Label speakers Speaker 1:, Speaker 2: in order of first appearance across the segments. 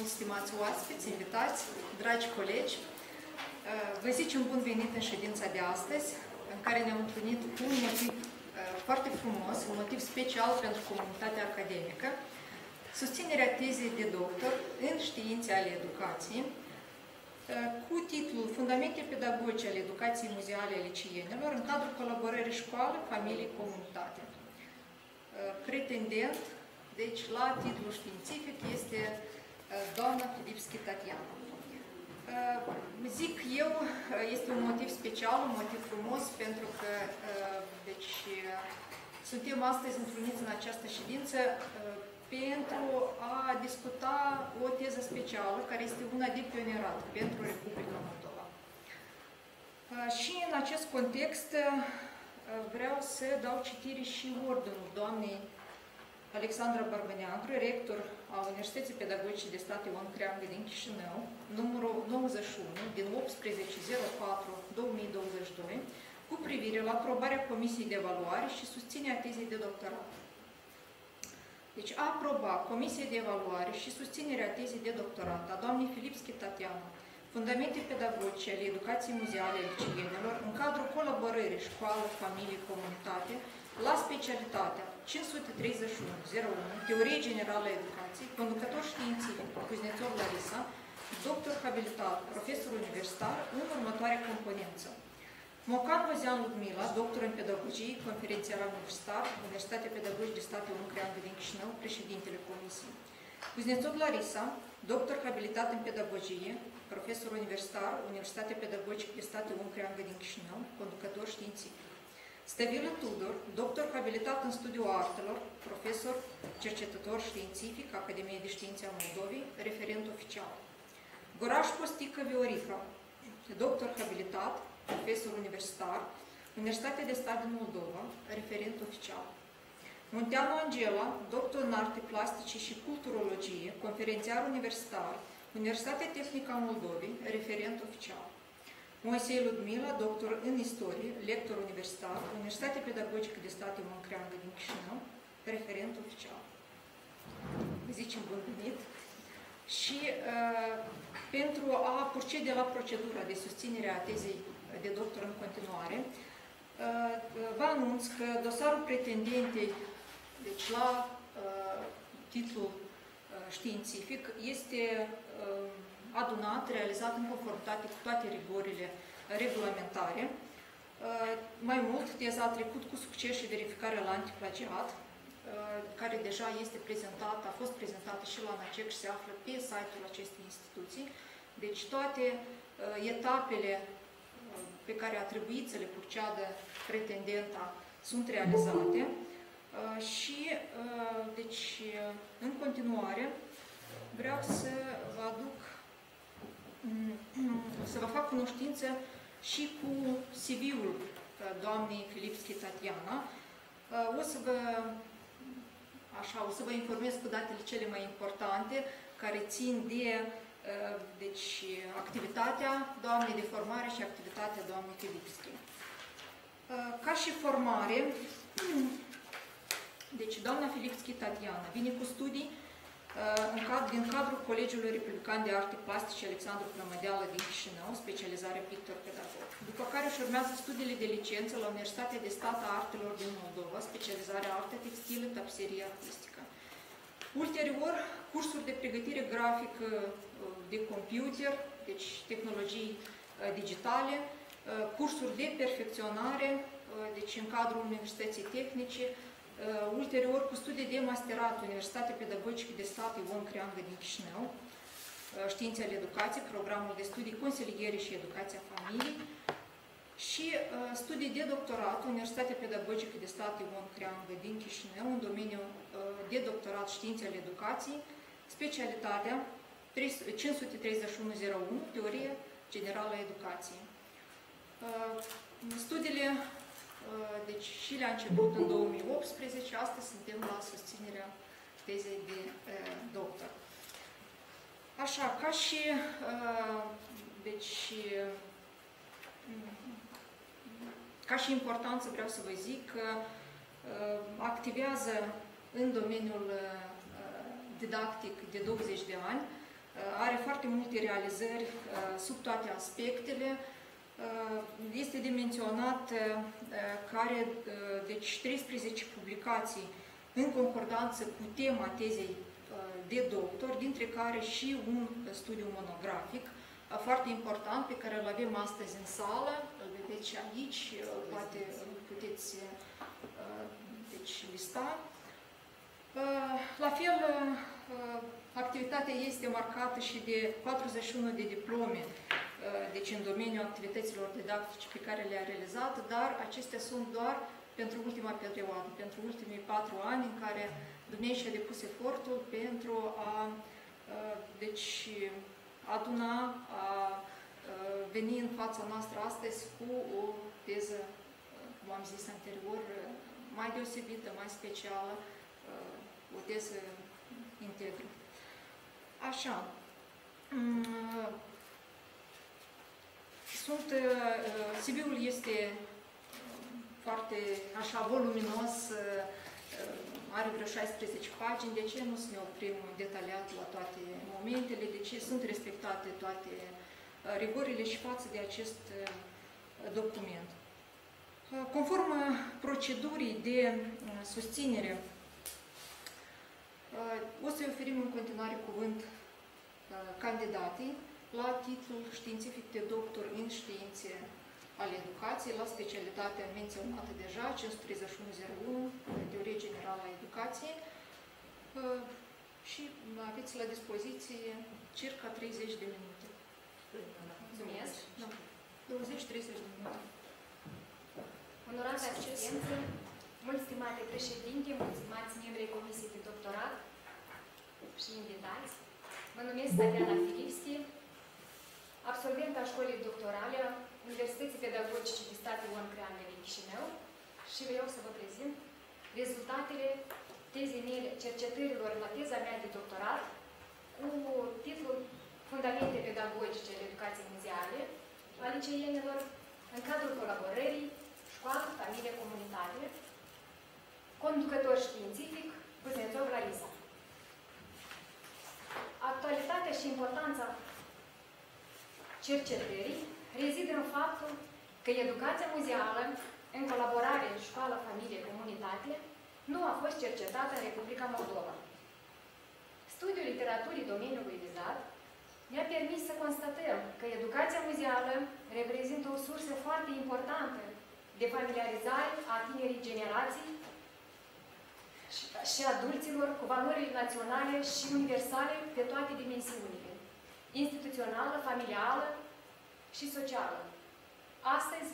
Speaker 1: mult, stimați oaspeți, invitați, dragi colegi. Vă zicem bun venit în ședința de astăzi, în care ne-am întâlnit cu un motiv foarte frumos, un motiv special pentru comunitatea academică, susținerea tezei de doctor în științe ale educației, cu titlul Fundamente pedagogice ale educației muzeale ale cienilor în cadrul colaborării școală, familie, comunitate. Pretendent, deci la titlul științific, este doamna Filipski Tatiana. Zic eu, este un motiv special, un motiv frumos, pentru că deci, suntem astăzi întruniți în această ședință pentru a discuta o teză specială, care este una de pionierat pentru Republica Moldova. Și în acest context vreau să dau citire și ordinul doamnei Alexandra Barbăneagră, rector a Universității Pedagogice de Stat Ion Creangă din Chișinău, numărul 91 din 18.04.2022, cu privire la aprobarea Comisiei de Evaluare și susținerea tezei de doctorat. Deci a aproba Comisiei de Evaluare și susținerea tezei de doctorat a doamnei Filipski Tatiana, Fundamente pedagogice ale educației muzeale ale cienilor în cadrul colaborării școală, familie, comunitate, la specialitatea 531-01, Teorie Generală a Educației, conducător științific, Cuznețov Larisa, doctor habilitat, profesor universitar, în următoarea componență. Mocan Vozean Ludmila, doctor în pedagogie, conferențiar universitar, Universitatea Pedagogică de Stat Ion Creangă din Chișinău, președintele Comisiei. Cuznețov Larisa, doctor habilitat în pedagogie, profesor universitar, Universitatea Pedagogică de Stat Ion Creangă din Chișinău, conducător științific. Stăvilă Tudor, doctor habilitat în studiul artelor, profesor, cercetător științific, Academie de Științe a Moldovei, referent oficial. Goraș Postică Viorica, doctor habilitat, profesor universitar, Universitatea de Stat din Moldova, referent oficial. Munteanu Angela, doctor în arte plastice și culturologie, conferențiar universitar, Universitatea Tehnică a Moldovei, referent oficial. Moisei Ludmila, doctor în istorie, lector universitar, Universitatea Pedagogică de Stat Ion Creangă din Chișinău, referent oficial. Zicem bun venit. Și uh, pentru a procede la procedura de susținere a tezei de doctor în continuare, uh, vă anunț că dosarul pretendentei, deci la uh, titlul uh, științific, este uh, adunat, realizat în conformitate cu toate rigorile regulamentare. Uh, mai mult, teza a trecut cu succes și verificarea la antiplagiat, uh, care deja este prezentată, a fost prezentată și la ANACEC și se află pe site-ul acestei instituții. Deci toate uh, etapele pe care a trebuit să le proceadă pretendenta sunt realizate și, deci, în continuare, vreau să vă aduc să vă fac cunoștință și cu CV-ul doamnei Filipski Tatiana. O să vă, așa, o să vă informez cu datele cele mai importante care țin de deci, activitatea doamnei de formare și activitatea doamnei Filipski. Ca și formare, deci doamna Filipski Tatiana vine cu studii în cad, din cadrul Colegiului Republican de Arte Plastice Alexandru Plămădeală din Chișinău, specializare pictor-pedagog, după care își urmează studiile de licență la Universitatea de Stat a Artelor din Moldova, specializarea arte textilă, tapiserie artistică. Ulterior, cursuri de pregătire grafică de computer, deci tehnologii digitale, cursuri de perfecționare, deci în cadrul Universității Tehnice, Uh, ulterior cu studii de masterat Universitatea Pedagogică de Stat Ion Creangă din Chișinău, uh, Științe ale Educației, programul de studii Consiliere și Educația Familiei și uh, studii de doctorat Universitatea Pedagogică de Stat Ion Creangă din Chișinău în domeniul de doctorat Științe ale Educației, specialitatea 53101, Teorie Generală a Educației. Studiile deci și le-a început în 2018, astăzi suntem la susținerea tezei de doctor. Așa, ca și, deci, ca și importanță vreau să vă zic că activează în domeniul didactic de 20 de ani, are foarte multe realizări sub toate aspectele. Este de menționat că are deci 13 publicații în concordanță cu tema tezei de doctor, dintre care și un studiu monografic foarte important pe care îl avem astăzi în sală, îl vedeți și aici, poate îl puteți deci, lista. La fel, activitatea este marcată și de 41 de diplome, deci în domeniul activităților didactice pe care le-a realizat, dar acestea sunt doar pentru ultima perioadă, pentru ultimii patru ani în care Dumnezeu și-a depus efortul pentru a deci, aduna, a veni în fața noastră astăzi cu o teză, cum am zis anterior, mai deosebită, mai specială, o teză integră. Așa. Mm, sunt, CV-ul este foarte așa voluminos, are vreo 16 pagini, de ce nu să ne oprim detaliat la toate momentele, de ce sunt respectate toate uh, rigorile și față de acest uh, document. Uh, conform procedurii de susținere, o să-i oferim în continuare cuvânt candidatei la titlul științific de doctor în științe al educației la specialitatea menționată deja, 53101, Teorie Generală a Educației, uh, și aveți la dispoziție circa 30 de minute.
Speaker 2: Mulțumesc.
Speaker 1: Da. 20-30 de minute.
Speaker 2: Onorată asistență, mulți stimate președinte, mulți stimați membrii Comisiei de Doctorat și invitați, mă numesc Tatiana Filipsti, absolventa școlii doctorale a Universității Pedagogice de Stat Ion Crean din Chișinău și vreau să vă prezint rezultatele tezei mele, cercetărilor la teza mea de doctorat cu titlul Fundamente pedagogice ale educației muzeale a liceienilor în cadrul colaborării școală, familie, comunitate, conducător științific, Kuznetsov Larisa. Actualitatea și importanța cercetării rezidă în faptul că educația muzeală, în colaborare școală, familie, comunitate, nu a fost cercetată în Republica Moldova. Studiul literaturii domeniului vizat ne-a permis să constatăm că educația muzeală reprezintă o sursă foarte importantă de familiarizare a tinerii generații și adulților cu valorile naționale și universale pe toate dimensiunile, instituțională, familială, și socială. Astăzi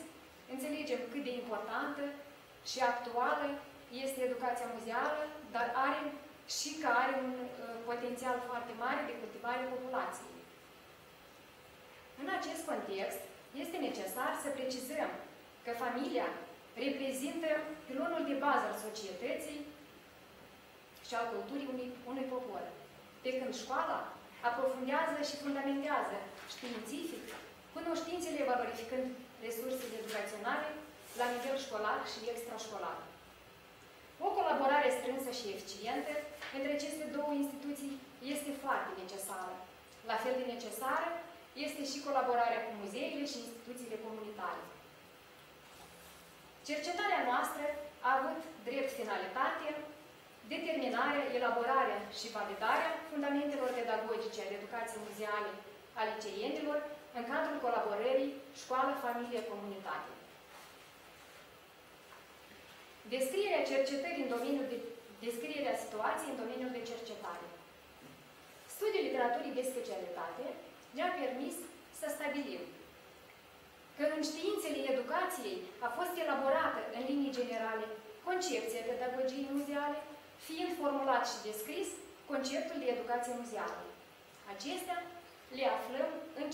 Speaker 2: înțelegem cât de importantă și actuală este educația muzeală, dar are și că are un uh, potențial foarte mare de cultivare populației. În acest context, este necesar să precizăm că familia reprezintă pilonul de bază al societății și al culturii unui, unui popor, pe când școala aprofundează și fundamentează științific cunoștințele valorificând resursele educaționale la nivel școlar și extrașcolar. O colaborare strânsă și eficientă între aceste două instituții este foarte necesară. La fel de necesară este și colaborarea cu muzeile și instituțiile comunitare. Cercetarea noastră a avut drept finalitate determinarea, elaborarea și validarea fundamentelor pedagogice ale educației muzeale a liceienilor în cadrul colaborării școală-familie-comunitate. Descrierea cercetării în domeniul de descrierea situației în domeniul de cercetare. Studiul literaturii de specialitate ne-a permis să stabilim că în științele educației a fost elaborată în linii generale concepția pedagogiei muzeale, fiind formulat și descris conceptul de educație muzeală. Acestea le aflăm în,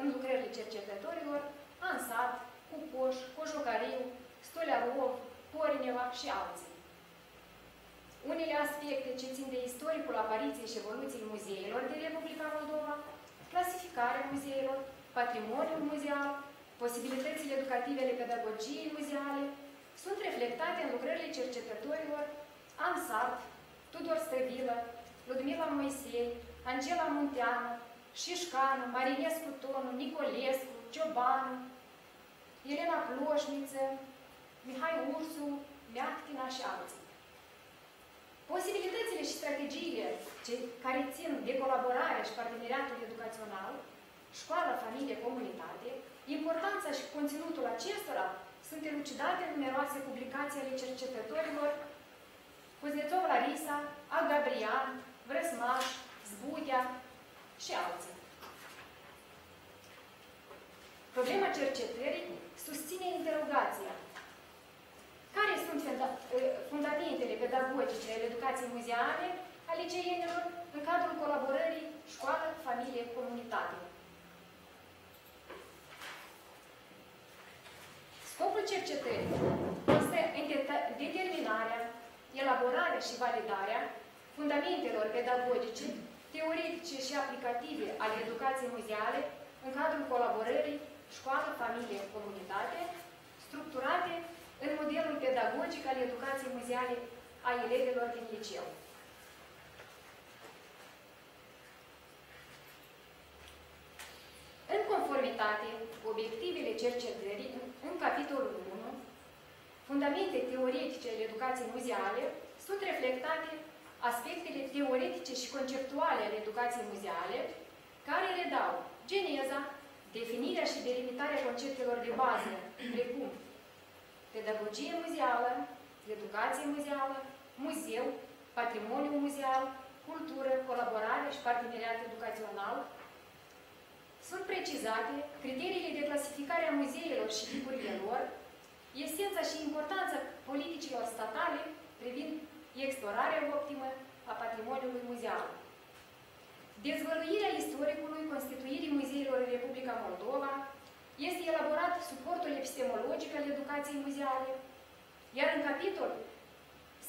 Speaker 2: în lucrările cercetătorilor Ansat, Cucoș, Coșocariu, Stoliarov, Corineva și alții. Unele aspecte ce țin de istoricul apariției și evoluției muzeilor din Republica Moldova, clasificarea muzeilor, patrimoniul muzeal, posibilitățile educative ale pedagogiei muzeale, sunt reflectate în lucrările cercetătorilor Ansat, Tudor Stăvilă, Ludmila Moisei, Angela Munteanu, Șișcanu, Marinescu Tonu, Nicolescu, Ciobanu, Elena Ploșniță, Mihai Ursu, Meactina și alții. Posibilitățile și strategiile care țin de colaborarea și parteneriatul educațional, școală, familie, comunitate, importanța și conținutul acestora sunt elucidate în numeroase publicații ale cercetătorilor Cuznetsov Larisa, Al Gabrian, Vrăsmaș, Zbutea și alții. Problema cercetării susține interogația. Care sunt fundamentele pedagogice ale educației muzeale ale liceienilor în cadrul colaborării școală, familie, comunitate? Scopul cercetării constă în determinarea, elaborarea și validarea fundamentelor pedagogice, teoretice și aplicative ale educației muzeale în cadrul colaborării școală, familie, comunitate, structurate în modelul pedagogic al educației muzeale a elevilor din liceu. În conformitate cu obiectivele cercetării, în capitolul 1, fundamente teoretice ale educației muzeale, sunt reflectate aspectele teoretice și conceptuale ale educației muzeale, care redau geneza, definirea și delimitarea conceptelor de bază, precum pedagogie muzeală, educație muzeală, muzeu, patrimoniu muzeal, cultură, colaborare și parteneriat educațional, sunt precizate criteriile de clasificare a muzeilor și tipurile lor, esența și importanța politicilor statale privind explorarea optimă a patrimoniului muzeal. Dezvăluirea istoricului constituirii muzeilor în Republica Moldova este elaborat suportul epistemologic al educației muzeale, iar în capitol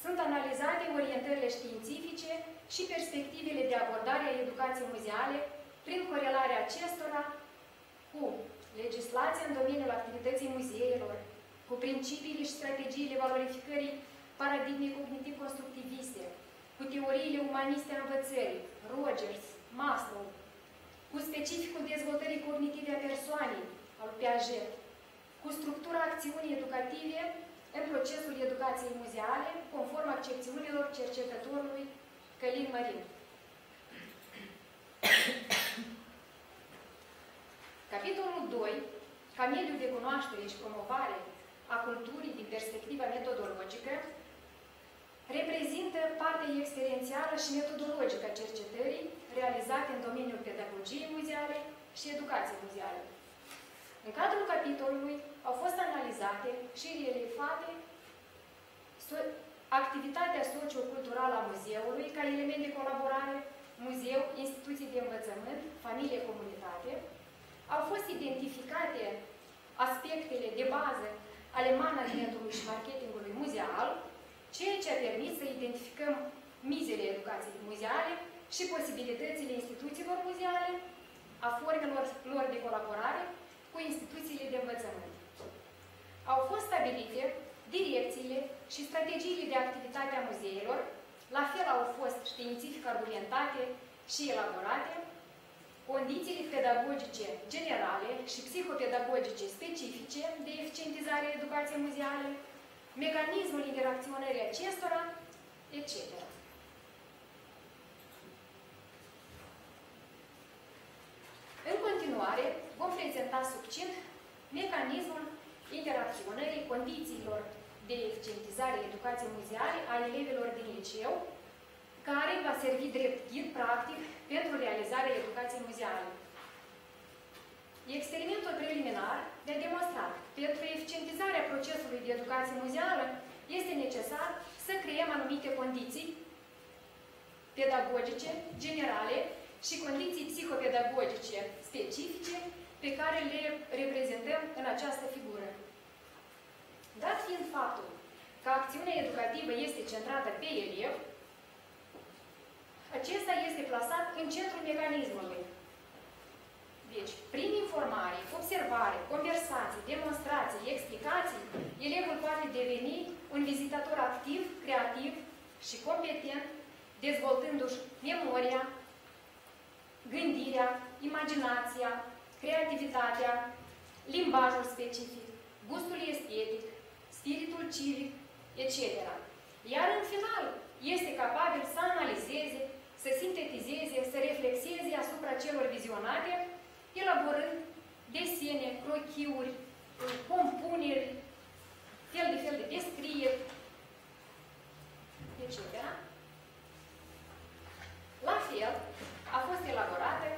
Speaker 2: sunt analizate orientările științifice și perspectivele de abordare a educației muzeale prin corelarea acestora cu legislația în domeniul activității muzeilor, cu principiile și strategiile valorificării paradigmei cognitiv-constructiviste, cu teoriile umaniste a învățării, Rogers, Maslow, cu specificul dezvoltării cognitive a persoanei, al Piaget, cu structura acțiunii educative în procesul educației muzeale, conform accepțiunilor cercetătorului Călin Mărin. Capitolul 2, ca mediu de cunoaștere și promovare a culturii din perspectiva metodologică, reprezintă partea experiențială și metodologică a cercetării realizate în domeniul pedagogiei muzeale și educației muzeale. În cadrul capitolului au fost analizate și relevate activitatea socioculturală a muzeului ca element de colaborare, muzeu, instituții de învățământ, familie, comunitate. Au fost identificate aspectele de bază ale managementului și marketingului muzeal, ceea ce a permis să identificăm mizele educației muzeale și posibilitățile instituțiilor muzeale, a formelor lor de colaborare cu instituțiile de învățământ. Au fost stabilite direcțiile și strategiile de activitate a muzeilor, la fel au fost științific argumentate și elaborate, condițiile pedagogice generale și psihopedagogice specifice de eficientizare a educației muzeale, mecanismul interacționării acestora, etc. În continuare, vom prezenta succint mecanismul interacționării condițiilor de eficientizare a educației muzeale a elevilor din liceu, care va servi drept ghid practic pentru realizarea educației muzeale. Experimentul preliminar ne-a demonstrat pentru eficientizarea procesului de educație muzeală este necesar să creăm anumite condiții pedagogice, generale și condiții psihopedagogice specifice pe care le reprezentăm în această figură. Dat fiind faptul că acțiunea educativă este centrată pe elev, acesta este plasat în centrul mecanismului. Deci, prin informare, observare, conversații, demonstrații, explicații, elevul poate deveni un vizitator activ, creativ și competent, dezvoltându-și memoria, gândirea, imaginația, creativitatea, limbajul specific, gustul estetic, spiritul civic, etc. Iar în final, este capabil să analizeze, să sintetizeze, să reflexeze asupra celor vizionate, elaborând desene, crochiuri, compuneri, fel de fel de descrieri, etc. La fel, a fost elaborată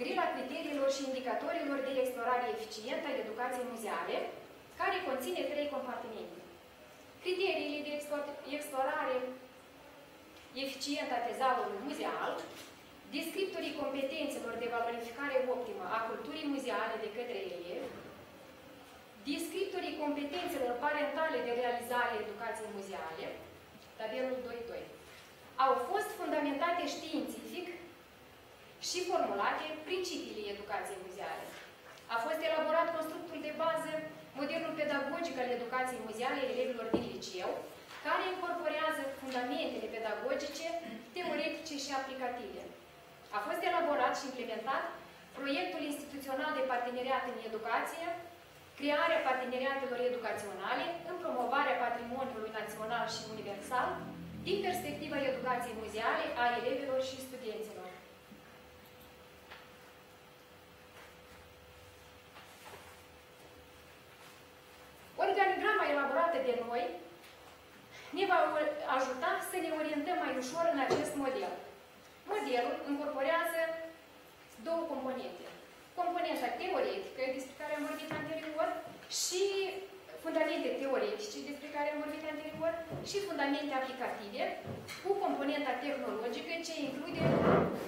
Speaker 2: grila criteriilor și indicatorilor de explorare eficientă a educației muzeale, care conține trei compartimente. Criteriile de explorare eficientă a tezaurului muzeal, descriptorii competențelor de valorificare optimă a culturii muzeale de către elevi, descriptorii competențelor parentale de realizare a educației muzeale, tabelul 2.2, au fost fundamentate științific și formulate principiile educației muzeale. A fost elaborat constructul de bază, modelul pedagogic al educației muzeale elevilor din liceu, care incorporează fundamentele pedagogice, teoretice și aplicative. A fost elaborat și implementat proiectul instituțional de parteneriat în educație, crearea parteneriatelor educaționale în promovarea patrimoniului național și universal, din perspectiva educației muzeale a elevilor și studenților. Organigrama elaborată de noi ne va ajuta să ne orientăm mai ușor în acest model. Modelul incorporează două componente. Componenta teoretică, despre care am vorbit anterior, și fundamente teoretice, despre care am vorbit anterior, și fundamente aplicative, cu componenta tehnologică, ce include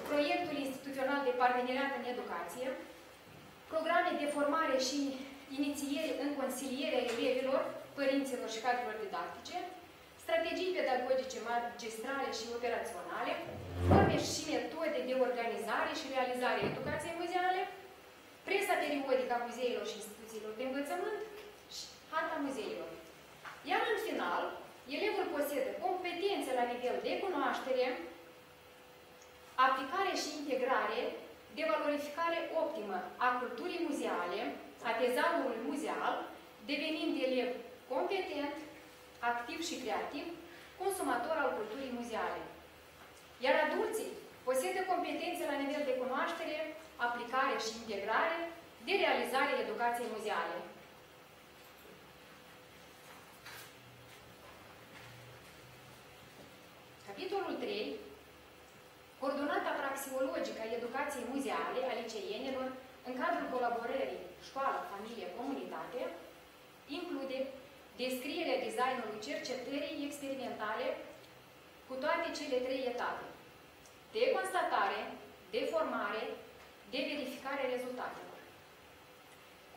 Speaker 2: proiectul instituțional de parteneriat în educație, programe de formare și inițiere în consilierea elevilor, părinților și cadrelor didactice, strategii pedagogice magistrale și operaționale, forme și metode de organizare și realizare a educației muzeale, presa periodică a muzeilor și instituțiilor de învățământ și harta muzeilor. Iar în final, elevul posedă competențe la nivel de cunoaștere, aplicare și integrare de valorificare optimă a culturii muzeale, a tezaurului muzeal, devenind elev competent, activ și creativ, consumator al culturii muzeale. Iar adulții posedă competențe la nivel de cunoaștere, aplicare și integrare de realizare educației muzeale. Capitolul 3. Coordonata praxiologică a educației muzeale a liceienilor în cadrul colaborării școală, familie, comunitate, include descrierea designului cercetării experimentale cu toate cele trei etape. De constatare, de formare, de verificare a rezultatelor.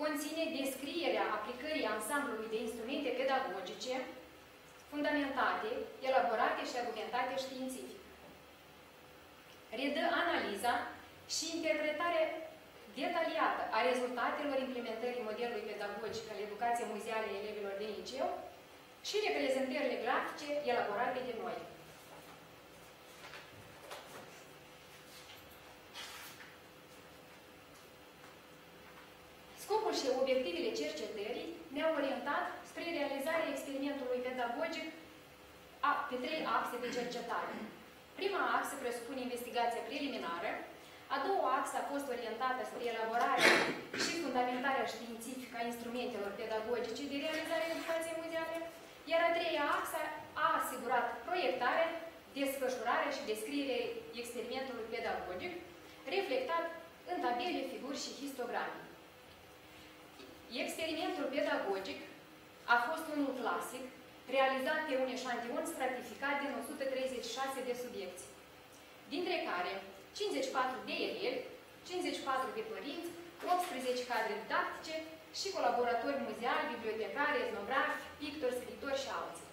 Speaker 2: Conține descrierea aplicării ansamblului de instrumente pedagogice fundamentate, elaborate și argumentate științific. Redă analiza și interpretare detaliată a rezultatelor implementării modelului pedagogic al educației muzeale a elevilor din liceu și reprezentările grafice elaborate de noi. Scopul și obiectivele cercetării ne-au orientat spre realizarea experimentului pedagogic pe trei axe de cercetare. Prima axă presupune investigația preliminară, a doua axă a fost orientată spre elaborarea și fundamentarea științifică a instrumentelor pedagogice de realizare educației muzeale, iar a treia axă a asigurat proiectarea, desfășurarea și descrierea experimentului pedagogic, reflectat în tabele, figuri și histograme. Experimentul pedagogic a fost unul clasic, realizat pe un eșantion stratificat din 136 de subiecti, dintre care 54 de elevi, 54 de părinți, 18 cadre didactice și colaboratori muzeali, bibliotecari, etnografi, pictori, scritori și alții.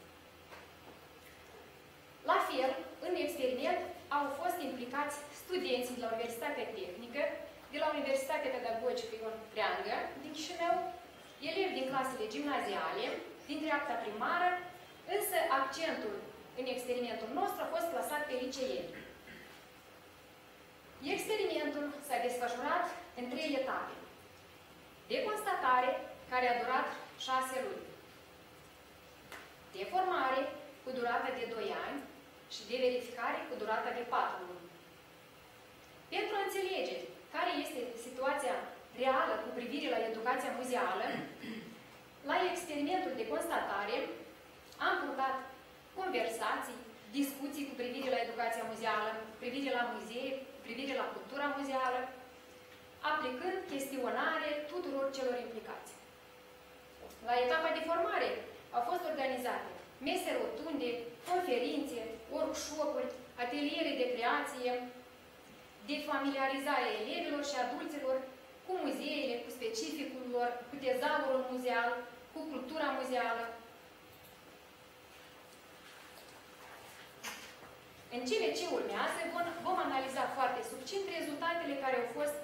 Speaker 2: La fel, în experiment au fost implicați studenții de la Universitatea Tehnică, de la Universitatea Pedagogică Ion Preangă, din Chișinău, elevi din clasele gimnaziale, din dreapta primară, însă accentul în experimentul nostru a fost plasat pe liceieni. Experimentul s-a desfășurat în trei etape. De constatare, care a durat șase luni. De formare, cu durata de 2 ani și de verificare cu durata de 4 luni. Pentru a înțelege care este situația reală cu privire la educația muzeală, la experimentul de constatare am purtat conversații, discuții cu privire la educația muzeală, privire la muzee, privire la cultura muzeală, aplicând chestionare tuturor celor implicați. La etapa de formare au fost organizate mese rotunde, conferințe, workshop-uri, ateliere de creație, de familiarizare a elevilor și adulților cu muzeele, cu specificul lor, cu tezaurul muzeal, cu cultura muzeală. În cele ce urmează vom, vom analiza foarte succint rezultatele care au fost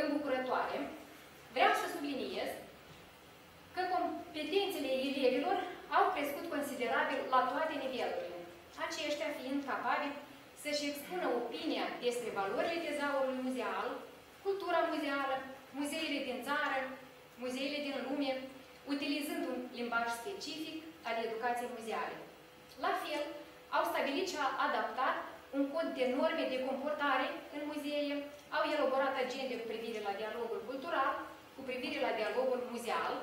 Speaker 2: îmbucurătoare. Vreau să subliniez că competențele elevilor au crescut considerabil la toate nivelurile, aceștia fiind capabili să-și expună opinia despre valorile tezaurului muzeal, cultura muzeală, muzeile din țară, muzeile din lume, utilizând un limbaj specific al educației muzeale. La fel, au stabilit și au adaptat un cod de norme de comportare în muzee, au elaborat agende cu privire la dialogul cultural, cu privire la dialogul muzeal.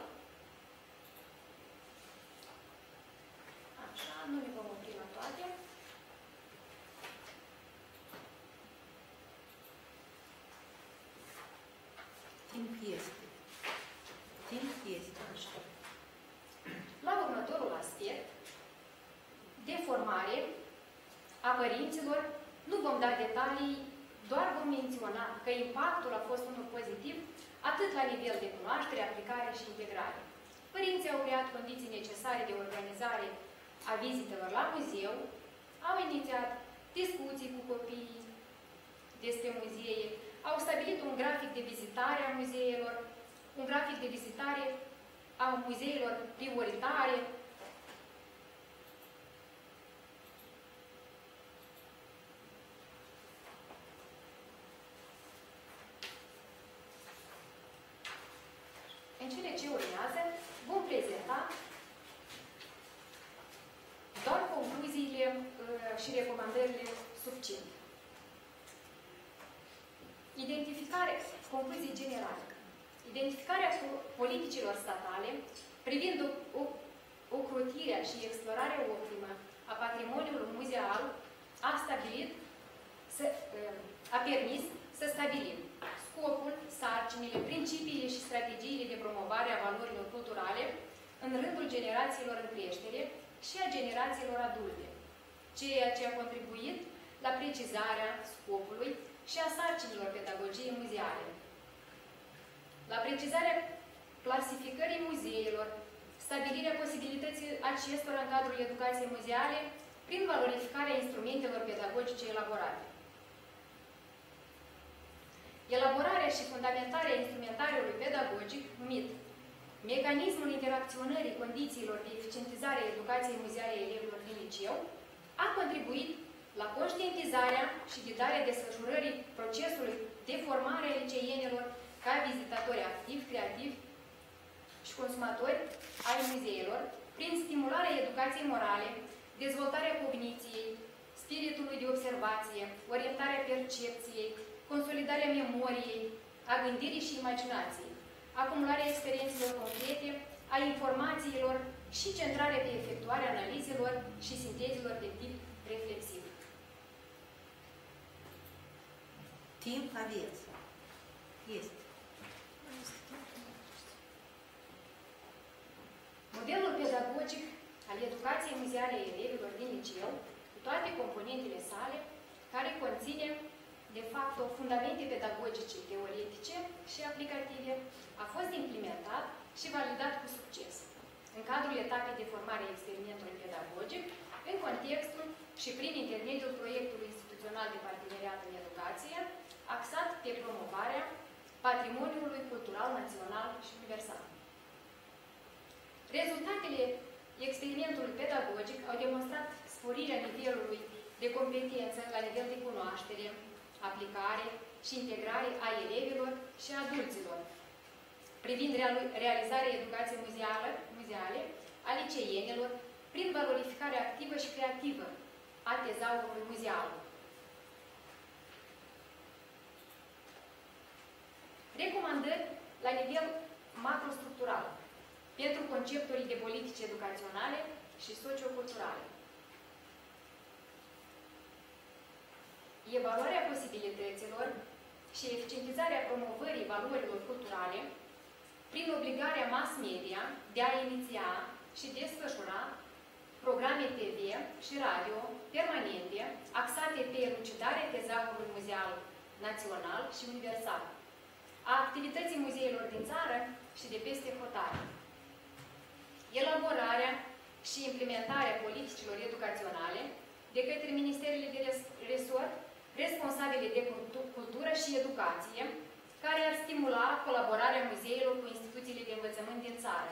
Speaker 2: Așa, nu ne vom opri la toate.
Speaker 1: Timp este. Timp este. Așa.
Speaker 2: La următorul aspect, de formare a părinților, nu vom da detalii, doar vom menționa că impactul a fost unul pozitiv atât la nivel de cunoaștere, aplicare și integrare. Părinții au creat condiții necesare de organizare a vizitelor la muzeu, au inițiat discuții cu copiii despre muzee, au stabilit un grafic de vizitare a muzeelor, un grafic de vizitare a muzeelor prioritare, În cele ce urmează, vom prezenta doar concluziile uh, și recomandările succinte. Identificare, concluzii generale. Identificarea politicilor statale privind o, ocrotirea și explorarea optimă a patrimoniului muzeal a stabilit, să, uh, a permis să stabilim scopul, sarcinile, principiile și strategiile de promovare a valorilor culturale în rândul generațiilor în creștere și a generațiilor adulte, ceea ce a contribuit la precizarea scopului și a sarcinilor pedagogiei muzeale. La precizarea clasificării muzeilor, stabilirea posibilității acestora în cadrul educației muzeale prin valorificarea instrumentelor pedagogice elaborate. Elaborarea și fundamentarea instrumentariului pedagogic numit Mecanismul interacționării condițiilor de eficientizare a educației muzeale elevilor din liceu a contribuit la conștientizarea și ghidarea desfășurării procesului de formare a liceienilor ca vizitatori activi, creativi și consumatori ai muzeelor, prin stimularea educației morale, dezvoltarea cogniției, spiritului de observație, orientarea percepției, consolidarea memoriei, a gândirii și imaginației, acumularea experiențelor concrete, a informațiilor și centrarea pe efectuarea analizelor și sintezelor de tip reflexiv.
Speaker 1: Timp aveți. Este.
Speaker 2: Modelul pedagogic al educației muzeale a elevilor din liceu, cu toate componentele sale, care conține de fapt, fundamente pedagogice, teoretice și aplicative, a fost implementat și validat cu succes în cadrul etapei de formare a experimentului pedagogic, în contextul și prin intermediul proiectului instituțional de parteneriat în educație, axat pe promovarea patrimoniului cultural național și universal. Rezultatele experimentului pedagogic au demonstrat sporirea nivelului de competență la nivel de cunoaștere, aplicare, și integrare a elevilor și adulților, privind realizarea educației muzeală, muzeale a liceienilor prin valorificare activă și creativă a tezaurului muzeal. Recomandări la nivel macrostructural pentru concepturi de politici educaționale și socioculturale. Evaluarea posibilităților și eficientizarea promovării valorilor culturale prin obligarea mass media de a iniția și desfășura programe TV și radio permanente axate pe elucidarea tezaurului muzeal național și universal, a activității muzeilor din țară și de peste hotare. Elaborarea și implementarea politicilor educaționale de către Ministerele de Resort responsabile de cultură și educație, care ar stimula colaborarea muzeilor cu instituțiile de învățământ din țară.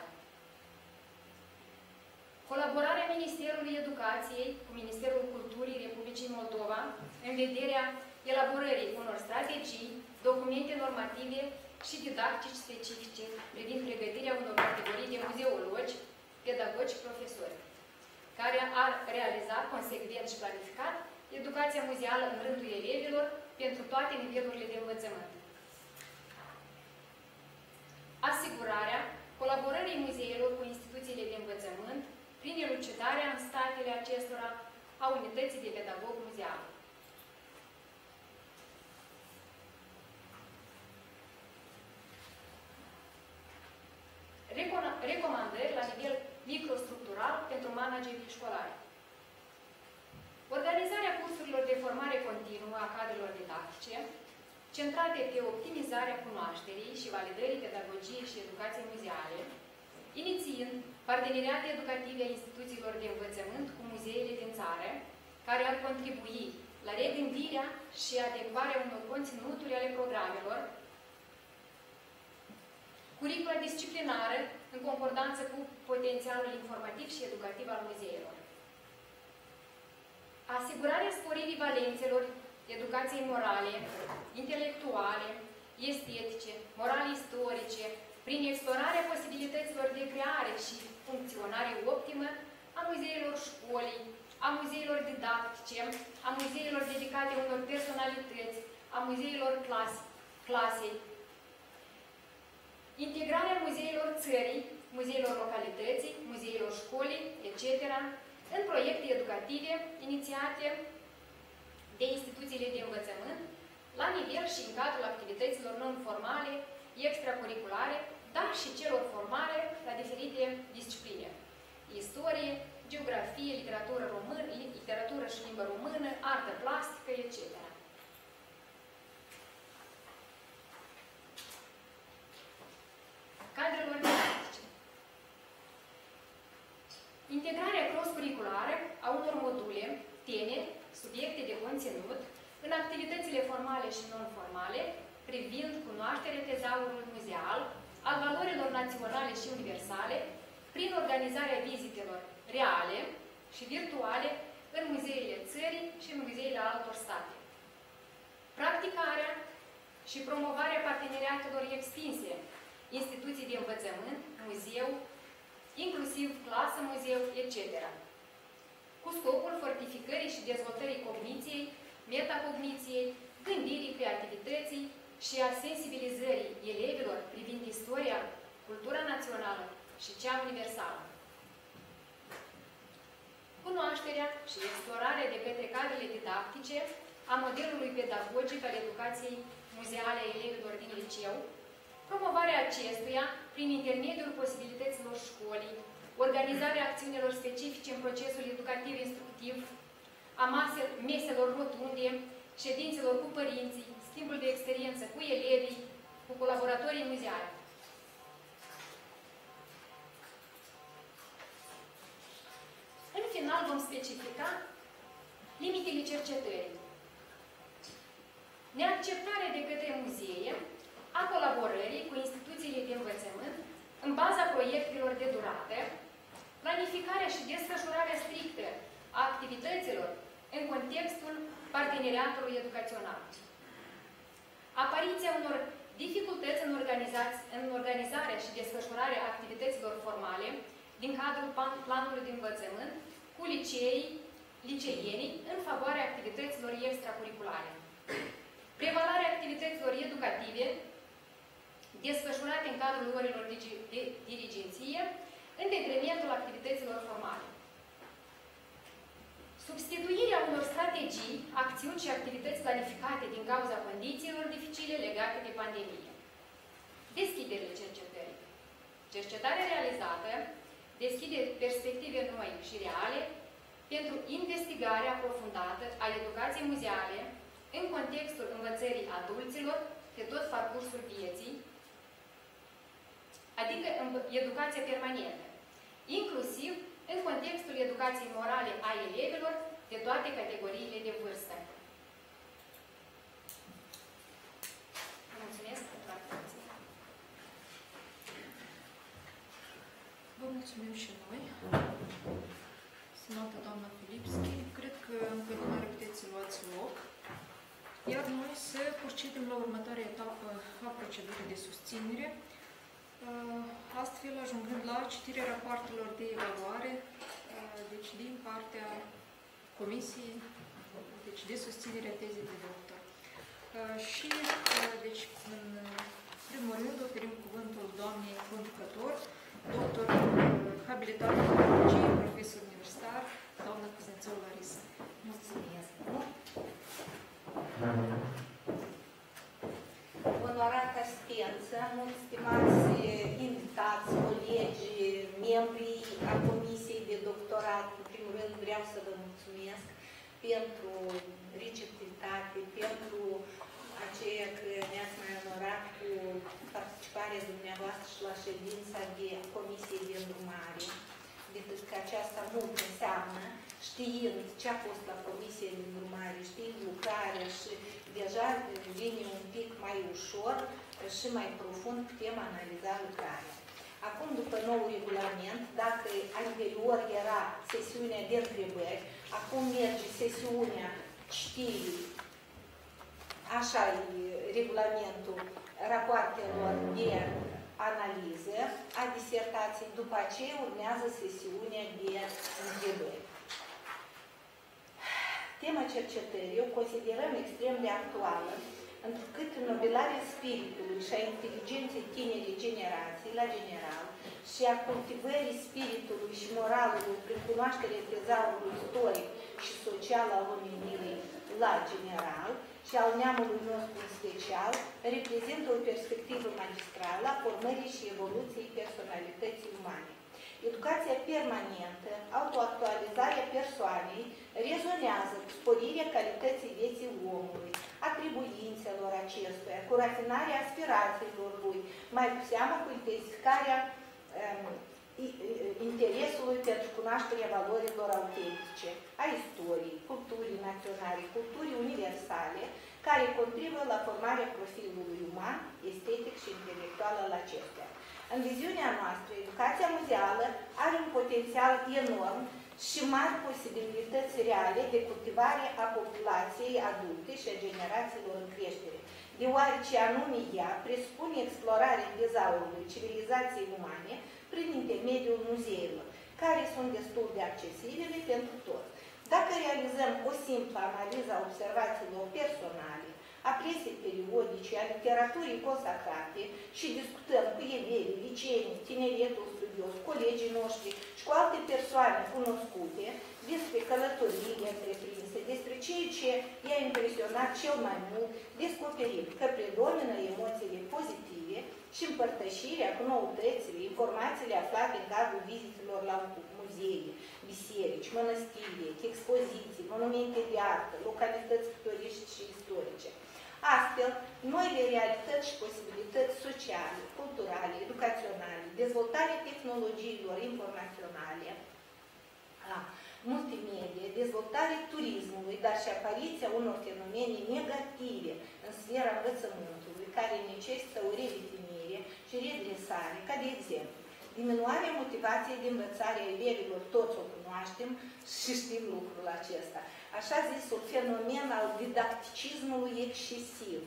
Speaker 2: Colaborarea Ministerului Educației cu Ministerul Culturii Republicii Moldova în vederea elaborării unor strategii, documente normative și didactici specifice privind pregătirea unor categorii de muzeologi, pedagogi și profesori, care ar realiza consecvent și planificat educația muzeală în rândul elevilor pentru toate nivelurile de învățământ. Asigurarea colaborării muzeilor cu instituțiile de învățământ prin elucidarea în statele acestora a unității de pedagog muzeal. Recomandări la nivel microstructural pentru managerii școlari. Organizarea cursurilor de formare continuă a cadrelor didactice, centrate pe optimizarea cunoașterii și validării pedagogiei și educației muzeale, inițiind parteneriate educative a instituțiilor de învățământ cu muzeele din țară, care ar contribui la regândirea și adecvarea unor conținuturi ale programelor, curicula disciplinară în concordanță cu potențialul informativ și educativ al muzeelor. Asigurarea sporirii valențelor educației morale, intelectuale, estetice, moral-istorice, prin explorarea posibilităților de creare și funcționare optimă a muzeilor școlii, a muzeilor didactice, a muzeilor dedicate unor personalități, a muzeilor clas clasei, integrarea muzeilor țării, muzeilor localității, muzeilor școlii, etc., în proiecte educative inițiate de instituțiile de învățământ, la nivel și în cadrul activităților non-formale, extracurriculare, dar și celor formale la diferite discipline. Istorie, geografie, literatură română, literatură și limbă română, artă plastică, etc. Cadrelor didactice. Integrarea cross-curriculară a unor module, teme, subiecte de conținut, în activitățile formale și non-formale, privind cunoașterea tezaurului muzeal, al valorilor naționale și universale, prin organizarea vizitelor reale și virtuale în muzeile țării și în muzeile altor state. Practicarea și promovarea parteneriatelor extinse, instituții de învățământ, muzeu, inclusiv clasă, muzeu, etc. Cu scopul fortificării și dezvoltării cogniției, metacogniției, gândirii, creativității și a sensibilizării elevilor privind istoria, cultura națională și cea universală. Cunoașterea și explorarea de către cadrele didactice a modelului pedagogic al educației muzeale a elevilor din liceu, promovarea acestuia prin intermediul posibilităților școlii, organizarea acțiunilor specifice în procesul educativ-instructiv, a meselor rotunde, ședințelor cu părinții, schimbul de experiență cu elevii, cu colaboratorii muzeali. În final vom specifica limitele cercetării. Neacceptare de către muzee a colaborării cu instituțiile de învățământ în baza proiectelor de durată, planificarea și desfășurarea strictă a activităților în contextul parteneriatului educațional. apariția unor dificultăți în, în organizarea și desfășurarea activităților formale din cadrul planului de învățământ cu liceii, liceienii în favoarea activităților extracurriculare. Prevalarea activităților educative desfășurate în cadrul orilor de dirigenție în detrimentul activităților formale. Substituirea unor strategii, acțiuni și activități planificate din cauza condițiilor dificile legate de pandemie. Deschiderile cercetării. Cercetarea realizată deschide perspective noi și reale pentru investigarea aprofundată a educației muzeale în contextul învățării adulților pe tot parcursul vieții, adică educația permanentă, inclusiv în contextul educației morale a elevilor de toate categoriile de vârstă. Mulțumesc pentru atenție.
Speaker 1: Vă mulțumim și noi. Stimată doamna Filipski, cred că în continuare puteți să luați loc. Iar noi să procedem la următoarea etapă a procedurii de susținere, uh, astfel ajungând la citirea rapoartelor de evaluare, uh, deci din partea Comisiei deci de susținere a tezei de doctor. Uh, și, deci, în primul rând, oferim cuvântul doamnei conducător, doctor habilitat în profesor universitar, doamna Cuzențău Larisa.
Speaker 3: Mulțumesc! Onorată asistență, mulți stimați invitați, colegi, membrii a Comisiei de Doctorat, în primul rând vreau să vă mulțumesc pentru receptivitate, pentru aceea că ne-ați mai onorat cu participarea dumneavoastră și la ședința de Comisiei de Îndrumare, decât că aceasta mult înseamnă știind ce a fost la comisie de urmare, știind lucrarea și deja vine un pic mai ușor și mai profund putem analiza lucrarea. Acum, după nou regulament, dacă anterior era sesiunea de întrebări, acum merge sesiunea știrii, așa e regulamentul rapoartelor de analiză a disertației, după aceea urmează sesiunea de întrebări. Tema cercetării o considerăm extrem de actuală, întrucât înnobilarea spiritului și a inteligenței tinerii generații la general și a cultivării spiritului și moralului prin cunoașterea tezaurului istoric și social al omenirii la general și al neamului nostru în special, reprezintă o perspectivă magistrală a formării și evoluției personalității umane. Educația permanentă, autoactualizarea persoanei, rezonează cu sporirea calității vieții omului, atribuințelor acestuia, cu rafinarea aspirațiilor lui, mai cu seamă cu intensificarea um, interesului pentru cunoașterea valorilor autentice, a istoriei, culturii naționale, culturii universale, care contribuie la formarea profilului uman, estetic și intelectual al acestea. În viziunea noastră, educația muzeală are un potențial enorm și mari posibilități reale de cultivare a populației adulte și a generațiilor în creștere, deoarece anume ea presupune explorarea dezaurului civilizației umane prin intermediul muzeilor, care sunt destul de accesibile pentru toți. Dacă realizăm o simplă analiză a observațiilor personale, a presei periodice, a literaturii consacrate și discutăm cu elevii, liceenii, tineretul studios, colegii noștri și cu alte persoane cunoscute despre călătoriile întreprinse, despre ceea ce i-a impresionat cel mai mult, descoperim că predomină emoțiile pozitive și împărtășirea cu noutățile, informațiile aflate în cadrul vizitelor la muzei, biserici, mănăstiri, expoziții, monumente de artă, localități pictoriști și istorice. Astfel, noile realități și posibilități sociale, culturale, educaționale, dezvoltarea tehnologiilor informaționale, a multimedia, dezvoltarea turismului, dar și apariția unor fenomene negative în sfera învățământului, care necesită o redefinire și redresare, ca de exemplu, diminuarea motivației de învățare a elevilor, toți o cunoaștem și știm lucrul acesta așa zisul fenomen al didacticismului excesiv,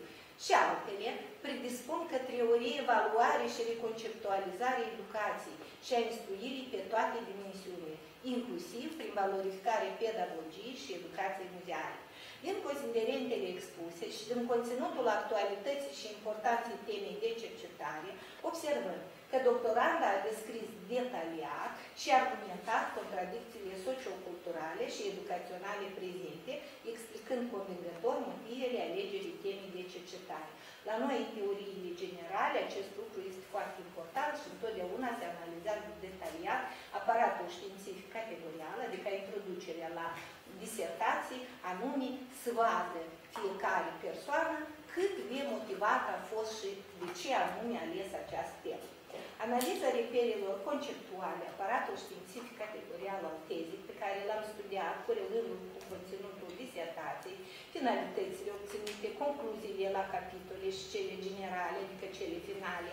Speaker 3: și altele predispun către o reevaluare și reconceptualizare educației și a instruirii pe toate dimensiunile, inclusiv prin valorificare pedagogiei și educației muzeale. Din considerentele expuse și din conținutul actualității și importanței temei de cercetare, observăm că doctoranda a descris detaliat și argumentat contradicțiile socioculturale și educaționale prezente, explicând convingător motivele alegerii temei de cercetare. La noi, în teoriile generale, acest lucru este foarte important și întotdeauna se analizează detaliat aparatul științific categorial, adică introducerea la disertații, anume să vadă fiecare persoană cât de motivat a fost și de ce anume ales această temă. Analiza reperilor conceptuale, aparatul științific categorial al tezei, pe care l-am studiat corelându cu conținutul disertației, finalitățile obținute, concluziile la capitole și cele generale, adică cele finale,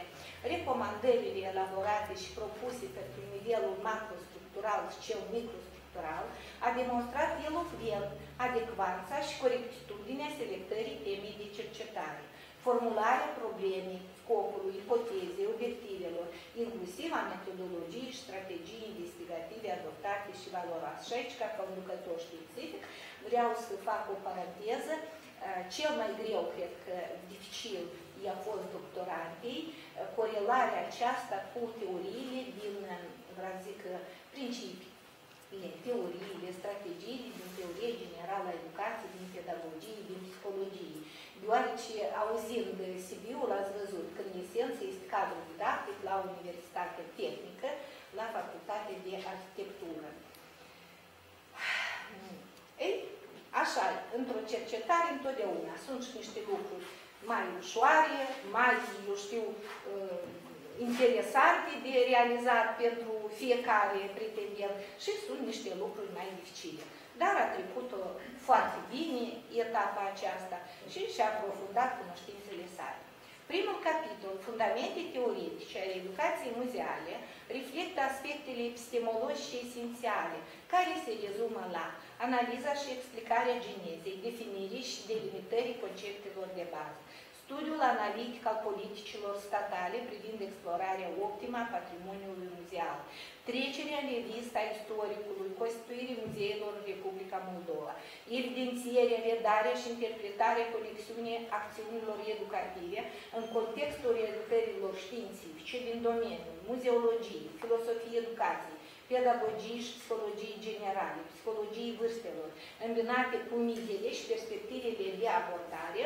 Speaker 3: recomandările elaborate și propuse pentru nivelul macrostructural și cel microstructural, a demonstrat elocvent adecvanța și corectitudinea selectării temei de cercetare. Formularea problemei, scopului, ipotezei, obiectivelor, inclusiv a metodologiei și strategiei investigative adoptate și valorate. Și aici, ca conducător științific, vreau să fac o paranteză. Uh, cel mai greu, cred că, dificil, i-a fost doctorantei, uh, corelarea aceasta cu teoriile din, uh, vreau zic, principiile, teoriile, strategiile din teorie generală a educației, din pedagogie, din psihologie deoarece auzind Sibiul, ați văzut că în esență este cadru didactic la Universitatea Tehnică, la Facultatea de Arhitectură. Ei, așa, într-o cercetare întotdeauna sunt și niște lucruri mai ușoare, mai, eu știu, uh, interesante de realizat pentru fiecare pretendent și sunt niște lucruri mai dificile. Dar a trecut-o foarte bine etapa aceasta și și-a aprofundat cunoștințele sale. Primul capitol, Fundamente teoretice ale educației muzeale, reflectă aspectele epistemologice esențiale, care se rezumă la analiza și explicarea genezei, definirii și delimitării conceptelor de bază, studiul analitic al politicilor statale privind explorarea optimă a patrimoniului muzeal, trecerea în revista istoricului, constituirii muzeilor în Republica Moldova, evidențierea, redarea și interpretarea colecțiunii acțiunilor educative în contextul realizărilor științifice din domeniul muzeologiei, filosofie educației, pedagogiei și psihologiei generale, psihologiei vârstelor, îmbinate cu mizele și perspectivele de abordare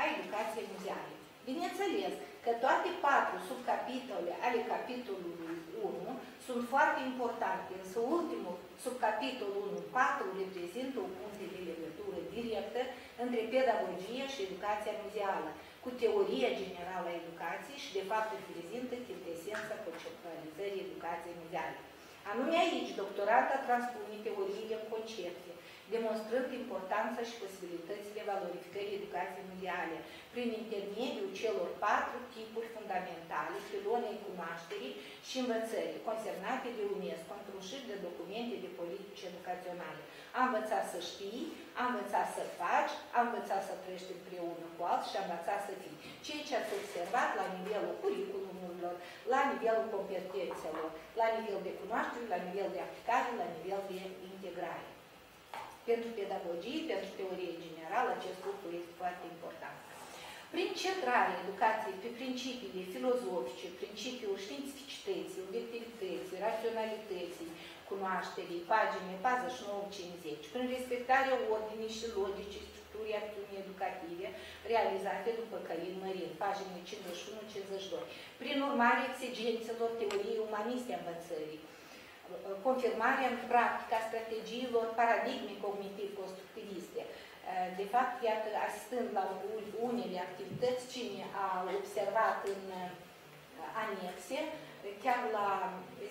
Speaker 3: a educației muzeale. Bineînțeles că toate patru subcapitole ale capitolului 1 sunt foarte importante, însă ultimul subcapitolul 1, 4, reprezintă o punte de legătură directă între pedagogie și educația muzeală, cu teoria generală a educației și de fapt reprezintă chintesența conceptualizării educației muzeale. Anume aici, doctorata transpune teoriile în concepte, demonstrând importanța și posibilitățile valorificării educației muzeale prin intermediul celor patru tipuri fundamentale, filonei cunoașterii și învățării, consemnate de UNESCO într-un șir de documente de politici educaționale. A învățat să știi, a învățat să faci, a învățat să trăiești împreună cu alții și a învățat să fii. Ceea ce ați observat la nivelul curriculumurilor, la nivelul competențelor, la nivel de cunoaștere, la nivel de aplicare, la nivel de integrare. Pentru pedagogie, pentru teorie generală, acest lucru este foarte important. Prin centrarea educației pe principiile filozofice, principiul științificității, obiectivității, raționalității, cunoașterii, pagine 49-50, prin respectarea ordinii și logicii structurii acțiunii educative realizate după Călin Mărin, pagine 51-52, prin urmare exigențelor teoriei umaniste a învățării, confirmarea în practică a strategiilor paradigme cognitiv-constructiviste. De fapt, iată, asistând la unele activități, cine a observat în anexe, chiar la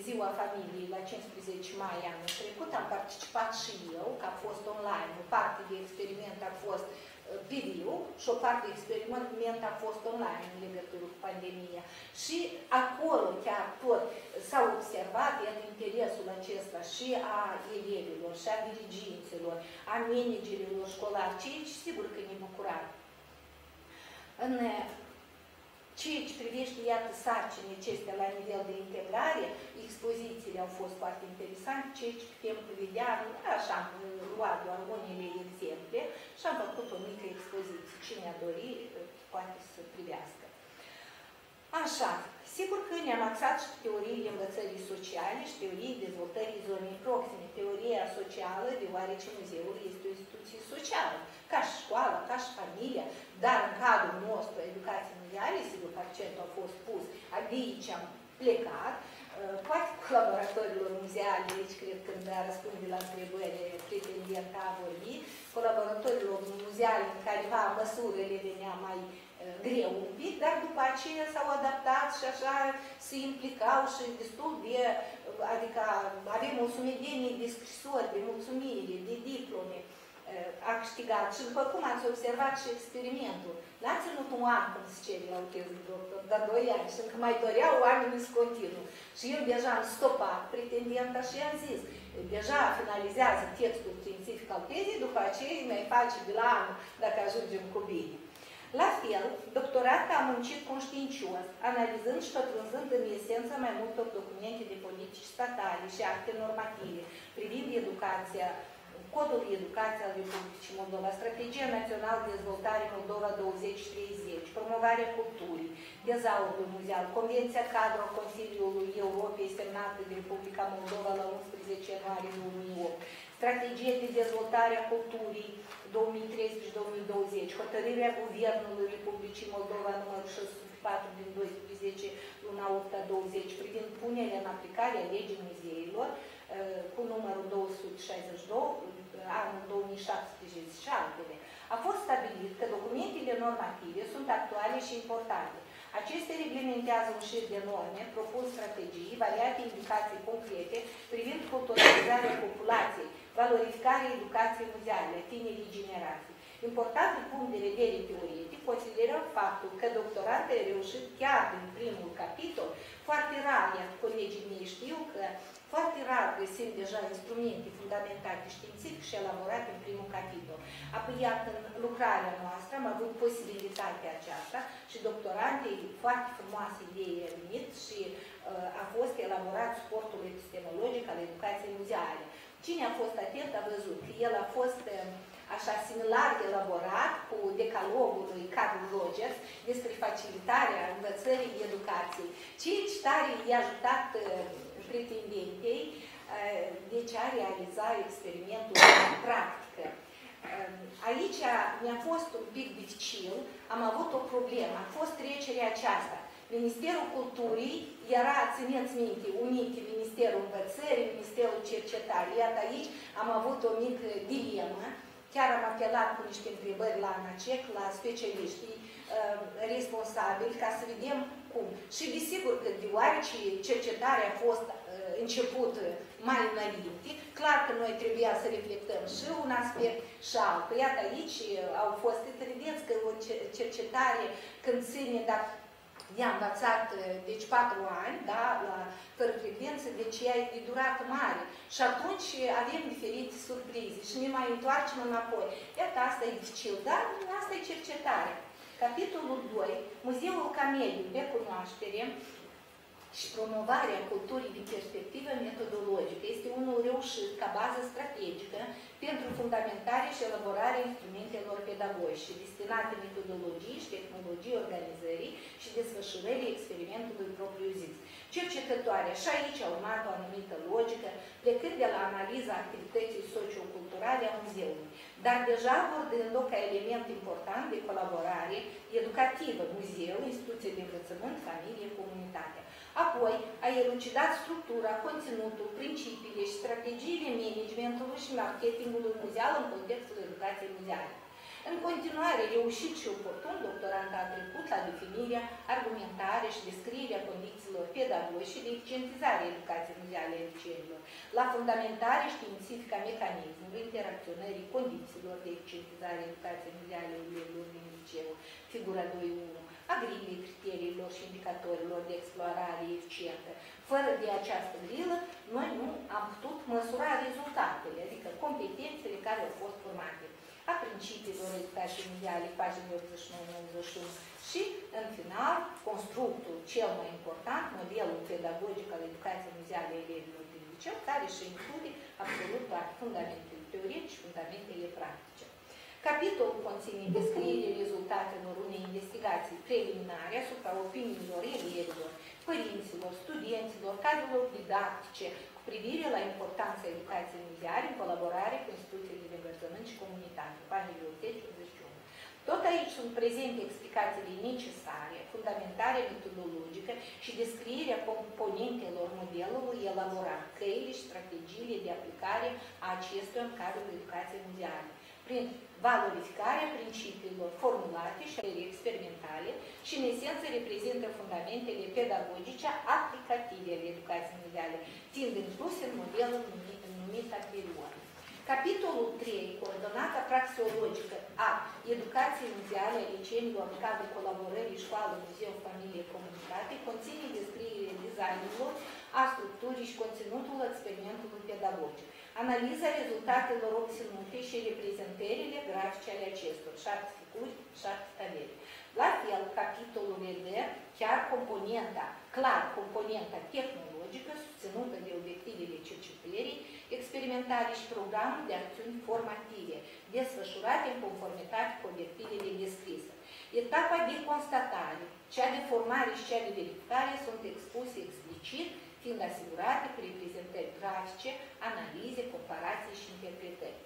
Speaker 3: Ziua Familiei, la 15 mai anul trecut, am participat și eu, că a fost online, o parte de experiment a fost pe viu și o parte de experiment a fost online în legătură cu pandemia. Și acolo chiar tot s-a observat iar interesul acesta și a elevilor, și a diriginților, a managerilor școlari, ceea ce sigur că ne bucurăm. În ceea ce privește, iată, sarcini acestea la nivel de integrare, expozițiile au fost foarte interesante, ceea ce putem vedea, așa am luat doar unele exemple și am făcut o mică expoziție. Cine a dori, poate să privească. Așa, sigur că ne-am axat și pe teoriile învățării sociale și teoriei dezvoltării zonei proxime. Teoria socială, deoarece muzeul este o instituție socială, ca și școală, ca și familia, dar în cadrul nostru, educației mondiale, sigur că accentul a fost pus, de aici am plecat, uh, poate colaboratorilor muzeali, aici cred că a răspunde la întrebări pretendent a vorbi, colaboratorilor muzeali în careva măsură le venea mai greu un pic, dar după aceea s-au adaptat și așa se implicau și destul de, adică avem o sumedenie de scrisori, de mulțumire, de diplome, a câștigat. Și după cum ați observat și experimentul, n-a ținut un an cum se cere la teză de doctor, dar doi ani și încă mai doreau oamenii să continuu. Și eu deja am stopat pretendenta și i-am zis, deja finalizează textul științific al tezei, după aceea mai face bilanul dacă ajungem cu bine. La fel, doctoratul a muncit conștiincios, analizând și pătrunzând în esență mai multor documente de politici statale și acte normative privind educația, Codul Educației al Republicii Moldova, Strategia Națională de Dezvoltare Moldova 2030, promovarea culturii, dezaurul muzeal, Convenția Cadru a Consiliului Europei semnată de Republica Moldova la 11 ianuarie 2008, Strategie de Dezvoltare a Culturii 2013-2020, hotărârea Guvernului Republicii Moldova numărul 604 din 12 luna 8 20 privind punerea în aplicare a legii muzeilor uh, cu numărul 262 anul 2017 și altele. A fost stabilit că documentele normative sunt actuale și importante. Acestea reglementează un șir de norme, propun strategii, variate indicații concrete privind culturalizarea populației, valorificarea educației muzeale, tinerii generații. Important din punct de vedere teoretic, considerăm faptul că doctoratul a reușit chiar din primul capitol, foarte rar, iar colegii mei știu că foarte rar găsim deja instrumente fundamentate științific și elaborate în primul capitol. Apoi, iată, în lucrarea noastră am avut posibilitatea aceasta și doctorantei foarte frumoase idei a venit și uh, a fost elaborat suportul epistemologic al educației muzeale. Cine a fost atent a văzut că el a fost uh, așa similar elaborat cu decalogul lui Carl Rogers despre facilitarea învățării educației. Ceea ce tare i-a ajutat uh, pretendentei deci a realiza experimentul în practică. Aici mi-a fost un pic dificil, am avut o problemă, a fost trecerea aceasta. Ministerul Culturii era, țineți minte, unite Ministerul Învățării, Ministerul Cercetării. Iată aici am avut o mică dilemă, chiar am apelat cu niște întrebări la ANACEC, la specialiștii uh, responsabili, ca să vedem cum. Și desigur că deoarece cercetarea a fost început mai înainte, clar că noi trebuia să reflectăm și un aspect și altul. Iată aici au fost, vedeți că o cercetare când ține, dar i-a învățat, deci patru ani, da, la fără frecvență, deci ea e durată mare. Și atunci avem diferite surprize și ne mai întoarcem înapoi. Iată, asta e dificil, dar asta e cercetare. Capitolul 2, Muzeul Cameliu de Cunoaștere, și promovarea culturii din perspectivă metodologică este unul reușit ca bază strategică pentru fundamentarea și elaborarea instrumentelor pedagogice destinate metodologii și tehnologii organizării și desfășurării experimentului propriu-zis. Cercetătoarea și aici a urmat o anumită logică, plecând de la analiza activității socioculturale a muzeului, dar deja abordând-o ca element important de colaborare educativă, muzeu, instituție de învățământ, familie, comunitate. Apoi, a elucidat structura, conținutul, principiile și strategiile managementului și marketingului muzeal în contextul educației muzeale. În continuare, reușit și oportun, doctorant a trecut la definirea, argumentare și descrierea condițiilor pedagogice și de eficientizare a educației muzeale a liceelor, la fundamentare științifică a mecanismului interacționării condițiilor de eficientizare a educației muzeale a elevilor din liceu, figura 2.1, a grilei criteriilor și indicatorilor de explorare eficientă. Fără de această grilă, noi nu am putut măsura rezultatele, adică competențele care au fost formate. a principiilor educației mondiale, paginile 89-91 și, în final, constructul cel mai important, modelul pedagogic al educației mondiale a elevilor din liceu, care și include absolut toate fundamentele teoretice și fundamentele practice. Capitolul conține descrierea rezultatelor unei investigații preliminare asupra opiniilor elevilor, părinților, studenților, cadrelor didactice cu privire la importanța educației mondiale în colaborare cu instituțiile de învățământ și comunitate, pagina 81. Tot aici sunt prezente explicațiile necesare, fundamentare metodologică și descrierea componentelor modelului elaborat, căile și strategiile de aplicare a acestuia în cadrul educației mondiale, prin valorificarea principiilor formulate și experimentale și, în esență, reprezintă fundamentele pedagogice aplicative ale educației mondiale, fiind incluse în modelul numit, numit anterior. Capitolul 3, coordonata praxeologică a educației muzeale a liceenilor în cadrul colaborării școală, muzeu, familie, comunitate, conține descrierea designului, a structurii și conținutul experimentului pedagogic. Analiza rezultatelor obținute și reprezentările grafice ale acestor, șapte figuri, șapte tabele. La fel, capitolul vede chiar componenta, clar, componenta tehnologică susținută de obiectivele cercetării, experimentare și programul de acțiuni formative, desfășurate în conformitate cu obiectivele descrise. Etapa de constatare, cea de formare și cea de verificare sunt expuse explicit, fiind asigurate cu reprezentări grafice, analize, comparații și interpretări.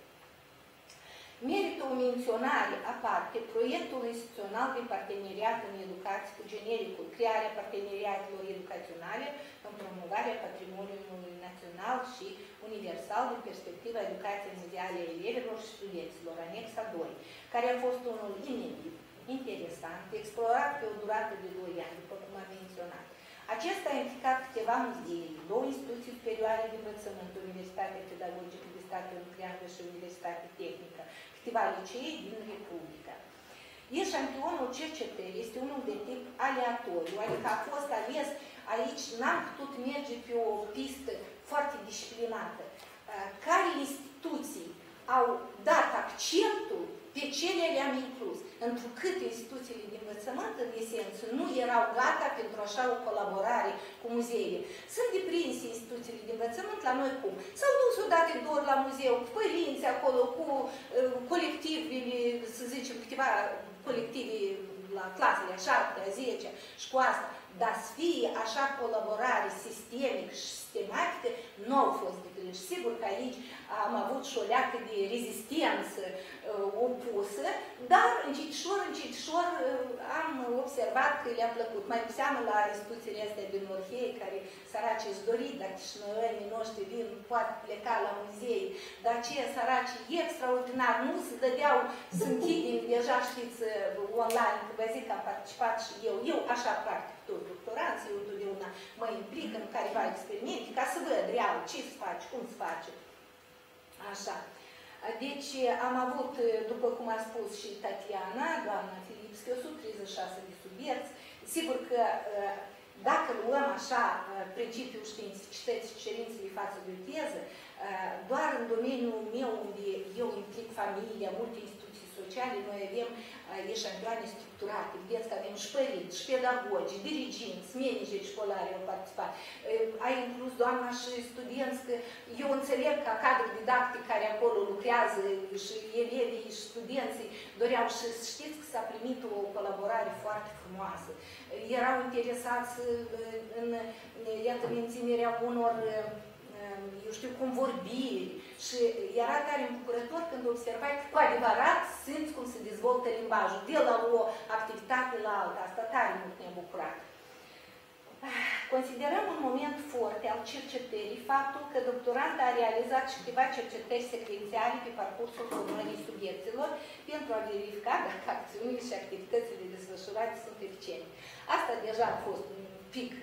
Speaker 3: Merită o menționare aparte proiectul instituțional de parteneriat în educație cu genericul crearea parteneriatelor educaționale în promovarea patrimoniului național și universal din perspectiva educației mondiale a elevilor și studenților, anexa 2, care a fost unul inedit, interesant, explorat pe o durată de 2 ani, după cum am menționat. Acesta a implicat câteva muzei, două instituții superioare de învățământ, Universitatea Pedagogică de stat în Creangă și Universitatea Tehnică, câteva licee din Republica. Eșantionul cercetării este unul de tip aleatoriu, adică a fost ales aici, n-am putut merge pe o pistă foarte disciplinată. Care instituții au dat accentul pe cele le-am inclus, întrucât instituțiile de învățământ, în esență, nu erau gata pentru așa o colaborare cu muzeile. Sunt deprinse instituțiile de învățământ la noi cum? S-au dus odată doar la muzeu, cu părinți acolo, cu uh, colectivele, să zicem, câteva colective la clasele a 7 a 10 și cu asta, dar să fie așa colaborare sistemic și sistematică, nu au fost deprinși. Sigur că aici am avut și o leacă de rezistență uh, opusă, dar încetișor, încetișor uh, am observat că le-a plăcut. Mai cu seamă la instituțiile astea din Orhei, care săraci își dori, dacă șnăănii noștri vin, poate pleca la muzei, dar ce săraci extraordinar, nu se dădeau, să închidem deja, știți, uh, online, că vă zic că am participat și eu, eu așa practic tot doctoranți, eu întotdeauna mă implic în careva experimente, ca să văd real ce se face, cum se face. Așa. Deci am avut, după cum a spus și Tatiana, doamna Filipschi, 136 de subiecti. Sigur că dacă luăm așa principiul științicității și cerințele față de o teză, doar în domeniul meu unde eu implic familia, multe instituții sociale, noi avem eșantioane structurate. Vedeți că avem și părinți, și pedagogi, diriginți, manageri școlari au participat. Ai inclus doamna și studenți, că eu înțeleg că cadru didactic care acolo lucrează și elevii și studenții doreau și știți că s-a primit o colaborare foarte frumoasă. Erau interesați în, iată, menținerea unor eu știu, cum vorbi și era tare îmbucurător când observai că cu adevărat simți cum se dezvoltă limbajul, de la o activitate la alta. Asta tare mult ne-a bucurat. Considerăm un moment foarte al cercetării faptul că doctoranta a realizat și câteva cercetări secvențiale pe parcursul formării subiectelor pentru a verifica dacă acțiunile și activitățile desfășurate sunt eficiente. Asta deja a fost un pic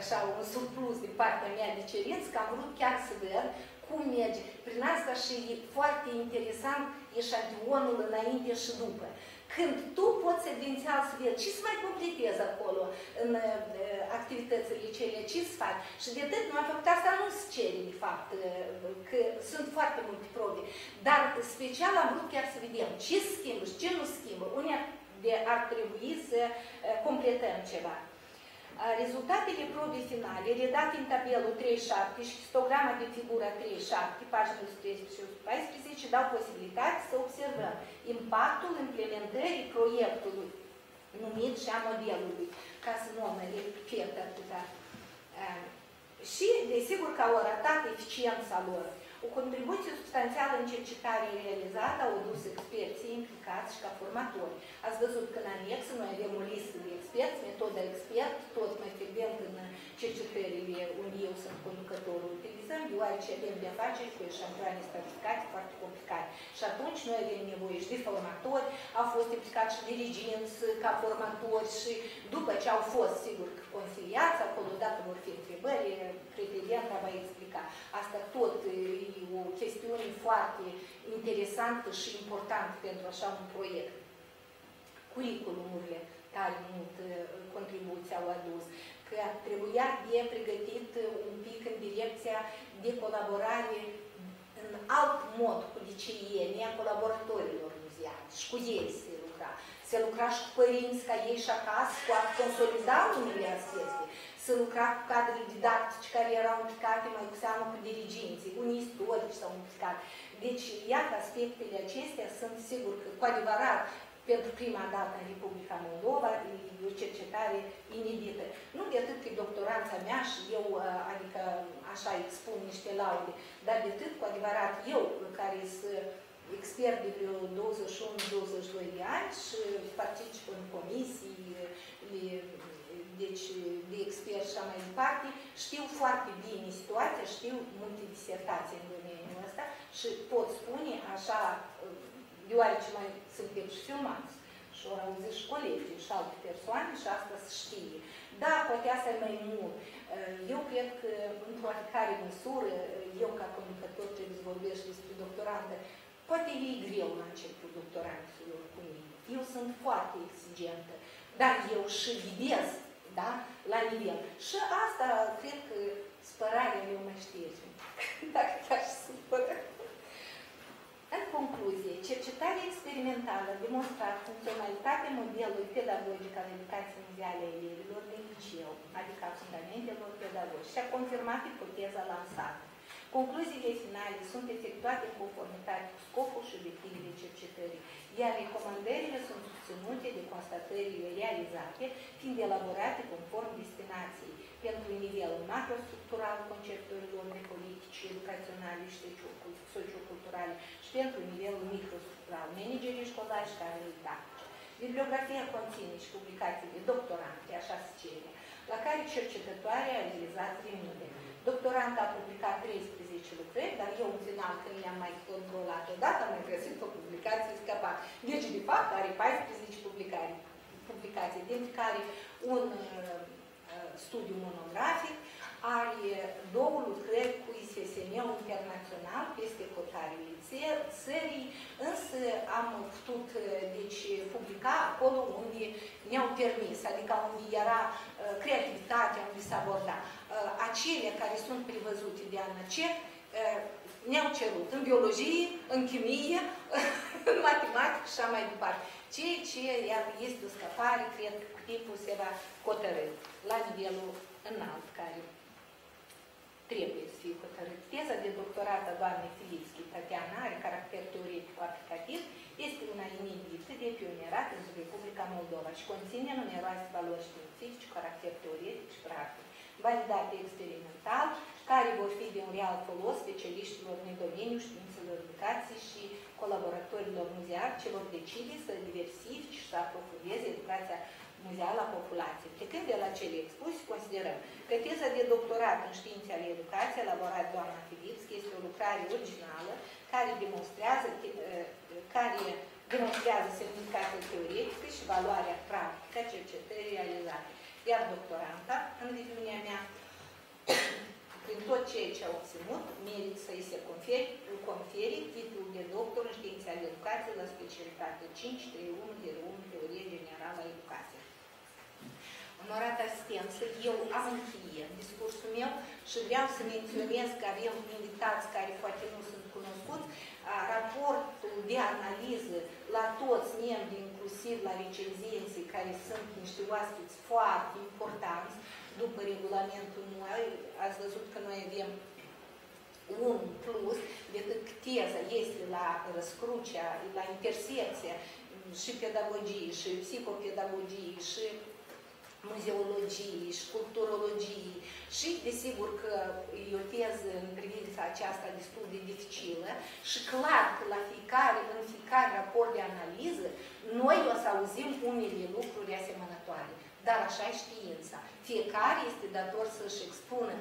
Speaker 3: așa, un surplus din partea mea de cerinți, că am vrut chiar să văd cum merge. Prin asta și e foarte interesant eșantionul înainte și după. când tu poți evidențial să vezi ce să mai completezi acolo în uh, activitățile cele, ce să faci. Și de atât noi am făcut asta nu se cere, de fapt, uh, că sunt foarte multe probe. Dar special am vrut chiar să vedem ce schimbă și ce nu schimbă. Unii ar trebui să uh, completăm ceva. Rezultatele probei finale, redate în tabelul 37 și histograma de figura 37, paginile 13 și 14, dau posibilitate să observăm impactul implementării proiectului numit și a modelului, ca să nu mă repet atâta. Și, desigur, că au arătat eficiența lor. O contribuție substanțială în cercetare realizată au adus experții implicați și ca formatori. Ați văzut că în anexă noi avem o listă de experți, metoda expert, tot mai frecvent în cercetările unde eu sunt conducătorul utilizăm, deoarece avem de face cu eșantioane stratificate foarte complicate. Și atunci noi avem nevoie și de formatori, au fost implicați și diriginți ca formatori și după ce au fost, sigur, consiliați, acolo dată vor fi întrebări, pretendenta va explica. Asta tot e o chestiune foarte interesantă și importantă pentru așa un proiect. Curriculumurile tare mult uh, contribuții au adus, că trebuia de pregătit un pic în direcția de colaborare în alt mod cu liceienii colaboratorilor muzeali și cu ei se lucra. Se lucra și cu părinți ca ei și acasă, cu a consolida unele aspecte. Se lucra cu cadre didactici care erau implicate mai cu seamă cu diriginții, unii istorici s-au implicat. Deci, iată, aspectele acestea sunt sigur că cu adevărat pentru prima dată în Republica Moldova, e o cercetare inedită. Nu de atât că doctoranța mea și eu, uh, adică așa expun niște laude, dar de atât cu adevărat eu, care sunt expert de vreo 21-22 de ani și particip în comisii, deci de expert și așa mai departe, știu foarte bine situația, știu multe disertații în domeniul ăsta și pot spune așa deoarece mai suntem și filmați și ori auzit și colegii și alte persoane și asta se știe. Da, poate asta e mai mult. Eu cred că, într-o oarecare măsură, eu ca conducător trebuie să vorbesc despre doctorantă, poate e greu la început doctoranților cu mine. Eu sunt foarte exigentă, dar eu și ghidez, da, la nivel. Și asta, cred că, spărarea eu mă știe. Dacă te-aș supăra. În concluzie, cercetarea experimentală a demonstrat funcționalitatea modelului pedagogic al educației muzeale a elevilor din liceu, adică a fundamentelor pedagogice, și a confirmat ipoteza lansată. Concluziile finale sunt efectuate în conformitate cu scopul și obiectivele cercetării, iar recomandările sunt susținute de constatările realizate, fiind elaborate conform destinației pentru nivelul macrostructural conceptorilor de politici educaționale și socioculturale și pentru nivelul microstructural, managerii școlari și care didactice. Bibliografia conține și publicații de doctorante, așa se cere, la care cercetătoarea a realizat remite. Doctorant a publicat 13 lucrări, dar eu în final, când le-am mai controlat odată, am mai găsit o publicație scăpat. Deci, de fapt, are 14 publicații, publicații dintre care un uh, studiu monografic, are două lucrări cu ISSN internațional peste hotarele țării, însă am putut deci, publica acolo unde ne-au permis, adică unde era uh, creativitatea, unde se aborda. Uh, acele care sunt prevăzute de ANC uh, ne-au cerut în biologie, în chimie, în matematică și așa mai departe. Ceea ce este o scăpare, cred că timpul se va hotărâ la nivelul înalt, care trebuie să fie hotărât. Teza de doctorat a doamnei Filipski, Tatiana, are caracter teoretic-aplicativ, este una inedită de pionierat în Republica Moldova și conține numeroase valori științifice cu caracter teoretic și practic, validate experimental, care vor fi de un real folos specialiștilor în domeniul științelor educației și colaboratorilor muzeali ce vor decide să diversifice și să aprofundeze educația muzeală a populației. Plecând de la cele expuse, considerăm că teza de doctorat în științe ale educației, elaborat doamna Filipski, este o lucrare originală care demonstrează, eh, care demonstrează semnificația teoretică și valoarea practică a cercetării realizate. Iar doctoranta, în viziunea mea, prin tot ceea ce a obținut merit să-i se conferi, conferi titlul de doctor în științe ale educației la specialitate 5, 1 de 1, teorie generală a educației. Onorată asistență, eu am încheiat discursul meu și vreau să menționez că avem invitați care poate nu sunt cunoscuți, raportul de analiză la toți membrii, inclusiv la recenzenții, care sunt niște oaspeți foarte importanți, după regulamentul noi, ați văzut că noi avem un plus, decât teza este la răscrucea, la intersecția și pedagogie, și psihopedagogie, și muzeologie, și culturologie, și desigur că e o teză în privința aceasta destul de dificilă și clar că la fiecare, în fiecare raport de analiză, noi o să auzim unele lucruri asemănătoare. Dar așa e știința. Fiecare este dator să-și expună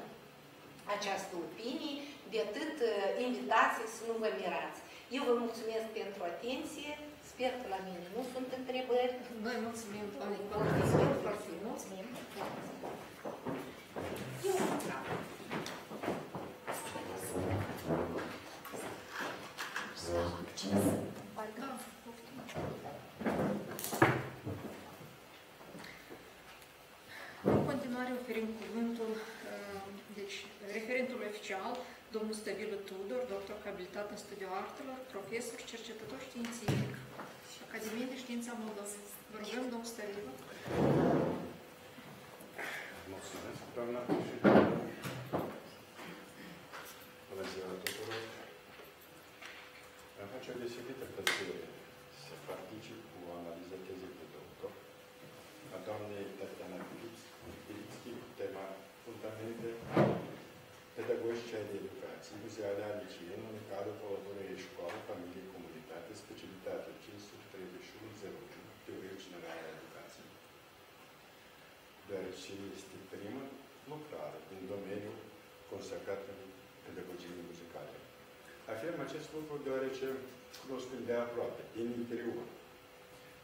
Speaker 3: această opinie, de atât uh, invitații să nu vă mirați. Eu vă mulțumesc pentru atenție, sper că la mine nu sunt întrebări.
Speaker 1: Noi mulțumim, doamne,
Speaker 3: Mulțumim foarte mult. Mulțumim. Eu
Speaker 1: Da, poftim. În continuare oferim cuvântul uh, deci, referentul oficial, domnul Stabilă Tudor, doctor cu abilitate în studiul artelor, profesor, cercetător științific, Academie de Știința Moldovei. Vă rugăm, domnul Stabilă.
Speaker 4: Mulțumesc, doamna. Bună ziua tuturor. Îmi face o deosebită plăcere să particip cu analiza tezei de doctor a doamnei Tatiana Filipski cu tema Fundamente pedagogice ale educației muzeale ale liceului în cadrul colaborării școală, familie, comunitate, specialitate 531 teorie generală a educației deoarece este prima lucrare din domeniul consacrat în pedagogie muzicale. Afirm acest lucru deoarece cunosc de aproape, din interior,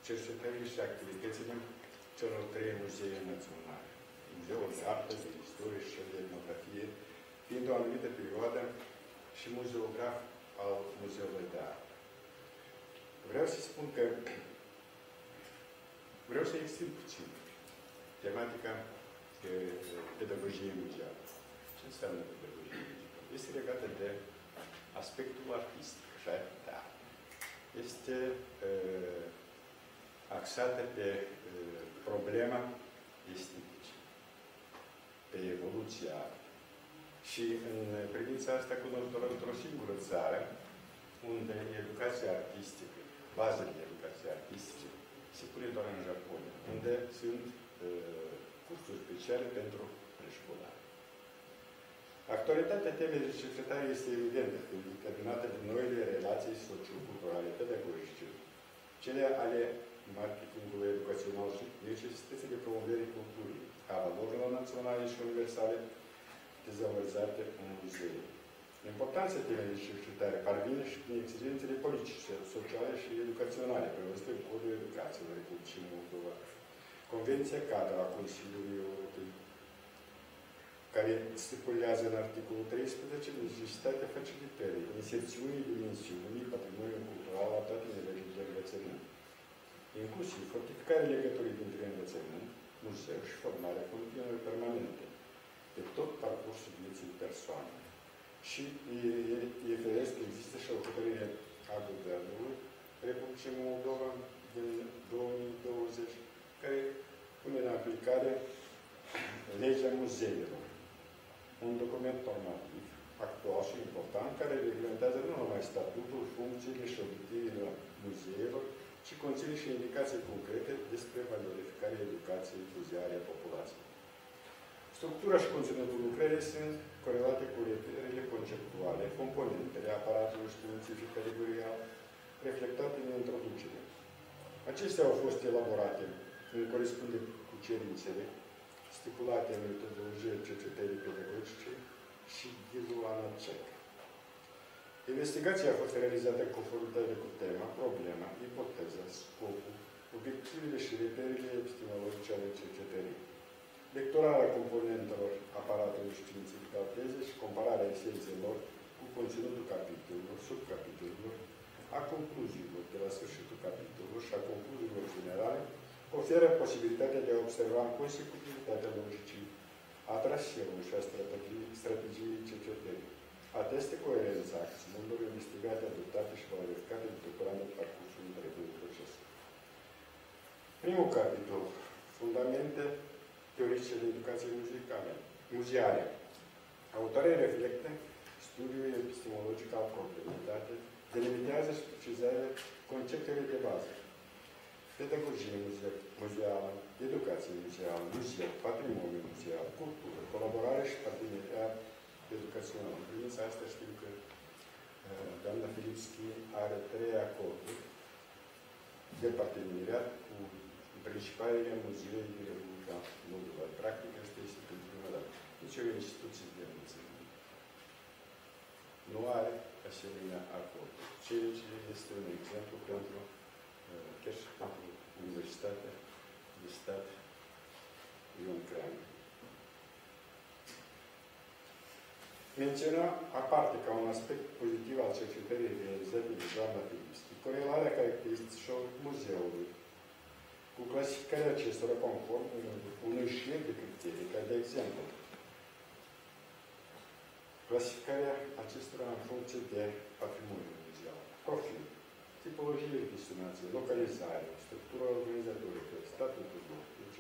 Speaker 4: cercetările și activitățile celor trei muzee naționale. Muzeul de Artă, de Istorie și cel de Etnografie, fiind o anumită perioadă și muzeograf al Muzeului de Artă. Vreau să spun că vreau să extind puțin tematica pedagogiei muzeală. Ce înseamnă pedagogie muzicală? Este legată de aspectul artistic, așa? Da. Este uh, axată pe uh, problema estetică, pe evoluția și în privința asta cunosc doar într-o singură țară, unde educația artistică, bazele educației artistice, se pune doar în Japonia, unde sunt cursuri speciale pentru preșcolari. Actualitatea temei de cercetare este evidentă, fiind determinată de noile relații socioculturale pedagogice, cele ale marketingului educațional și necesitățile promovării culturii, a valorilor naționale și universale dezvoltate în muzee. Importanța temei de cercetare parvine și prin exigențele politice, sociale și educaționale prevăzute în Codul Educației în Republicii Moldova, Convenția cadră a Consiliului Europei, care stipulează în articolul 13 necesitatea facilitării, inserțiunii dimensiunii patrimoniului cultural la toate nivelurile de învățământ, inclusiv fortificarea legăturii dintre învățământ, muzeu și formarea continuă permanente, pe tot parcursul vieții persoanei. Și e firesc că există și o hotărâre a Guvernului Republicii Moldova din 2020, care pune în aplicare legea muzeilor. Un document normativ actual și important care reglementează nu numai statutul, funcțiile și obiectivele muzeilor, ci conține și indicații concrete despre valorificarea educației muzeare a populației. Structura și conținutul lucrării sunt corelate cu reperele conceptuale, componentele aparatului științific categorial, reflectate în introducere. Acestea au fost elaborate în corespundere cu cerințele stipulate în metodologia cercetării pedagogice și ghidul ANACEC. Investigația a fost realizată în conformitate cu tema, problema, ipoteza, scopul, obiectivele și reperele epistemologice ale cercetării. Lecturarea componentelor aparatului științific al tezei și compararea științelor cu conținutul capitolelor, subcapitolelor, a concluziilor de la sfârșitul capitolului și a concluziilor generale, oferă posibilitatea de a observa în consecutivitatea logicii a traseului și a strategiei, strategiei cercetării. Ateste coerența acțiunilor investigate, adoptate și valorificate de doctorandul parcursul întregului proces. Primul capitol. Fundamente teorice de educație muzicale, muzeale. Autorii reflectă studiul epistemologic al problemei date, delimitează și precizează conceptele de bază. Pedagogie muzeală, educație muzeală, muzeu, patrimoniu muzeal, cultură, colaborare și parteneriat educațional. În privința asta știu că uh, doamna Filipski are trei acorduri de parteneriat cu principalele muzee din Republica Moldova. Practic, asta este pentru prima dată. Nici o instituție de înțelegere nu are asemenea acord. Ceea ce este un exemplu pentru, uh, chiar și pentru Universitatea de Stat Ion Creangă. menționa aparte ca un aspect pozitiv al cercetării realizate de doamna Filipski, corelarea caracteristicilor muzeului cu clasificarea acestora conform unui șir de criterii, ca de exemplu, clasificarea acestora în funcție de patrimoniul muzeal, profil, tipologie de destinație, localizare, structura organizatorică, statutul lor, etc.,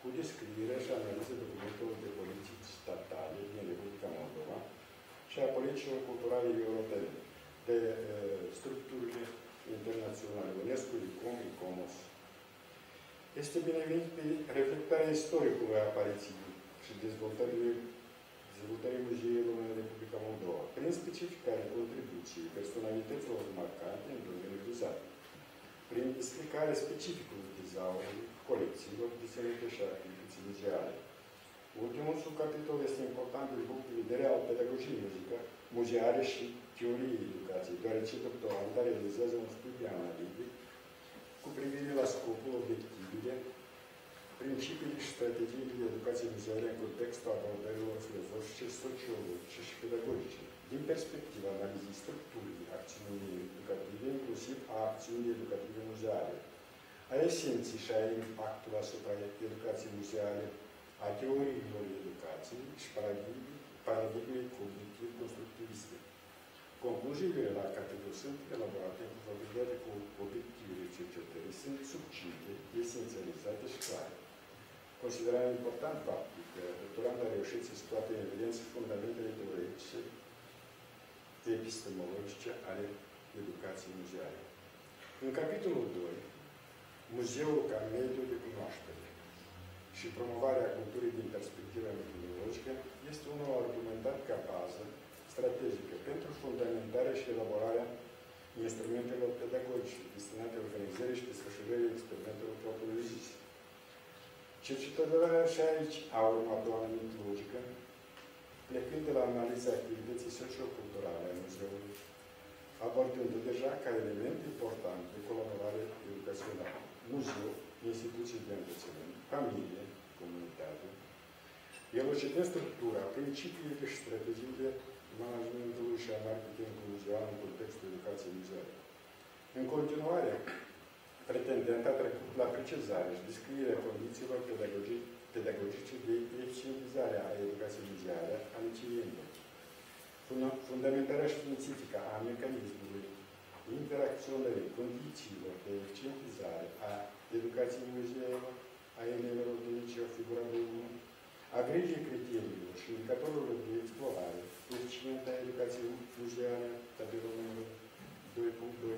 Speaker 4: cu descriere și analiză documentelor de politici statale din Republica Moldova și a politicilor culturale europene, de uh, structurile internaționale, UNESCO, ICOM, ICOMOS. Este binevenit pe reflectarea istoricului apariției și dezvoltării dezvoltării muzeilor în Republica Moldova, prin specificarea contribuției personalităților marcante în domeniul vizat, prin explicarea specificului tezaurului, colecțiilor, diserite și activității muzeale. Ultimul subcapitol este important din punct de vedere al pedagogiei muzică, muzeale și teoriei educației, deoarece doctoranda realizează un studiu analitic cu privire la scopul, obiectivele, principiile și strategiile de educație muzeală în contextul abordărilor filozofice, sociologice și pedagogice, din perspectiva analizei structurii acțiunii educative, inclusiv a acțiunii educative muzeale, a esenței și a impactului asupra educației muzeale, a teoriilor educației și paradigmei cognitiv-constructiviste. Concluziile la capitol sunt elaborate în conformitate cu obiectivele cercetării, sunt subcinte, esențializate și clare. Considerarea important faptul că doctoranda a reușit să scoate în evidență fundamentele teoretice epistemologice ale educației muzeale. În capitolul 2, Muzeul ca mediu de cunoaștere și promovarea culturii din perspectivă metodologică este unul argumentat ca bază strategică pentru fundamentarea și elaborarea instrumentelor pedagogice destinate organizării și desfășurării experimentelor propriu-zise. Cercetătoarea și aici a urmat o anumită logică, plecând de la analiza activității socioculturale a muzeului, abordând deja ca element important de colaborare educațională muzeu, instituții de învățământ, familie, comunitate, elocitând structura, principiile și strategiile managementului și a marketingului muzeal în contextul educației muzeale. În continuare, pretendent a trecut la precizare și descrierea condițiilor pedagogice de eficientizare a educației muzeale a liceilor. Fundamentarea științifică a mecanismului interacționării condițiilor de eficientizare a educației muzeelor, a elevelor de liceu, figura de 1, a grijii criteriilor și indicatorilor de explorare, eficientă a educației muzeale, tabelul numărul 2.2,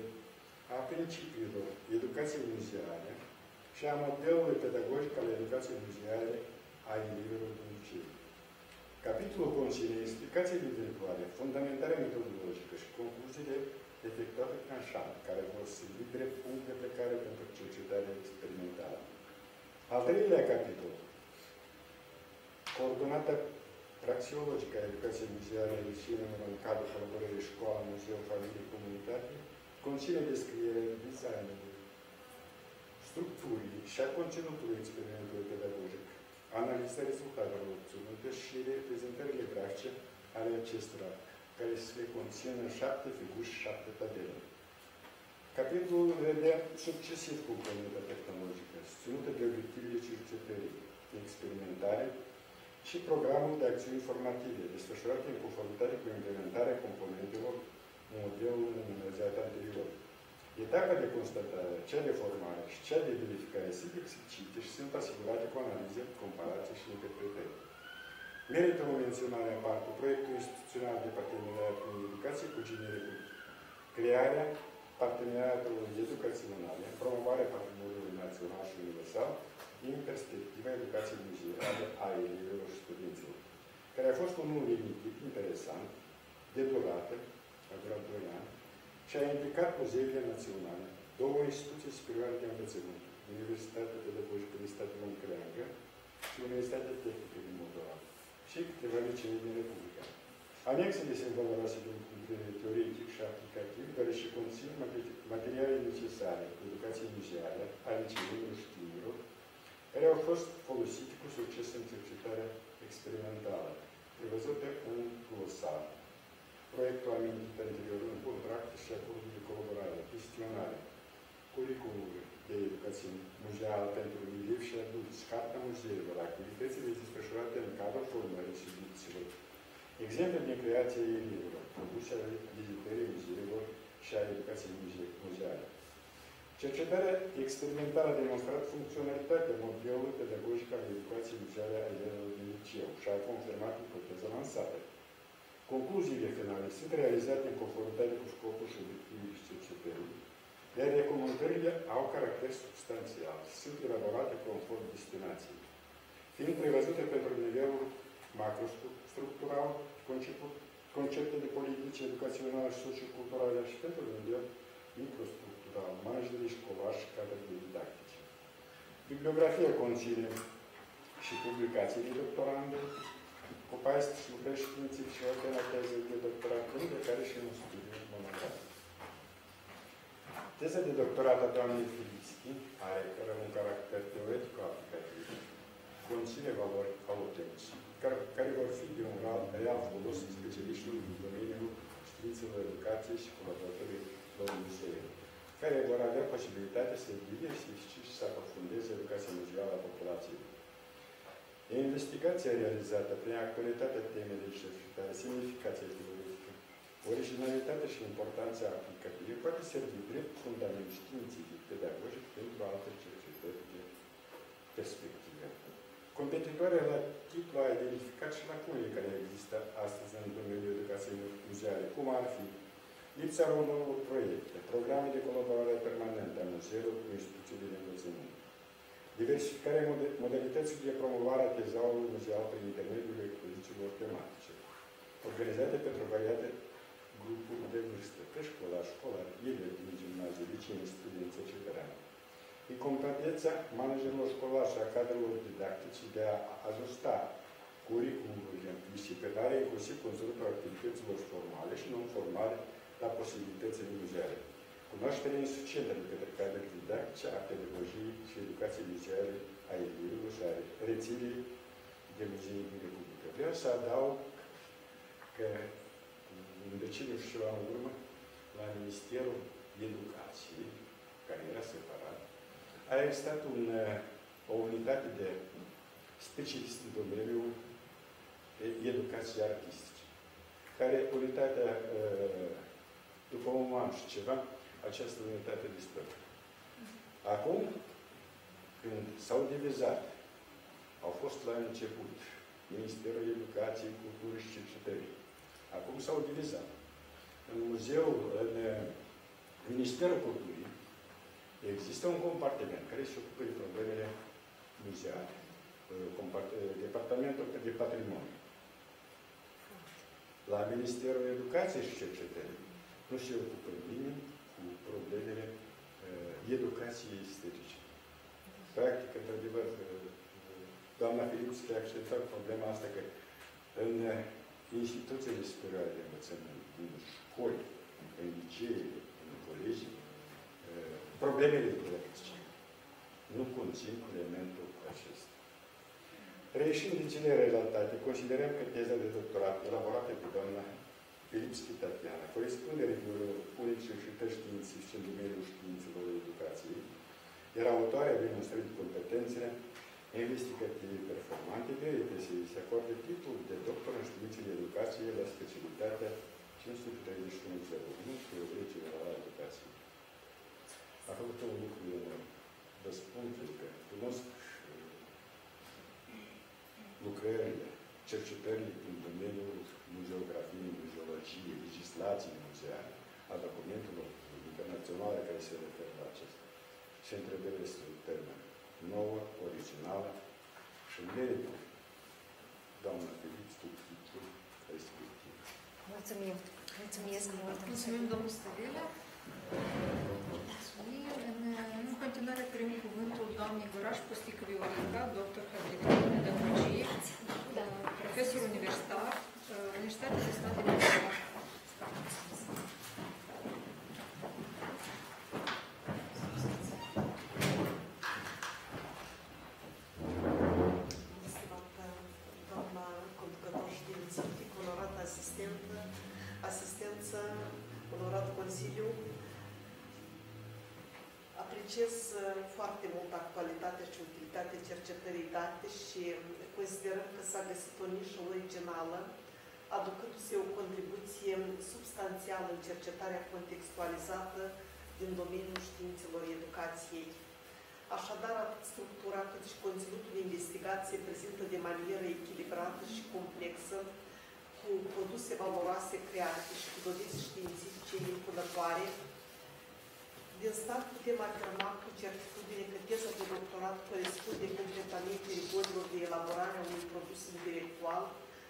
Speaker 4: a principiilor educației muzeale și a modelului pedagogic al educației muzeale a elevilor de liceu. Capitolul conține explicațiile viitoare, fundamentarea metodologică și concluziile efectuate prin șan, care vor servi drept punct de plecare pentru cercetarea experimentală. Al treilea capitol, coordonată praxiologică a educației muzeale a liceelor în cadrul colaborării școală, muzeu, familie, comunitate, conține descriere designului, structurii și a conținutului experimentului pedagogic, analiza rezultatelor obținute și reprezentările grafice ale acestora, care se conțină șapte figuri și șapte tabele. Capitolul vedea succesiv componenta tehnologică, susținută de obiectivele cercetării, experimentare și programul de acțiuni formative, desfășurate în conformitate cu implementarea componentelor modelului analizat anterior. Etapa de constatare, cea de formare și cea de verificare sunt explicite și sunt asigurate cu analize, comparație și interpretări. Merită o menționare aparte proiectul instituțional de parteneriat în educație cu genericul. Crearea parteneriatelor educaționale, promovarea patrimoniului național și universal din perspectiva educației muzeale a elevilor și studenților, care a fost unul limitit, interesant, de durată, a durat 2 ani, și a implicat muzeile naționale, două instituții superioare de învățământ, Universitatea Pedagogică din Statul Mâncreangă și Universitatea Tehnică din Moldova și câteva licee din Republica. Anexele se valorează din punct de vedere teoretic și aplicativ, dar și conțin materiale necesare educației muzeale a liceilor și tinerilor, care au fost folosite cu succes în cercetarea experimentală, prevăzută în glosar. Proiectul amintit anterior în contract și acordul de colaborare, gestionare, curriculumul de educație muzeală pentru elevi și adulți, cartea muzeelor, activitățile desfășurate în cadrul formării și dicțiilor, exemple de creație elevilor, produse ale vizitării muzeelor și a educației muzeale. Cercetarea experimentală a demonstrat funcționalitatea modelului pedagogic al educației muzeale a elevilor din liceu și a confirmat ipoteza lansată. Concluziile finale sunt realizate în conformitate cu scopul și obiectivul cercetării, iar recomandările au caracter substanțial, sunt elaborate conform destinației, fiind prevăzute pentru nivelul macrostructural, concepte de politici educaționale și socioculturale și pentru nivel microstructural, managerii școlari și cadre de didactice. Bibliografia conține și publicații de doctorande, cu 14 lucrări științifice și alternative de doctorat, de care și un studiu monografic. Teza de doctorat a doamnei Filischi are un caracter teoretic-aplicativ, conține valori autentice, care, care vor fi de un real folos specialiștilor din domeniul științelor educației și colaboratorii lor musei, care vor avea posibilitatea să diversifice și să aprofundeze educația muzeală a populației. Investigația realizată prin actualitatea temei de cercetare, semnificația teoretică, originalitatea și importanța aplicative poate servi drept fundament științific, pedagogic pentru alte cercetări de perspectivă. Competitoarea la titlu a identificat și lacunele care există astăzi în domeniul educației muzeale, cum ar fi lipsa unor proiecte, programe de colaborare permanentă a muzeelor cu instituțiile de învățământ, diversificarea modalității de promovare a tezaurului muzeal prin intermediul expozițiilor tematice, organizate pentru variate grupuri de vârstă, preșcolar, școlar, elevi din gimnaziu, licei, studenți, etc. Incompetența managerilor școlari și a cadrelor didactice de a ajusta curriculumurile disciplinare, inclusiv conținutul activităților formale și non-formale la posibilitățile muzeale. Cunoașterea insuficientă de către cadrele didactice a pedagogiei și educației muzeale a elevilor și a rețelei de muzei din Republică. Vreau să adaug că în deceniu și ceva în urmă, la Ministerul Educației, care era separat, a existat un, o unitate de specialiști în domeniul educației artistice, care unitatea, după un an și ceva, această unitate dispărut. Acum, când s-au divizat, au fost la început Ministerul Educației, Culturii și Cercetării. Acum s-au divizat. În muzeu, în Ministerul Culturii, există un compartiment care se ocupă de problemele muzeale, Departamentul de Patrimoniu. La Ministerul Educației și Cercetării nu se ocupă nimeni cu problemele uh, educației estetice. Practic, într-adevăr, uh, doamna Filipschi a acceptat problema asta că în instituțiile superioare de învățământ, în școli, în licee, în colegi, uh, problemele didactice nu conțin elementul acesta. Reieșind din cele relatate, considerăm că teza de doctorat elaborată de doamna Filipski Tatiana corespunde regulilor unicități științifice în domeniul științelor educației, iar autoarea demonstrând competențele investigative performante, merită să se acorde titlul de doctor în științele educației la specialitatea 531 Teorie Generală a Educației. A făcut un lucru vă spun că cunosc lucrările, cercetările în domeniul muzeografiei, muzeologiei, legislației muzeale, a documentelor internaționale care se referă la acesta. Și întrebările sunt termen nouă, originală și merită doamna Filip titlul respectiv.
Speaker 5: Mulțumim! Mulțumesc mult!
Speaker 1: Mulțumim, domnul Stăvilă. Mulțumim. În, în continuare primim cuvântul doamnei Guraș Pustică Viorica, doctor habilitat în pedagogie, profesor universitar, Universitatea de Stat din
Speaker 6: doamna conducător științific, onorată asistentă, asistență, onorat Consiliu, apreciez foarte mult actualitatea și utilitatea cercetării date și considerăm că s-a găsit o nișă originală, aducându-se o contribuție substanțială în cercetarea contextualizată din domeniul științelor educației. Așadar, atât structura cât și conținutul investigației prezintă de manieră echilibrată și complexă, cu produse valoroase create și cu dovezi științifice impunătoare, din start putem afirma cu certitudine că teza de doctorat corespunde completamente rigorilor de elaborare a unui produs intelectual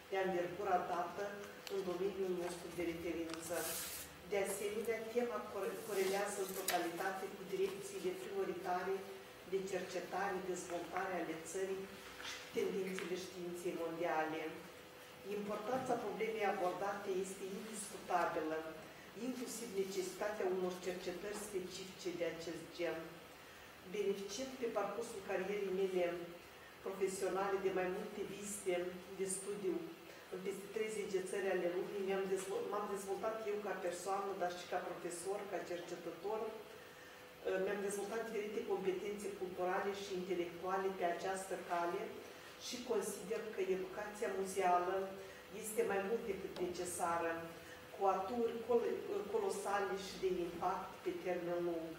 Speaker 6: de anvergura dată în domeniul nostru de referință. De asemenea, tema corelează în totalitate cu direcțiile prioritare de cercetare, dezvoltare ale țării și tendințele științei mondiale. Importanța problemei abordate este indiscutabilă, inclusiv necesitatea unor cercetări specifice de acest gen. Beneficiind pe parcursul carierei mele profesionale de mai multe vizite de studiu în peste 30 de țări ale lumii, m-am dezvoltat, dezvoltat eu ca persoană, dar și ca profesor, ca cercetător, mi-am dezvoltat diferite competențe culturale și intelectuale pe această cale și consider că educația muzeală este mai mult decât necesară, cu aturi colosale și de impact pe termen lung.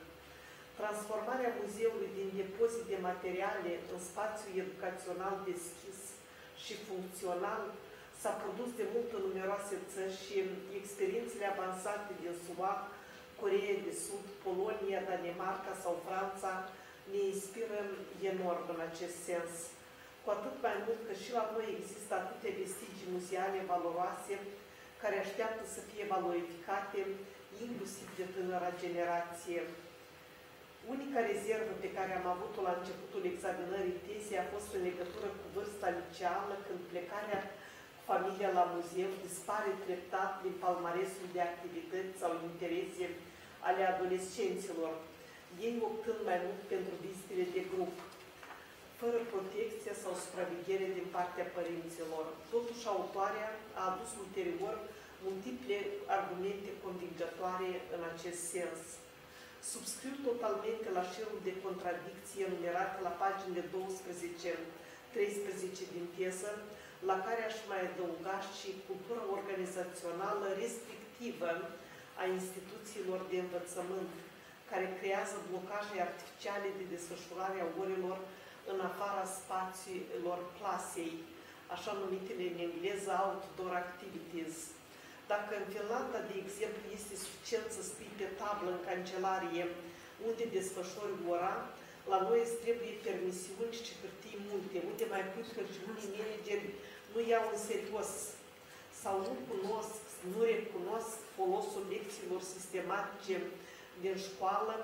Speaker 6: Transformarea muzeului din depozit de materiale în spațiu educațional deschis și funcțional s-a produs de mult în numeroase țări și experiențele avansate din SUA Coreea de Sud, Polonia, Danemarca sau Franța ne inspiră enorm în acest sens. Cu atât mai mult că și la noi există atâtea vestigii muzeale valoroase care așteaptă să fie valorificate inclusiv de tânăra generație. Unica rezervă pe care am avut-o la începutul examinării tezei a fost în legătură cu vârsta liceală, când plecarea familia la muzeu dispare treptat din palmaresul de activități sau interese ale adolescenților, ei optând mai mult pentru vizitele de grup, fără protecție sau supraveghere din partea părinților. Totuși, autoarea a adus ulterior multiple argumente convingătoare în acest sens. Subscriu totalmente la șirul de contradicție enumerat la paginile 12-13 din piesă, la care aș mai adăuga și cultura organizațională restrictivă a instituțiilor de învățământ, care creează blocaje artificiale de desfășurare a orelor în afara spațiilor clasei, așa numitele în engleză outdoor activities. Dacă în Finlanda, de exemplu, este suficient să scrii pe tablă în cancelarie unde desfășori ora, la noi îți trebuie permisiuni și hârtii multe, unde mai pui hârtiunii manageri nu iau în serios sau nu cunosc, nu recunosc folosul lecțiilor sistematice din școală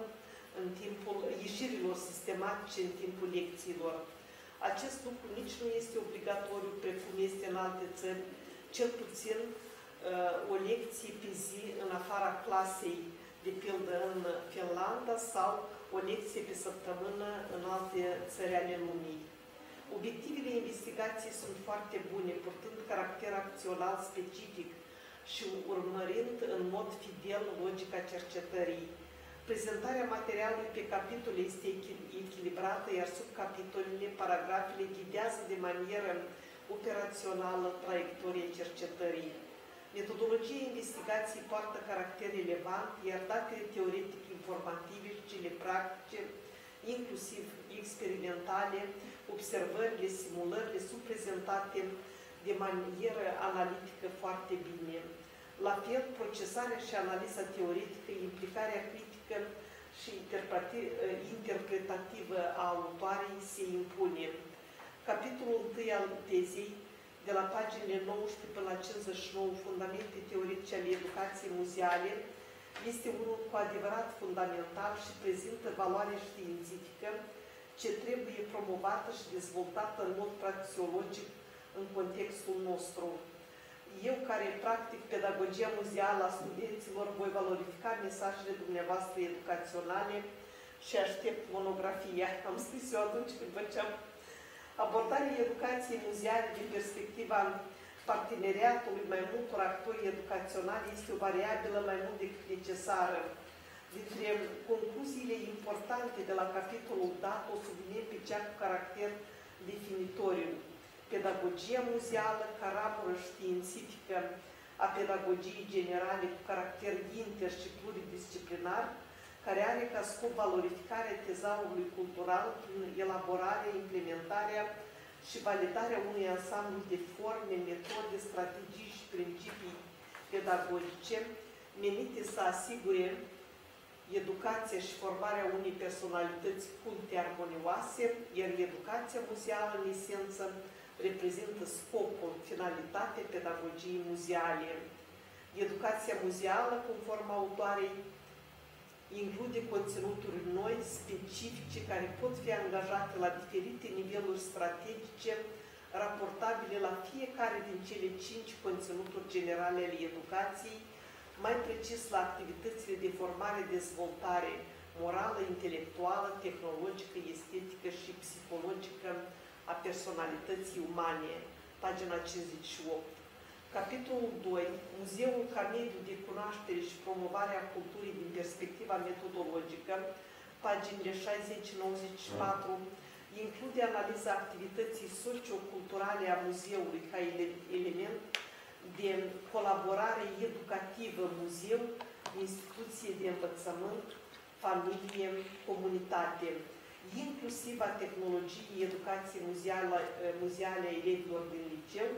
Speaker 6: în timpul ieșirilor sistematice în timpul lecțiilor. Acest lucru nici nu este obligatoriu precum este în alte țări, cel puțin uh, o lecție pe zi în afara clasei, de pildă în Finlanda, sau o lecție pe săptămână în alte țări ale lumii. Obiectivele investigației sunt foarte bune, purtând caracter acțional specific și urmărind în mod fidel logica cercetării. Prezentarea materialului pe capitol este echilibrată, iar subcapitolele, paragrafele ghidează de manieră operațională traiectoria cercetării. Metodologia investigației poartă caracter relevant, iar datele teoretic informative și cele practice, inclusiv experimentale, observările, simulările, sunt prezentate de manieră analitică foarte bine. La fel, procesarea și analiza teoretică, implicarea critică și interpretativă a autoarei se impune. Capitolul 1 al tezei, de la paginile 19 până la 59, Fundamente teoretice ale educației muzeale, este unul cu adevărat fundamental și prezintă valoare științifică ce trebuie promovată și dezvoltată în mod praxiologic în contextul nostru. Eu, care practic pedagogia muzeală a studenților, voi valorifica mesajele dumneavoastră educaționale și aștept monografia. Am scris eu atunci când făceam abordarea educației muzeale din perspectiva parteneriatului mai multor actori educaționali este o variabilă mai mult decât necesară. Dintre concluziile importante de la capitolul dat, o subliniem pe cea cu caracter definitoriu. Pedagogia muzeală ca ramură științifică a pedagogiei generale cu caracter inter și pluridisciplinar, care are ca scop valorificarea tezaurului cultural prin elaborarea, implementarea și validarea unui ansamblu de forme, metode, strategii și principii pedagogice menite să asigure educația și formarea unei personalități culte armonioase, iar educația muzeală, în esență, reprezintă scopul, finalitatea pedagogiei muzeale. Educația muzeală, conform autoarei, include conținuturi noi, specifice, care pot fi angajate la diferite niveluri strategice, raportabile la fiecare din cele cinci conținuturi generale ale educației, mai precis la activitățile de formare-dezvoltare morală, intelectuală, tehnologică, estetică și psihologică a personalității umane, pagina 58. Capitolul 2, Muzeul ca mediu de cunoaștere și promovarea culturii din perspectiva metodologică, paginile 60-94, include analiza activității socioculturale a muzeului ca element de colaborare educativă. Muzeu, instituție de învățământ, familie, comunitate, inclusiv a tehnologiei educației muzeale, muzeale a elevilor din liceu,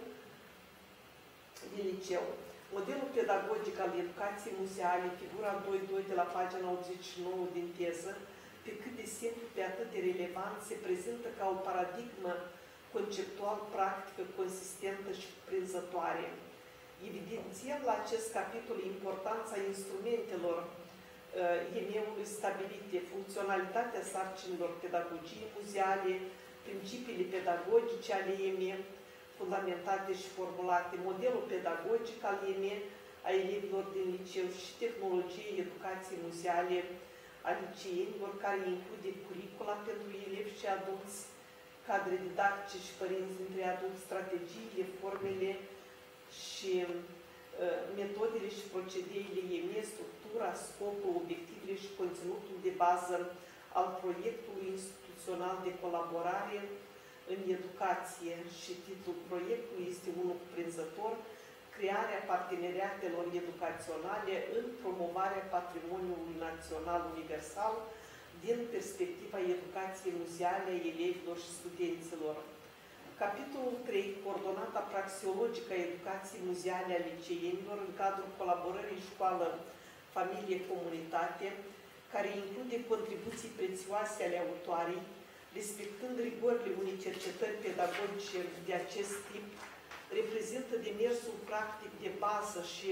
Speaker 6: din liceu. Modelul pedagogic al educației muzeale, figura 2.2 de la pagina 89 din teză, pe cât de simplu, pe atât de relevant, se prezintă ca o paradigmă conceptual practică, consistentă și cuprinzătoare. Evidențiem la acest capitol importanța instrumentelor uh, EME-ului stabilite, funcționalitatea sarcinilor pedagogiei muzeale, principiile pedagogice ale EME, fundamentate și formulate, modelul pedagogic al EME a elevilor din liceu și tehnologiei educației muzeale a liceenilor, care include curicula pentru elevi și adulți, cadre didactice și părinți dintre adulți, strategiile, formele și uh, metodele și procedeile EME, structura, scopul, obiectivele și conținutul de bază al proiectului instituțional de colaborare în educație și titlul proiectului este unul cuprinzător, crearea parteneriatelor educaționale în promovarea patrimoniului național universal din perspectiva educației muzeale a elevilor și studenților. Capitolul 3, coordonata praxiologică a educației muzeale a liceenilor în cadrul colaborării școală-familie-comunitate, care include contribuții prețioase ale autoarei, respectând rigorile unei cercetări pedagogice de acest tip, reprezintă demersul practic de bază și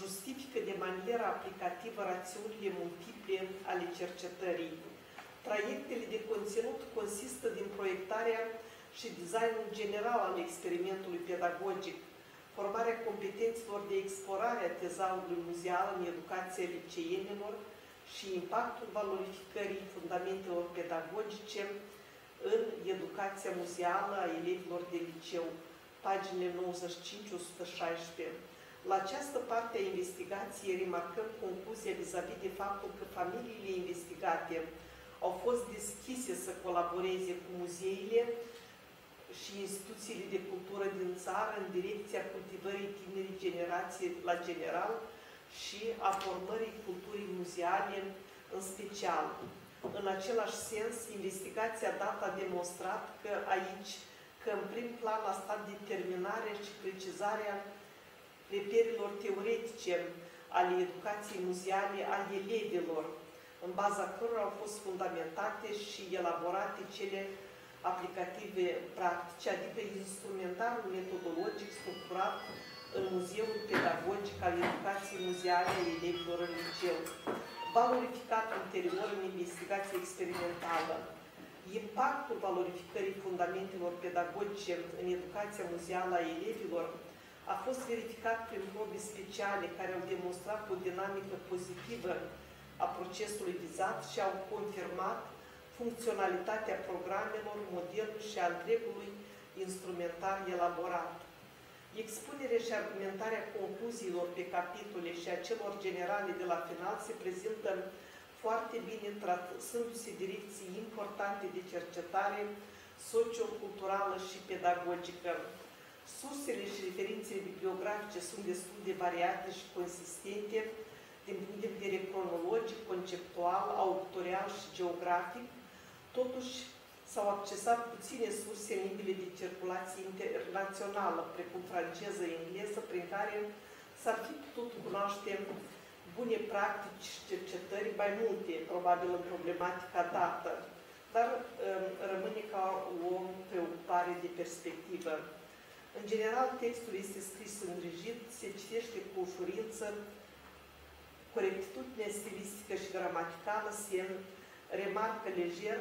Speaker 6: justifică de manieră aplicativă rațiunile multiple ale cercetării. Traiectele de conținut consistă din proiectarea și designul general al experimentului pedagogic, formarea competențelor de explorare a tezaurului muzeal în educația liceenilor și impactul valorificării fundamentelor pedagogice în educația muzeală a elevilor de liceu, paginile 95-116. La această parte a investigației remarcăm concluzia vis-a-vis de faptul că familiile investigate au fost deschise să colaboreze cu muzeile și instituțiile de cultură din țară în direcția cultivării tinerii generații la general și a formării culturii muzeale în special. În același sens, investigația dată a demonstrat că aici, că în prim plan a stat determinarea și precizarea reperilor teoretice ale educației muzeale a elevilor, în baza cărora au fost fundamentate și elaborate cele aplicative practice, adică instrumentarul metodologic structurat în Muzeul Pedagogic al Educației Muzeale a elevilor în liceu, valorificat ulterior în investigație experimentală. Impactul valorificării fundamentelor pedagogice în educația muzeală a elevilor a fost verificat prin probe speciale care au demonstrat o dinamică pozitivă a procesului vizat și au confirmat funcționalitatea programelor, modelului și a întregului instrumentar elaborat. Expunerea și argumentarea concluziilor pe capitole și a celor generale de la final se prezintă foarte bine trasându-se direcții importante de cercetare socioculturală și pedagogică. Sursele și referințele bibliografice sunt destul de variate și consistente din punct de vedere cronologic, conceptual, autorial și geografic, totuși s-au accesat puține surse în limbile de circulație internațională, precum franceză, engleză, prin care s-ar fi putut cunoaște bune practici și cercetări mai multe, probabil în problematica dată, dar um, rămâne ca o preocupare de perspectivă. În general, textul este scris îngrijit, se citește cu ușurință, corectitudinea stilistică și gramaticală se remarcă lejer,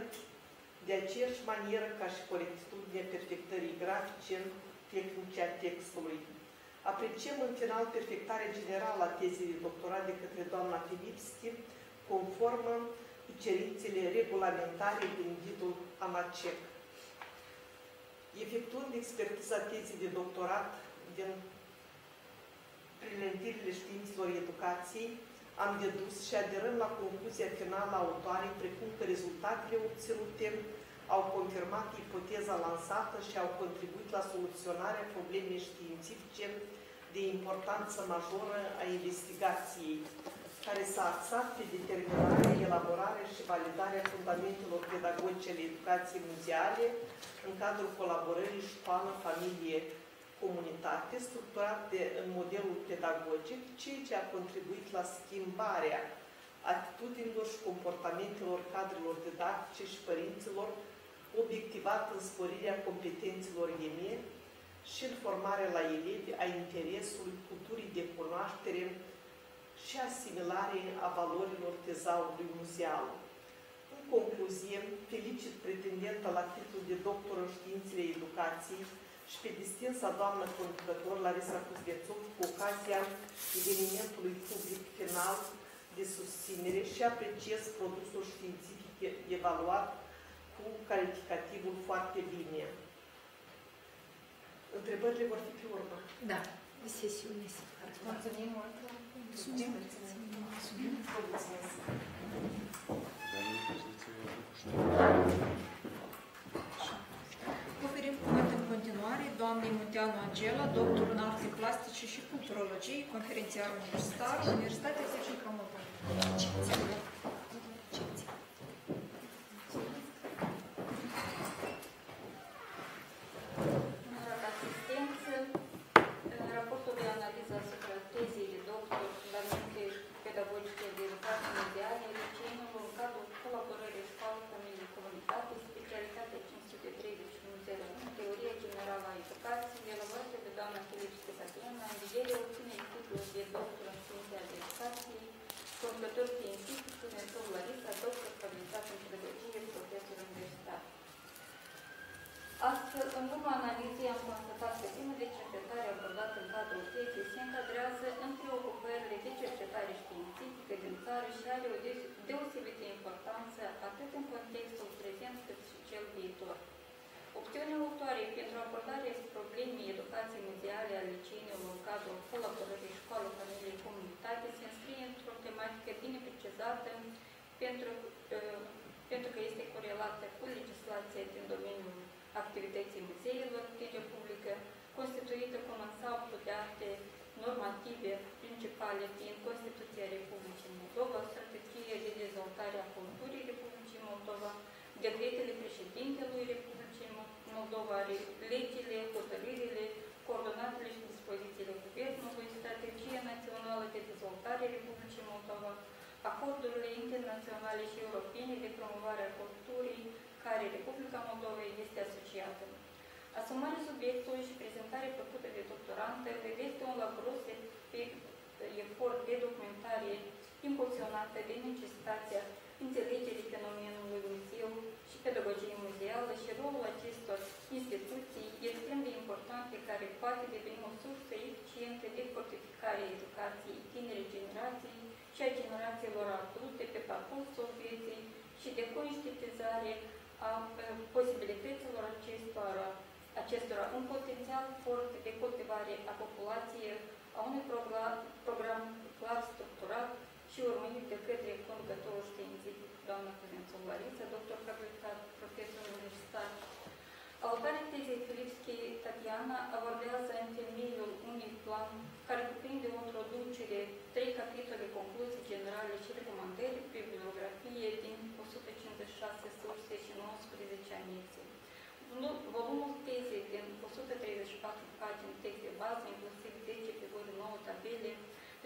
Speaker 6: de aceeași manieră ca și corectitudinea perfectării grafice tehnice a textului. Apreciem în final perfectarea generală a tezei de doctorat de către doamna Filipski, conformă cu cerințele regulamentare din ghidul ANACEC. Efectuând expertiza tezei de doctorat din prilentirile știinților educației, am dedus și aderând la concluzia finală a autoarei, precum că rezultatele obținute au confirmat ipoteza lansată și au contribuit la soluționarea problemei științifice de importanță majoră a investigației, care s-a axat pe determinarea, elaborarea și validarea fundamentelor pedagogice ale educației muzeale în cadrul colaborării școală-familie comunitate structurate în modelul pedagogic, ceea ce a contribuit la schimbarea atitudinilor și comportamentelor cadrelor didactice și părinților, obiectivat în sporirea competențelor EME și în formarea la elevi a interesului, culturii de cunoaștere și asimilare a valorilor tezaurului muzeal. În concluzie, felicit pretendenta la titlul de doctor în științele educației, și pe distinsa doamnă conducător Larisa Cuzghețov cu ocazia evenimentului public final de susținere și apreciez produsul științific evaluat cu calificativul foarte bine. Întrebările vor fi pe urmă.
Speaker 5: Da, sesiune.
Speaker 2: Mulțumim mult!
Speaker 5: Mulțumim!
Speaker 2: Mulțumim! Mulțumesc!
Speaker 1: Oferim cuvânt în continuare doamnei Munteanu Angela, doctor în arte plastice și culturologie, conferențiar universitar, Universitatea Tehnică Moldova.
Speaker 7: Astfel, în urma analizei am constatat că tema de cercetare abordată în cadrul pieței se încadrează în preocupările de cercetare științifică din țară și are o deosebită importanță atât în contextul prezent cât și cel viitor. Opțiunea autoare pentru abordarea problemei educației mondiale a liceului în cadrul colaborării școală familiei comunitate se înscrie într-o tematică bine precizată pentru, uh, pentru că este corelată cu legislația din domeniul activității muzeilor din Republică, constituită cu un ansamblu de acte normative principale din Constituția Republicii Moldova, Strategia de dezvoltare a culturii Republicii Moldova, decretele președintelui Republicii Moldova, legile, hotărârile, coordonatele și dispozițiile Guvernului, Strategia Națională de Dezvoltare a Republicii Moldova, acordurile internaționale și europene de promovare a culturii, care Republica Moldova este asociată. Asumarea subiectului și prezentarea făcută de doctorantă reveste un laburos efort de documentare impulsionată de necesitatea înțelegerii fenomenului muzeu și pedagogie muzeală și rolul acestor instituții extrem de importante care poate deveni o sursă eficientă de fortificare a educației tinerii generații și a generațiilor adute pe parcursul vieții și de conștientizare a posibilităților acestora, acestora un potențial fort de cultivare a populației, a unui program, program clar structurat și urmărit de către conducătorul științific, doamna Clemențu Lariță, doctor habilitat, profesor universitar. Autoarea tezei Filipski Tatiana abordează în temeiul unui plan care cuprinde o introducere, trei capitole, concluzii generale și recomandări, bibliografie din 156 surse și 19 anexe. Volumul tezei din 134 pagini text de bază, inclusiv 10 figuri 9 tabele,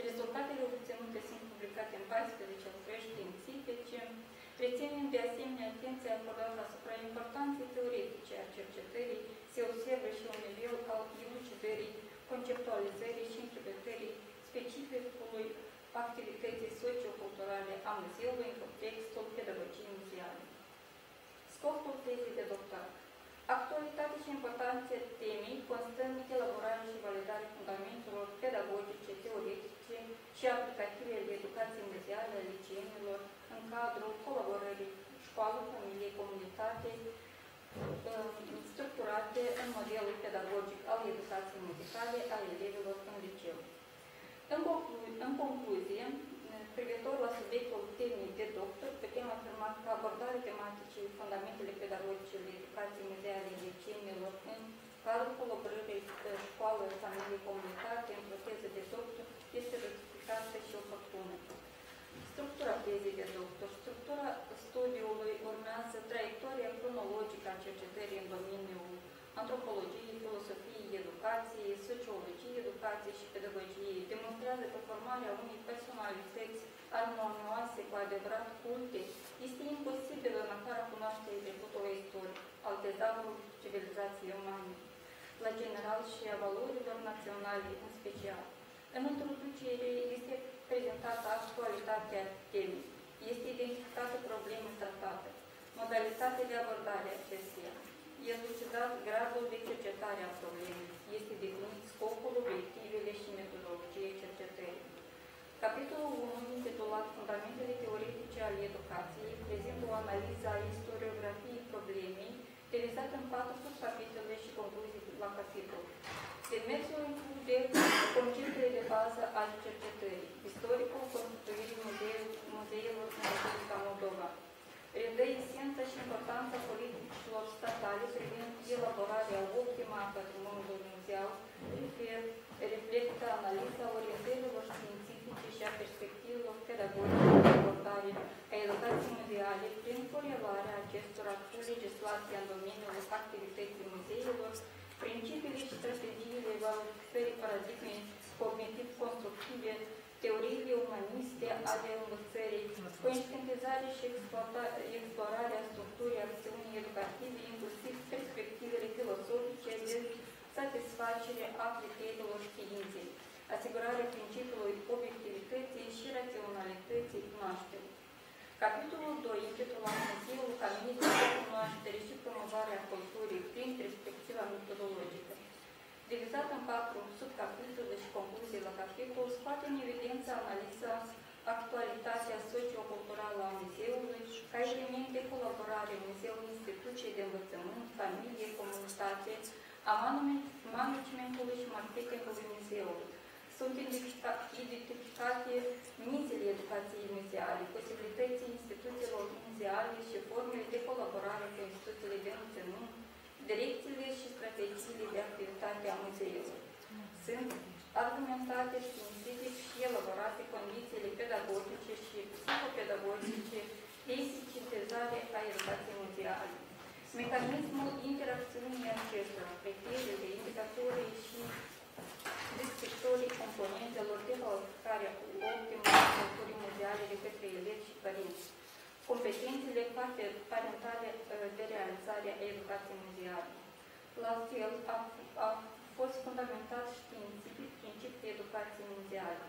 Speaker 7: rezultatele obținute sunt publicate în 14 lucrări științifice, Reținem de asemenea atenția acordată asupra importanței teoretice a cercetării, se observă și un nivel al elucidării, conceptualizării și interpretării specificului activității socioculturale a muzeului în contextul pedagogiei muzeale. Scopul tezei de doctorat Actualitatea și importanța temei constă în elaborarea și validarea fundamentelor pedagogice, teoretice și aplicative de educație muzeală a liceenilor în cadrul colaborării școală, familie, comunitate, structurate în modelul pedagogic al educației muzicale a elevilor în liceu. În, conclu în concluzie, privitor la subiectul temei de doctor, putem afirma că abordarea tematicii fundamentele pedagogice ale educației muzeale liceenilor în cadrul colaborării școală, familie, comunitate, într-o teză de doctor, este justificată și oportună. Structura tezei de doctor. Structura studiului urmează traiectoria cronologică a cercetării în domeniul antropologiei, filosofiei, educației, sociologiei, educației și pedagogiei. Demonstrează că formarea unei personalități armonioase, cu adevărat culte, este imposibilă în afara cunoașterii trecutului istoric, al tezaurului civilizației umane, la general și a valorilor naționale în special. În introducere este prezentată actualitatea temei. Este identificată probleme tratate, modalitatea de abordare a acesteia. Este lucidat gradul de cercetare a problemei. Este definit scopul, obiectivele și metodologie cercetării. Capitolul 1, intitulat Fundamentele teoretice ale educației, prezintă o analiză a istoriografiei problemei, divizată în patru subcapitole și concluzii la capitol. Demersul include conceptele de bază ale cercetării, istoricul constituirii muzeilor în Republica Moldova. Redă esența și importanța politicilor statale privind elaborarea optimă a patrimoniului muzeal, reflectă analiza orientărilor științifice și a perspectivelor pedagogice de abordare a educației muzeale prin corelarea acestora cu legislația în domeniul activității muzeilor, principiile și strategiile valorificării paradigmei cognitiv-constructive, teoriile umaniste ale învățării, conștientizarea și explorarea structurii acțiunii educative, inclusiv perspectivele filosofice de satisfacere a criteriilor științei, asigurarea principiului obiectivității și raționalității cunoașterii. Capitolul 2, intitulat Muzeul ca mediu de cunoaștere și promovarea culturii prin perspectiva metodologică. Divizat în patru subcapitole și concluzii la capitol, scoate în evidență analiza actualitatea socioculturală a muzeului ca element de colaborare muzeu-instituții de învățământ, familie, comunitate, a managementului și marketingului muzeului. Sunt identificate identificate mizele educației muzeale, posibilității instituțiilor muzeale și formele de colaborare cu instituțiile de învățământ, direcțiile și strategiile de activitate a muzeului. Sunt argumentate științific și elaborate condițiile pedagogice și psihopedagogice de sintezare a educației muzeale. Mecanismul interacțiunii acestora, criteriile, indicatorii și descriptorii componentelor de valorificare optimă a culturii muzeale de către elevi și părinți. Competențele parentale uh, de realizare a educației muzeale. La fel, a, a fost fundamentat științific principiul educației muzeale.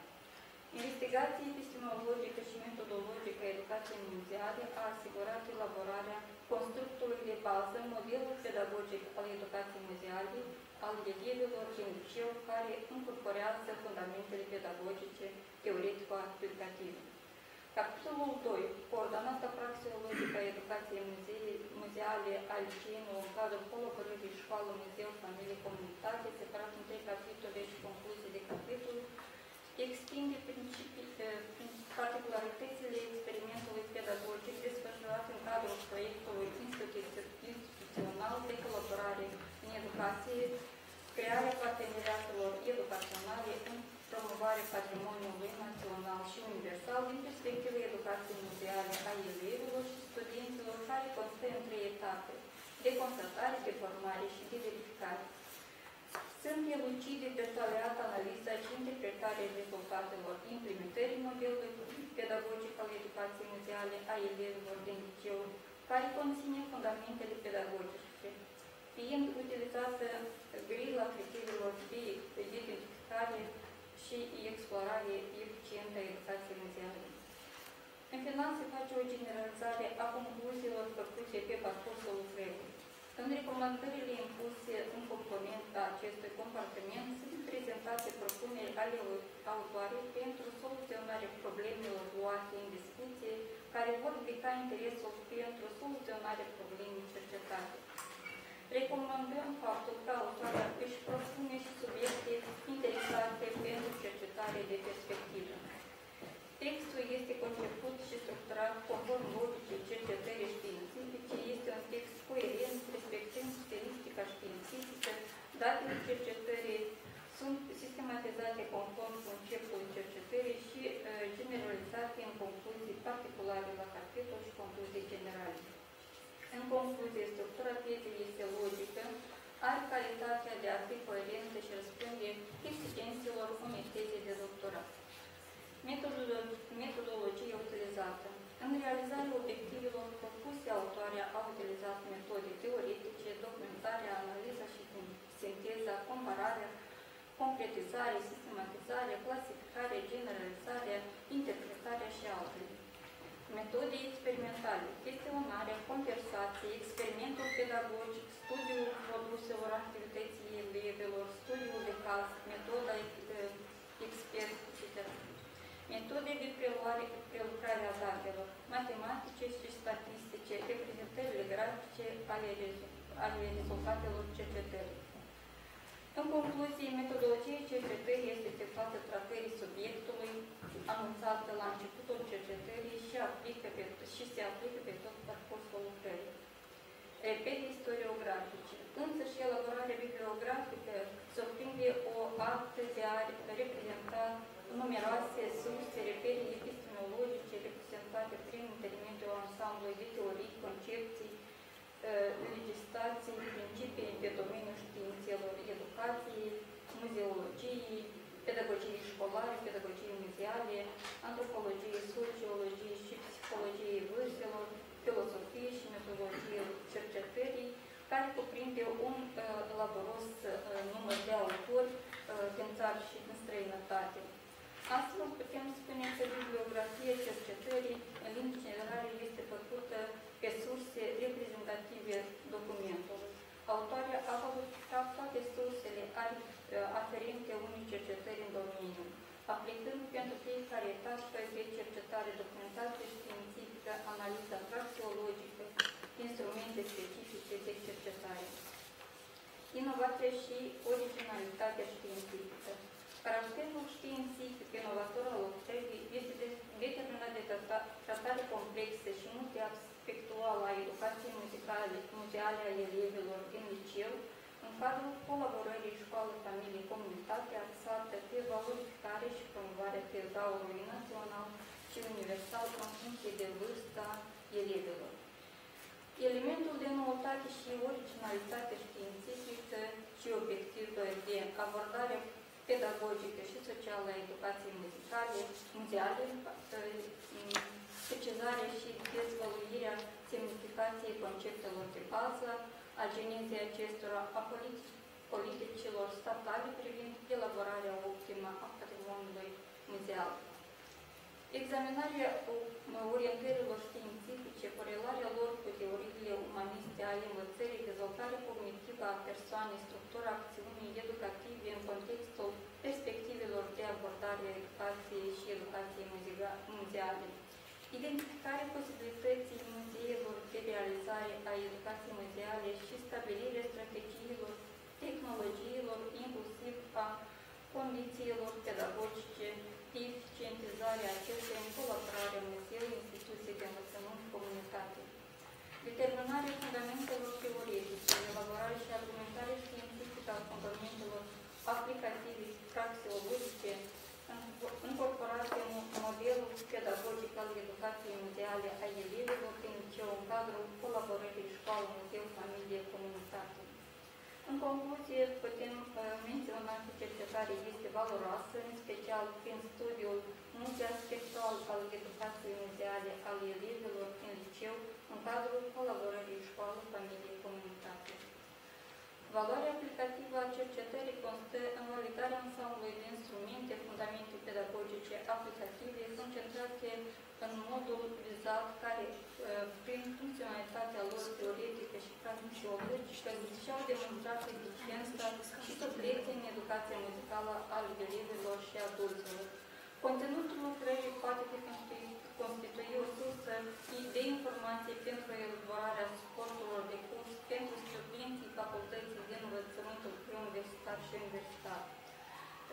Speaker 7: Investigația epistemologică și metodologică a educației muzeale a asigurat elaborarea constructului de bază, modelul pedagogic al educației muzeale, al elevilor din liceu, care incorporează fundamentele pedagogice teoretico-aplicative. Capitolul 2. Coordonată praxeologică a educației muzeale al liceului în cadrul colaborării școală, muzeu, familie, comunitate, separat în trei capitole și concluzii de capitol, extinde principii, particularitățile experimentului pedagogic desfășurat în cadrul proiectului instituțional de colaborare în educație, crearea parteneriatelor educaționale în promovarea patrimoniului național și universal din perspectiva educației muzeale a elevilor și studenților care constă în trei etape de constatare, de formare și de verificare. Sunt elucide detaliată analiza și interpretarea rezultatelor implementării modelului pedagogic al educației muzeale a elevilor din liceu, care conține fundamentele pedagogice, fiind utilizată grila criteriilor de identificare și explorare eficientă a educației muzeale. În final se face o generalizare a concluziilor făcute pe parcursul lucrării. În recomandările impuse în componenta acestui compartiment sunt prezentate propuneri ale autoarei pentru soluționarea problemelor luate în discuție, care vor ridica interesul pentru soluționarea problemei cercetate. Recomandăm faptul că autoarea își propune și subiecte interesante pentru cercetare de perspectivă. Textul este conceput și structurat conform logicii cercetării științifice, este un text coerent, respectând stilistica științifică, datele cercetării sunt sistematizate conform conceptului cercetării și uh, generalizate în concluzii particulare la capitol și concluzii generale. În concluzie, structura pieței este logică, are calitatea de a fi coerentă și răspunde exigențelor unei teze de doctorat. Metodologia utilizată. În realizarea obiectivelor propuse, autoarea a utilizat metode teoretice, documentarea, analiza și sinteza, compararea, concretizare, sistematizare, clasificare, generalizare, interpretarea și altele. Metode experimentale, chestionare, conversație, experimentul pedagogic, studiul produselor activității elevilor, studiul de caz, metoda expert, etc. Metode de preluare, prelucrare a datelor, matematice și statistice, reprezentările grafice ale, ale rezultatelor cercetării. În concluzie, metodologia cercetării este efectuată tratării subiectului anunțată la începutul cercetării și, aplică pe, și se aplică pe tot parcursul lucrării. Repete istoriografice. Însă și elaborarea bibliografică surprinde o actă de a reprezenta numeroase surse, reperii epistemologice reprezentate prin intermediul ansamblului de teorii, concepții, legislații, principii pe domeniul științelor educației, muzeologiei, pedagogiei școlare, pedagogiei muzeale, antropologiei, sociologiei și psihologiei vârstelor, filosofie și metodologie cercetării, care cuprinde un uh, laboros uh, număr de autori uh, din țară și din străinătate. Astfel putem spune că bibliografia cercetării, în linii generale, este făcută pe surse reprezentative documentului. Autoarea a valorificat toate sursele aferente aplicând pentru fiecare etapă de cercetare, documentație științifică, analiză, praxeologică, instrumente specifice de cercetare. Inovație și originalitatea științifică. Caracterul științific inovator al Octavii este determinat de tratare complexă și multiaspectuală a educației muzicale, muzeale a elevilor din liceu, cadrul colaborării școală-familie-comunitate axată pe valorificare și promovarea tezaurului național și universal în funcție de vârsta elevilor. Elementul de noutate și originalitate științifică și obiectivă de abordare pedagogică și socială a educației muzicale, muzeale, precizarea și dezvăluirea semnificației conceptelor de bază, a genezei acestora, a politicilor statale privind elaborarea optimă a patrimoniului muzeal. Examinarea orientărilor științifice, corelarea lor cu teoriile umaniste ale învățării, dezvoltarea cognitivă a persoanei, structura acțiunii educative în contextul perspectivelor de abordare a educației și educației muzeale, identificarea posibilității muzeelor de realizare a educației muzeale și stabilirea strategiilor, tehnologiilor, inclusiv a condițiilor pedagogice, eficientizarea acestea în colaborarea muzeului, instituții de învățământ, comunitate. Determinarea fundamentelor teoretice, elaborarea și argumentarea științifică a fundamentelor aplicative praxeologice, incorporate în modelul pedagogic al educației muzeale a elevilor din liceu în cadrul colaborării școală-muzeu-familie-comunitate. În concluzie, putem uh, menționa că cercetarea este valoroasă, în special prin studiul multiaspectual al educației muzeale al elevilor din liceu în cadrul colaborării școală-familie-comunitate. Valoarea aplicativă a cercetării constă în validarea ansamblului de instrumente, fundamente pedagogice aplicative, concentrate în modul vizat, care, ă, prin funcționalitatea lor teoretică și practică, și-au demonstrat eficiența și sublecție în educația muzicală al elevilor și adulților. Conținutul lucrării poate fi constitui o sursă de informație pentru elaborarea suporturilor de curs pentru studenții facultății de învățământul preuniversitar și universitar.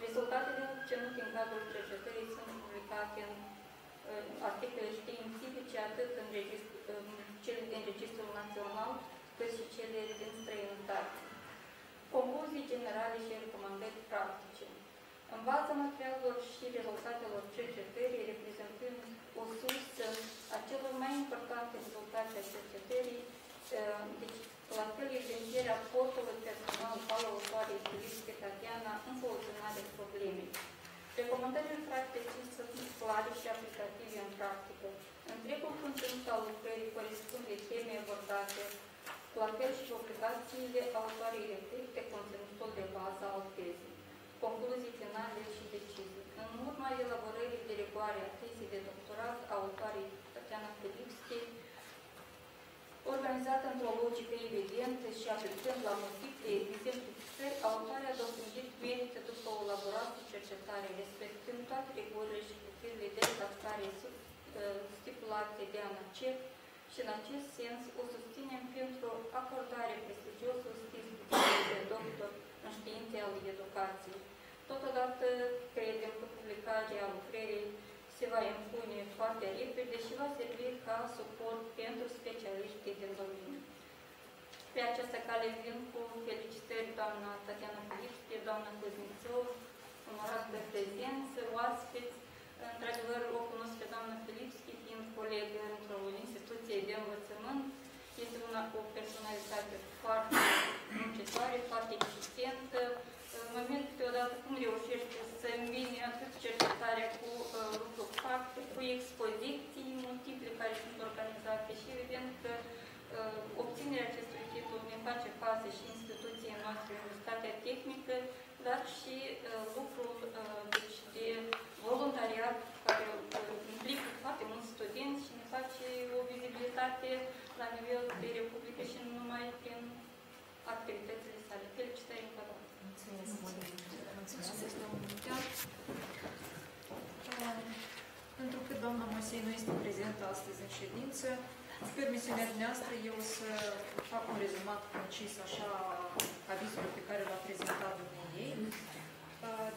Speaker 7: Rezultatele obținute în cadrul cercetării sunt publicate în articole științifice atât în, în cele din Registrul Național, cât și cele din străinătate. Concluzii generale și recomandări practice. În baza materialelor și rezultatelor cercetării, reprezentând o sursă a celor mai importante rezultate a cercetării, deci la fel evidențierea aportului personal al autoarei Filipte Tatiana în soluționarea problemei. Recomandările practice sunt clare și aplicative în practică. Întregul conținut al lucrării corespunde temei abordate, la fel și obligațiile autoarei reflecte conținutul de bază al tezei. Concluzii finale și decizii. În urma elaborării de rigoare a tezii de doctorat a autoarei Tatiana Filipski, organizată într-o logică evidentă și aplicând la multiple exemplificări, autoarea a dobândit merite după o elaborată cercetare, respectând toate regulile și criteriile de tratare uh, stipulate de ANACEP și în acest sens o susținem pentru acordare prestigiosului stil de doctor în științe ale educației. Totodată credem că publicarea lucrării se va impune foarte repede și va servi ca suport pentru specialiștii din domeniu. Pe această cale vin cu felicitări doamna Tatiana Filipschi, doamna Cuznițov, onorată prezență, oaspeți. Într-adevăr, o cunosc pe doamna Filipschi, fiind colegă într-o instituție de învățământ. Este una cu o personalitate foarte muncitoare, foarte eficientă, mă mir câteodată cum reușește să îmbine atât cercetarea cu uh, lucru fapte, cu expoziții multiple care sunt organizate și evident că uh, obținerea acestui titlu ne face față și instituției noastre, Universitatea Tehnică, dar și uh, lucrul uh, deci de voluntariat care uh, implică foarte mulți studenți și ne face o vizibilitate la nivel de Republică și nu numai prin activitățile sale. Felicitări încă o dată.
Speaker 1: Pentru că doamna Mosei nu este prezentă astăzi în ședință, cu permisiunea dumneavoastră, eu o să fac un rezumat concis, așa, avizul pe care l-a prezentat dumneavoastră.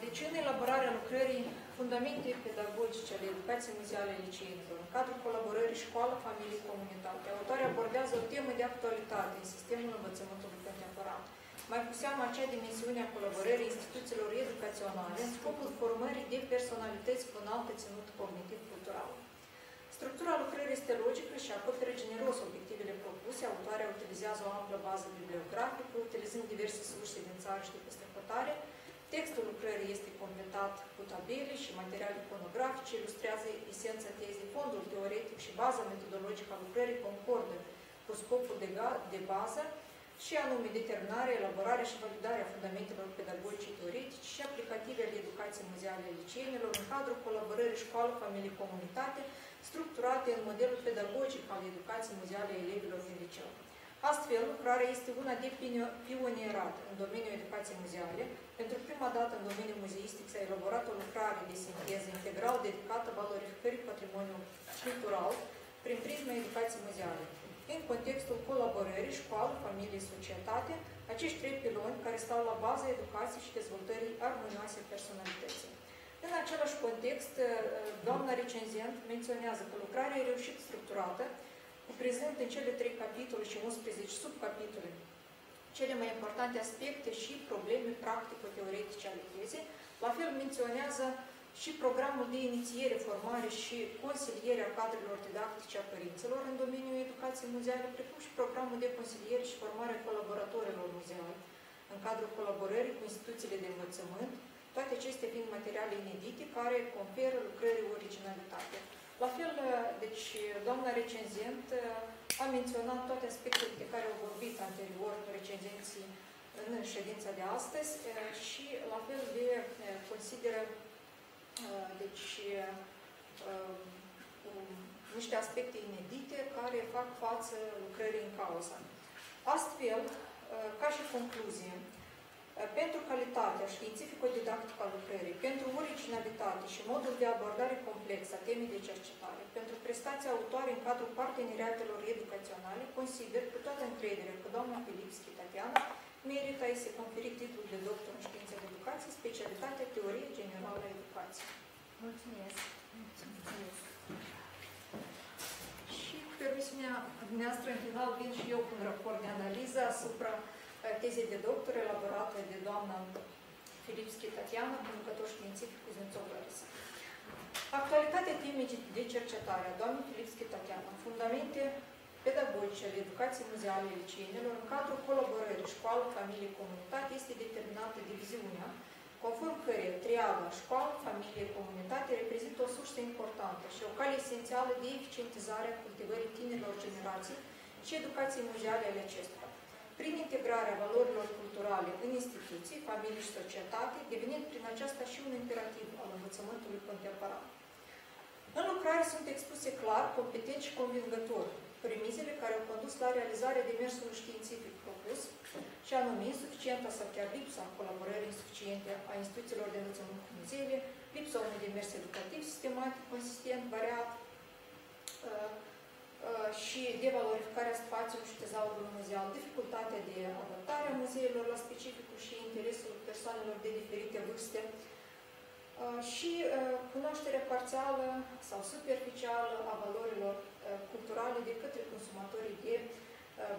Speaker 1: Deci, în elaborarea lucrării, fundamente pedagogice ale educației muzeale liceenilor, în cadrul colaborării școală, familie, comunitate. Autoarea abordează o temă de actualitate în sistemul învățământului contemporan, mai cu seama acea dimensiune a colaborării instituțiilor educaționale în scopul formării de personalități cu înaltă ținut cognitiv-cultural. Structura lucrării este logică și acoperă generos obiectivele propuse. Autoarea utilizează o amplă bază bibliografică, utilizând diverse surse din țară și de peste hotare. Textul lucrării este completat cu tabele și materiale iconografice, ilustrează esența tezei, fondul teoretic și baza metodologică a lucrării concordă cu scopul de, de bază și anume determinarea, elaborarea și validarea fundamentelor pedagogice teoretice și aplicative ale educației muzeale liceenilor în cadrul colaborării școală-familie-comunitate, structurate în modelul pedagogic al educației muzeale a elevilor din liceu. Astfel, lucrarea este una de pionierat în domeniul educației muzeale. Pentru prima dată în domeniul muzeistic s-a elaborat o lucrare de sinteză integral dedicată valorificării patrimoniului cultural prin prisma educației muzeale. În contextul colaborării școală, familie, societate, acești trei piloni care stau la baza educației și dezvoltării armonioase personalității. În același context, doamna recenzent menționează că lucrarea e reușit structurată, cuprinzând în cele trei capitole și 11 subcapitole cele mai importante aspecte și probleme practico-teoretice ale tezei. La fel menționează și programul de inițiere, formare și consiliere a cadrelor didactice a părinților în domeniul educației muzeale, precum și programul de consiliere și formare a colaboratorilor muzeale în cadrul colaborării cu instituțiile de învățământ, toate acestea fiind materiale inedite care conferă lucrării originalitate. La fel, deci, doamna recenzent a menționat toate aspectele de care au vorbit anterior recenzenții în ședința de astăzi și la fel de consideră deci niște aspecte inedite care fac față lucrării în cauză. Astfel, ca și concluzie, pentru calitatea științifico-didactică a lucrării, pentru originalitate și modul de abordare complex a temei de cercetare, pentru prestația autoare în cadrul parteneriatelor educaționale, consider cu toată încrederea că doamna Filipski Tatiana merită a se conferi titlul de doctor în științe de educație, specialitatea teorie generală a educației.
Speaker 2: Mulțumesc! Mulțumesc!
Speaker 1: Și permisiunea dumneavoastră, în final, vin și eu cu un raport de analiză asupra tezei de doctor elaborată de doamna Filipski Tatiana, producător științific cu Zânțov Larisa. Actualitatea temei de cercetare a doamnei Filipski Tatiana, fundamente pedagogice ale educației muzeale liceenilor în cadrul colaborării școală, familie, comunitate este determinată de viziunea conform căreia triada școală, familie, comunitate reprezintă o sursă importantă și o cale esențială de eficientizare a cultivării tinerilor generații și educației muzeale ale acestora prin integrarea valorilor culturale în instituții, familii și societate, devenind prin aceasta și un imperativ al învățământului contemporan. În lucrare sunt expuse clar, competent și convingător premizele care au condus la realizarea demersului științific propus, și anume insuficientă sau chiar lipsa colaborării insuficiente a instituțiilor de învățământ cu muzeele, lipsa unui demers educativ sistematic, consistent, variat, uh, Uh, și de valorificarea spațiului și tezaurului muzeal, dificultatea de adaptare a muzeilor la specificul și interesul persoanelor de diferite vârste uh, și uh, cunoașterea parțială sau superficială a valorilor culturale de către consumatorii de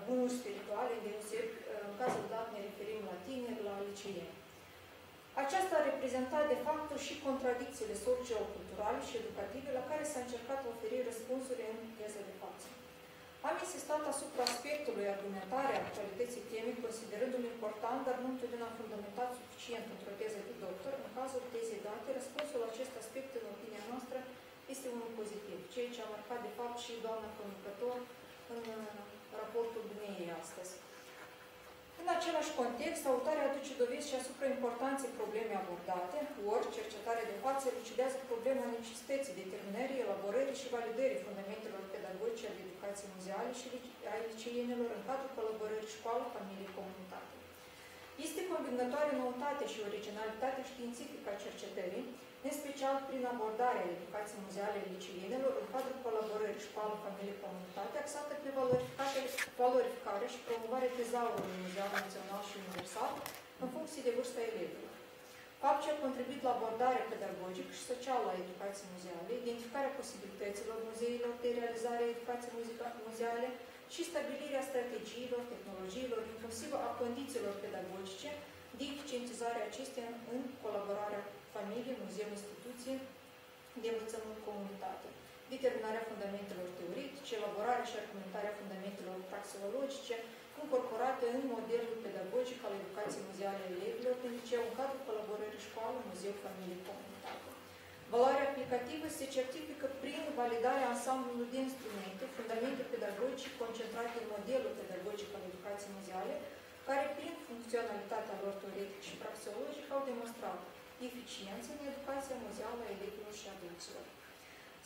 Speaker 1: bunuri spirituale, de în cazul dat ne referim la tineri, la liceeni. Aceasta a reprezentat de fapt și contradicțiile socioculturale și educative la care s-a încercat oferi răspunsuri în teză de față. Am insistat asupra aspectului argumentare a actualității temei, considerându-l important, dar nu întotdeauna fundamentat suficient într-o teză de doctor. În cazul tezei date, răspunsul la acest aspect, în opinia noastră, este unul pozitiv, ceea ce a marcat de fapt și doamna comunicator în raportul dumneei astăzi. În același context, autoarea aduce dovezi și asupra importanței problemei abordate, ori cercetarea de față elucidează problema necesității determinării, elaborării și validării fundamentelor pedagogice ale educației muzeale și a liceenilor în cadrul colaborării școală, familie, comunitate. Este convingătoare noutatea și originalitatea științifică a cercetării, în special prin abordarea educației muzeale liceenilor în cadrul colaborării școală, familie, comunitate, axată pe valorificare și promovarea tezaurului muzeal național și universal în funcție de vârsta elevilor. fapt ce a contribuit la abordarea pedagogică și socială a educației muzeale, identificarea posibilităților muzeilor de realizare a educației muzeale și stabilirea strategiilor, tehnologiilor, inclusiv a condițiilor pedagogice de eficientizare acestea în colaborarea familiei, muzeu, instituție, de învățământ comunitate, determinarea fundamentelor teoretice, elaborarea și argumentarea fundamentelor praxeologice, incorporate în modelul pedagogic al educației muzeale a elevilor din liceu în cadrul colaborării școală, muzeu, familie, comunitate. Valoarea aplicativă se certifică prin validarea ansamblului de instrumente, fundamente pedagogice concentrate în modelul pedagogic al educației muzeale, care prin funcționalitatea lor teoretică și praxeologică au demonstrat eficiență în educația muzeală a elevilor și adulților.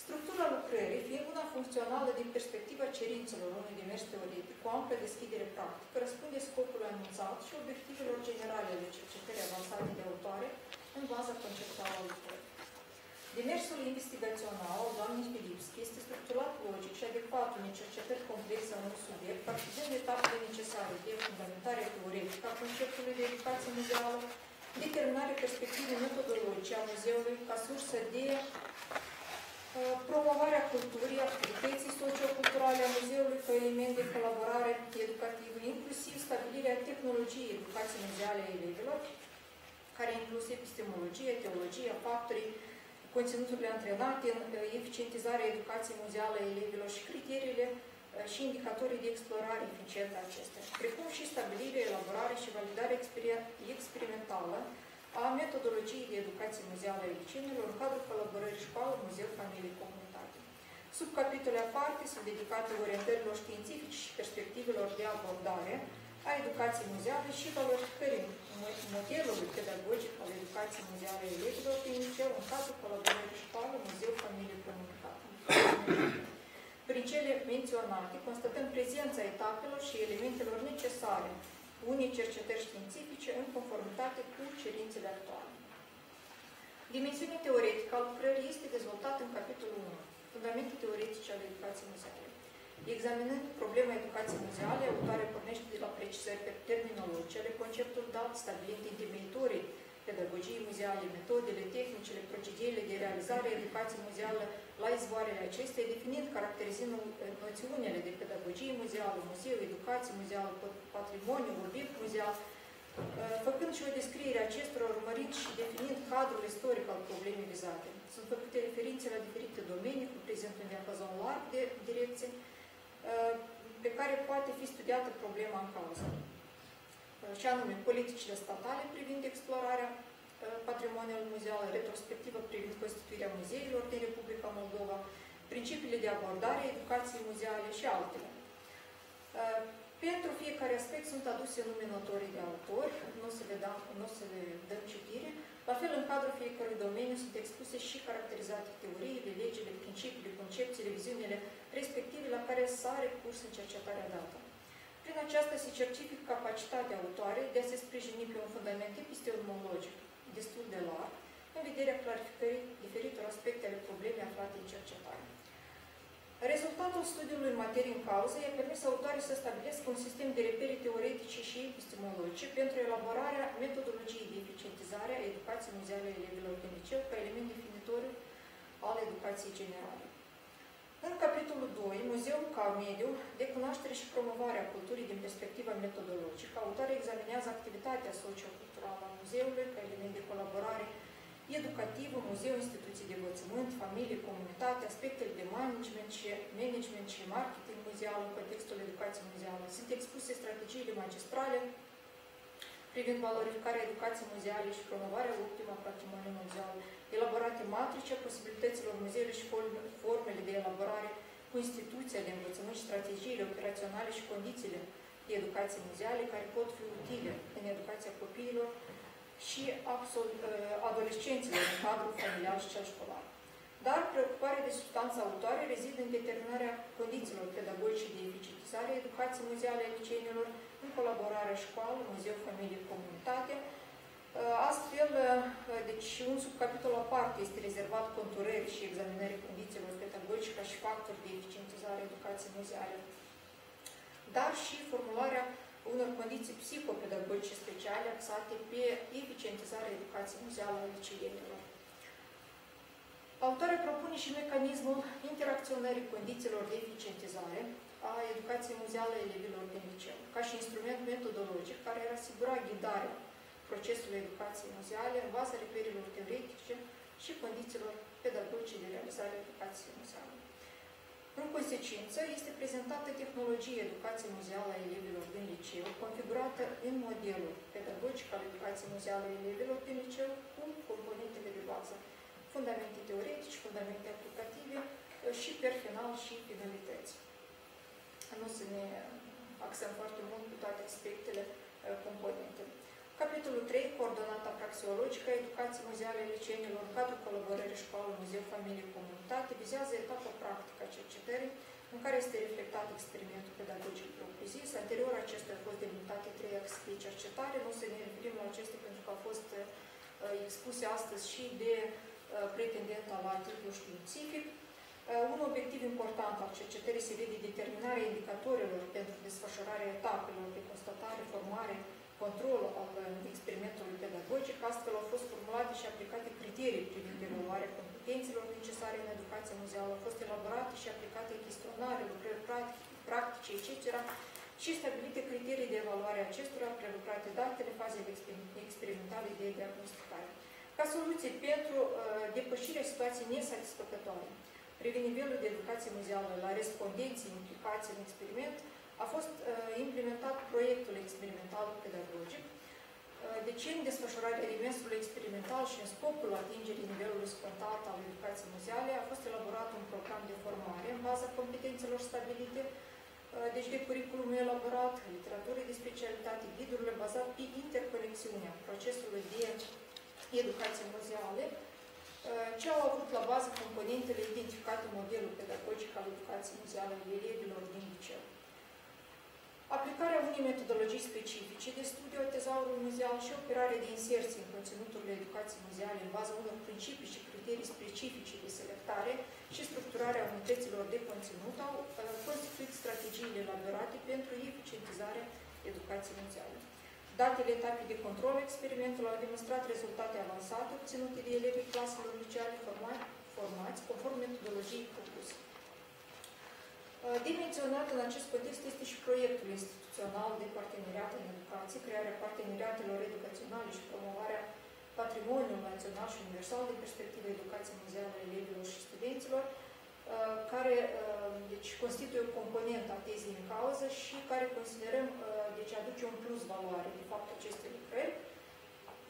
Speaker 1: Structura lucrării, fiind una funcțională din perspectiva cerințelor unui demers teoretic cu amplă deschidere practică, răspunde scopului anunțat și obiectivelor generale ale cercetării avansate de autoare în baza conceptuală a lucrării. Demersul investigațional al doamnei Filipski este structurat logic și adecvat unei cercetări complexe a unui subiect, participând etapele necesare de fundamentare teoretică a conceptului de educație muzeală, determinare perspectivei metodologice a muzeului ca sursă de promovarea culturii, activității socioculturale a muzeului ca element de colaborare educativă, inclusiv stabilirea tehnologiei educației muzeale a elevilor, care inclus epistemologie, teologie, factorii, conținuturile antrenate în eficientizarea educației muzeale a elevilor și criteriile și indicatorii de explorare eficientă a acestea, precum și stabilirea, elaborare și validare experimentală a metodologiei de educație muzeală a licenilor în cadrul colaborării școală, muzeu, familie, comunitate. Subcapitole aparte sunt dedicate orientărilor științifice și perspectivelor de abordare a educației muzeale și valorificării modelului pedagogic al educației muzeale a elevilor din liceu în cadrul colaborării școală, muzeu, familie, comunitate. Prin cele menționate, constatăm prezența etapelor și elementelor necesare unei cercetări științifice în conformitate cu cerințele actuale. Dimensiunea teoretică a lucrării este dezvoltată în capitolul 1, Fundamente teoretice ale educației muzeale. Examinând problema educației muzeale, autoarea pornește de la precizări terminologice ale conceptului dat, stabilind întemeitorii pedagogiei muzeale, metodele, tehnicile, procediile de realizare a educației muzeală la izvoarele acestea, definind, caracterizând noțiunile de pedagogie muzeală, muzeu, educație muzeală, patrimoniu, obiect muzeal, făcând și o descriere a acestora, urmărind și definind cadrul istoric al problemei vizate. Sunt făcute referințe la diferite domenii, cu prezent un diapazon larg de direcții, pe care poate fi studiată problema în cauză și anume politicile statale privind explorarea patrimoniului muzeal, retrospectivă privind constituirea muzeilor din Republica Moldova, principiile de abordare a educației muzeale și altele. Pentru fiecare aspect sunt aduse nume notorii de autori, nu o să le dăm, nu o să le dăm citire. La fel, în cadrul fiecărui domeniu sunt expuse și caracterizate teoriile, legile, principiile, concepțiile, viziunile respective la care s-a recurs în cercetarea dată. Prin aceasta se certifică capacitatea autoarei de a se sprijini pe un fundament epistemologic destul de larg, în vederea clarificării diferitor aspecte ale problemei aflate în cercetare. Rezultatul studiului în materie în cauză i-a permis autoare să stabilească un sistem de repere teoretice și epistemologice pentru elaborarea metodologiei de eficientizare a educației muzeale a elevilor din liceu ca element definitoriu al educației generale. În capitolul 2, Muzeul ca mediu de cunoaștere și promovare a culturii din perspectiva metodologică, autoarea examinează activitatea socioculturală a muzeului ca element de colaborare educativă, muzeu, instituții de învățământ, familie, comunitate, aspectele de management și, management și marketing muzeal în contextul educației muzeale. Sunt expuse strategiile magistrale privind valorificarea educației muzeale și promovarea optimă a patrimoniului muzeal, elaborate matrice posibilităților muzeului și formele de elaborare cu instituția de învățământ și strategiile operaționale și condițiile de educație muzeale care pot fi utile în educația copiilor și adolescenților în cadrul familial și cel școlar. Dar preocuparea de substanță autoare rezidă în determinarea condițiilor pedagogice de eficientizare a educației muzeale a liceenilor în colaborare școală, muzeu, familie, comunitate. Astfel, deci un subcapitol aparte este rezervat conturării și examinării condițiilor pedagogice ca și factori de eficientizare a educației muzeale, dar și formularea unor condiții psihopedagogice speciale axate pe eficientizarea educației muzeale a liceilor. Autoarea propune și mecanismul interacționării condițiilor de eficientizare a educației muzeale a elevilor din liceu, ca și instrument metodologic care ar asigura ghidarea procesului educației muzeale în baza reperilor teoretice și condițiilor pedagogice de realizare a educației muzeale. În consecință, este prezentată tehnologia educației muzeale a elevilor din liceu, configurată în modelul pedagogic al educației muzeale a elevilor din liceu, cu componentele de bază, fundamente teoretice, fundamente aplicative și per final și finalități. Nu să ne axăm foarte mult pe toate aspectele componente. Capitolul 3, coordonata praxeologică a educației muzeale liceenilor în cadrul colaborării școală, muzeu, familie, comunitate, vizează etapa practică a cercetării, în care este reflectat experimentul pedagogic propriu-zis. Anterior acestea au fost delimitate trei axe de cercetare, nu o să ne referim la acestea pentru că au fost uh, expuse astăzi și de uh, pretendenta la titlul științific. Uh, un obiectiv important al cercetării se vede determinarea indicatorilor pentru desfășurarea etapelor de constatare, formare, control al experimentului pedagogic, astfel au fost formulate și aplicate criterii privind evaluarea competențelor necesare în educația muzeală, au fost elaborate și aplicate chestionare, lucrări practice, etc. și stabilite criterii de evaluare a acestora, prelucrate datele, fazele experimentale de diagnosticare. Ca soluție pentru uh, depășirea situației nesatisfăcătoare privind nivelul de educație muzeală la respondenții implicați în experiment, a fost uh, implementat proiectul experimental pedagogic. Uh, deci, în desfășurarea demersului experimental și în scopul atingerii nivelului scontat al educației muzeale, a fost elaborat un program de formare în baza competențelor stabilite, uh, deci de curriculum elaborat, literatură de specialitate, ghidurile bazat pe interconexiunea procesului de educație muzeale, uh, ce au avut la bază componentele identificate în modelul pedagogic al educației muzeale ale elevilor din liceu. Aplicarea unei metodologii specifice de studiu a tezaurului muzeal și operarea de inserție în conținuturile educației muzeale în baza unor principii și criterii specifice de selectare și structurarea unităților de conținut au uh, constituit strategiile elaborate pentru eficientizarea educației muzeale. Datele etapei de control experimentul au demonstrat rezultate avansate obținute de elevii claselor liceale formați conform metodologiei propuse. Uh, de menționat în acest context este și proiectul instituțional de parteneriat în educație, crearea parteneriatelor educaționale și promovarea patrimoniului național și universal din perspectiva educației muzeale a elevilor și studenților, uh, care uh, deci, constituie o componentă a tezei în cauză și care considerăm deci, aduce un plus valoare de fapt aceste lucrări,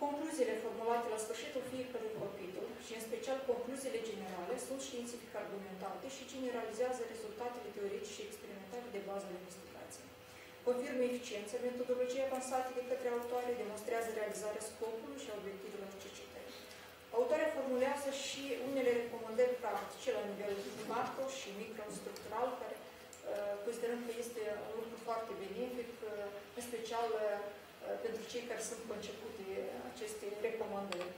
Speaker 1: Concluziile formulate la sfârșitul fiecărui capitol și în special concluziile generale sunt științific argumentate și generalizează rezultatele teoretice și experimentale de bază ale investigației. Confirmă eficiență, metodologia avansată de către autoare demonstrează realizarea scopului și obiectivelor cercetării. Autoarea formulează și unele recomandări practice la nivel macro și microstructural, care uh, considerăm că este un lucru foarte benefic, uh, în special uh, pentru cei care sunt concepute aceste recomandări.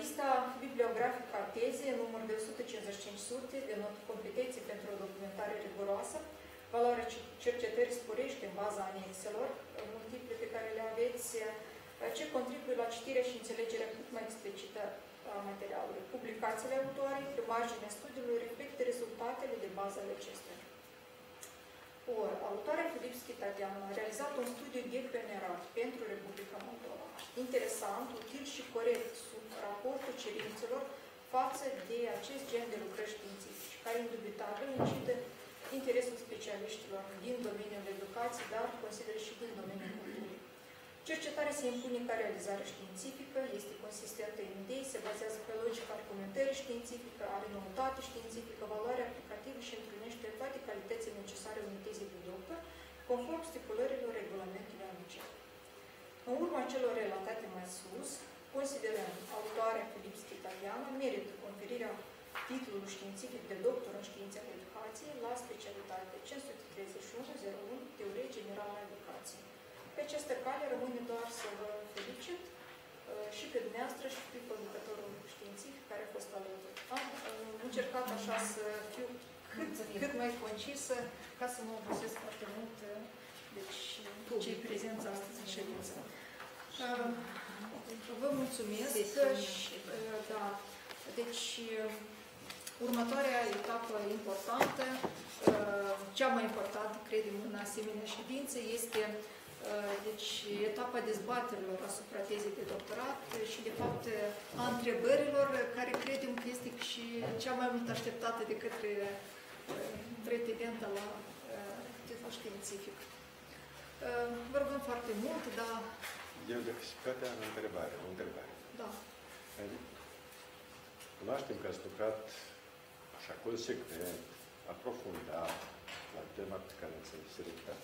Speaker 1: Lista bibliografică a tezei, număr de 155 de not competențe pentru o documentare riguroasă. Valoarea cercetării sporește în baza anexelor multiple pe care le aveți, ce contribuie la citirea și înțelegerea cât mai explicită a materialului. Publicațiile autoarei, pe marginea studiului, reflectă rezultatele de bază ale acestora. Ori, autoarea Filipski Tatiana a realizat un studiu de pionerat pentru Republica Moldova. Interesant, util și corect sub raportul cerințelor față de acest gen de lucrări științifice, care indubitabil incide interesul specialiștilor din domeniul educației, dar consider și din domeniul culturii. Cercetarea se impune ca realizare științifică, este consistentă în idei, se bazează pe logica argumentării științifică, are noutate științifică, valoare aplicativă și întâlnește toate calitățile necesare unei teze de doctor, conform stipulărilor regulamentului anunciat. În urma celor relatate mai sus, considerăm autoarea Filipski Tatiana merită conferirea titlului științific de doctor în științe ale educației la specialitate 531.01 Teorie Generală a Educației. Pe această cale rămâne doar să vă felicit uh, și pe dumneavoastră și pe conducătorul științific care a fost alături. Am uh, încercat așa să fiu cât, cât mai concisă ca să nu obosesc foarte mult uh, deci cei prezenți astăzi în ședință. Uh, Vă mulțumesc și, uh, da, deci următoarea etapă importantă, uh, cea mai importantă, credem, în asemenea ședințe, este uh, deci, etapa dezbaterilor asupra tezei de doctorat și, de fapt, a întrebărilor, care credem că este și cea mai mult așteptată de către pretendenta la titlul științific. Vă rugăm foarte mult, dar...
Speaker 4: Eu de fizicatea am o întrebare. O întrebare.
Speaker 1: Da.
Speaker 4: Cunoaștem că ați lucrat așa consecvent, aprofundat la tema pe care ați selectat.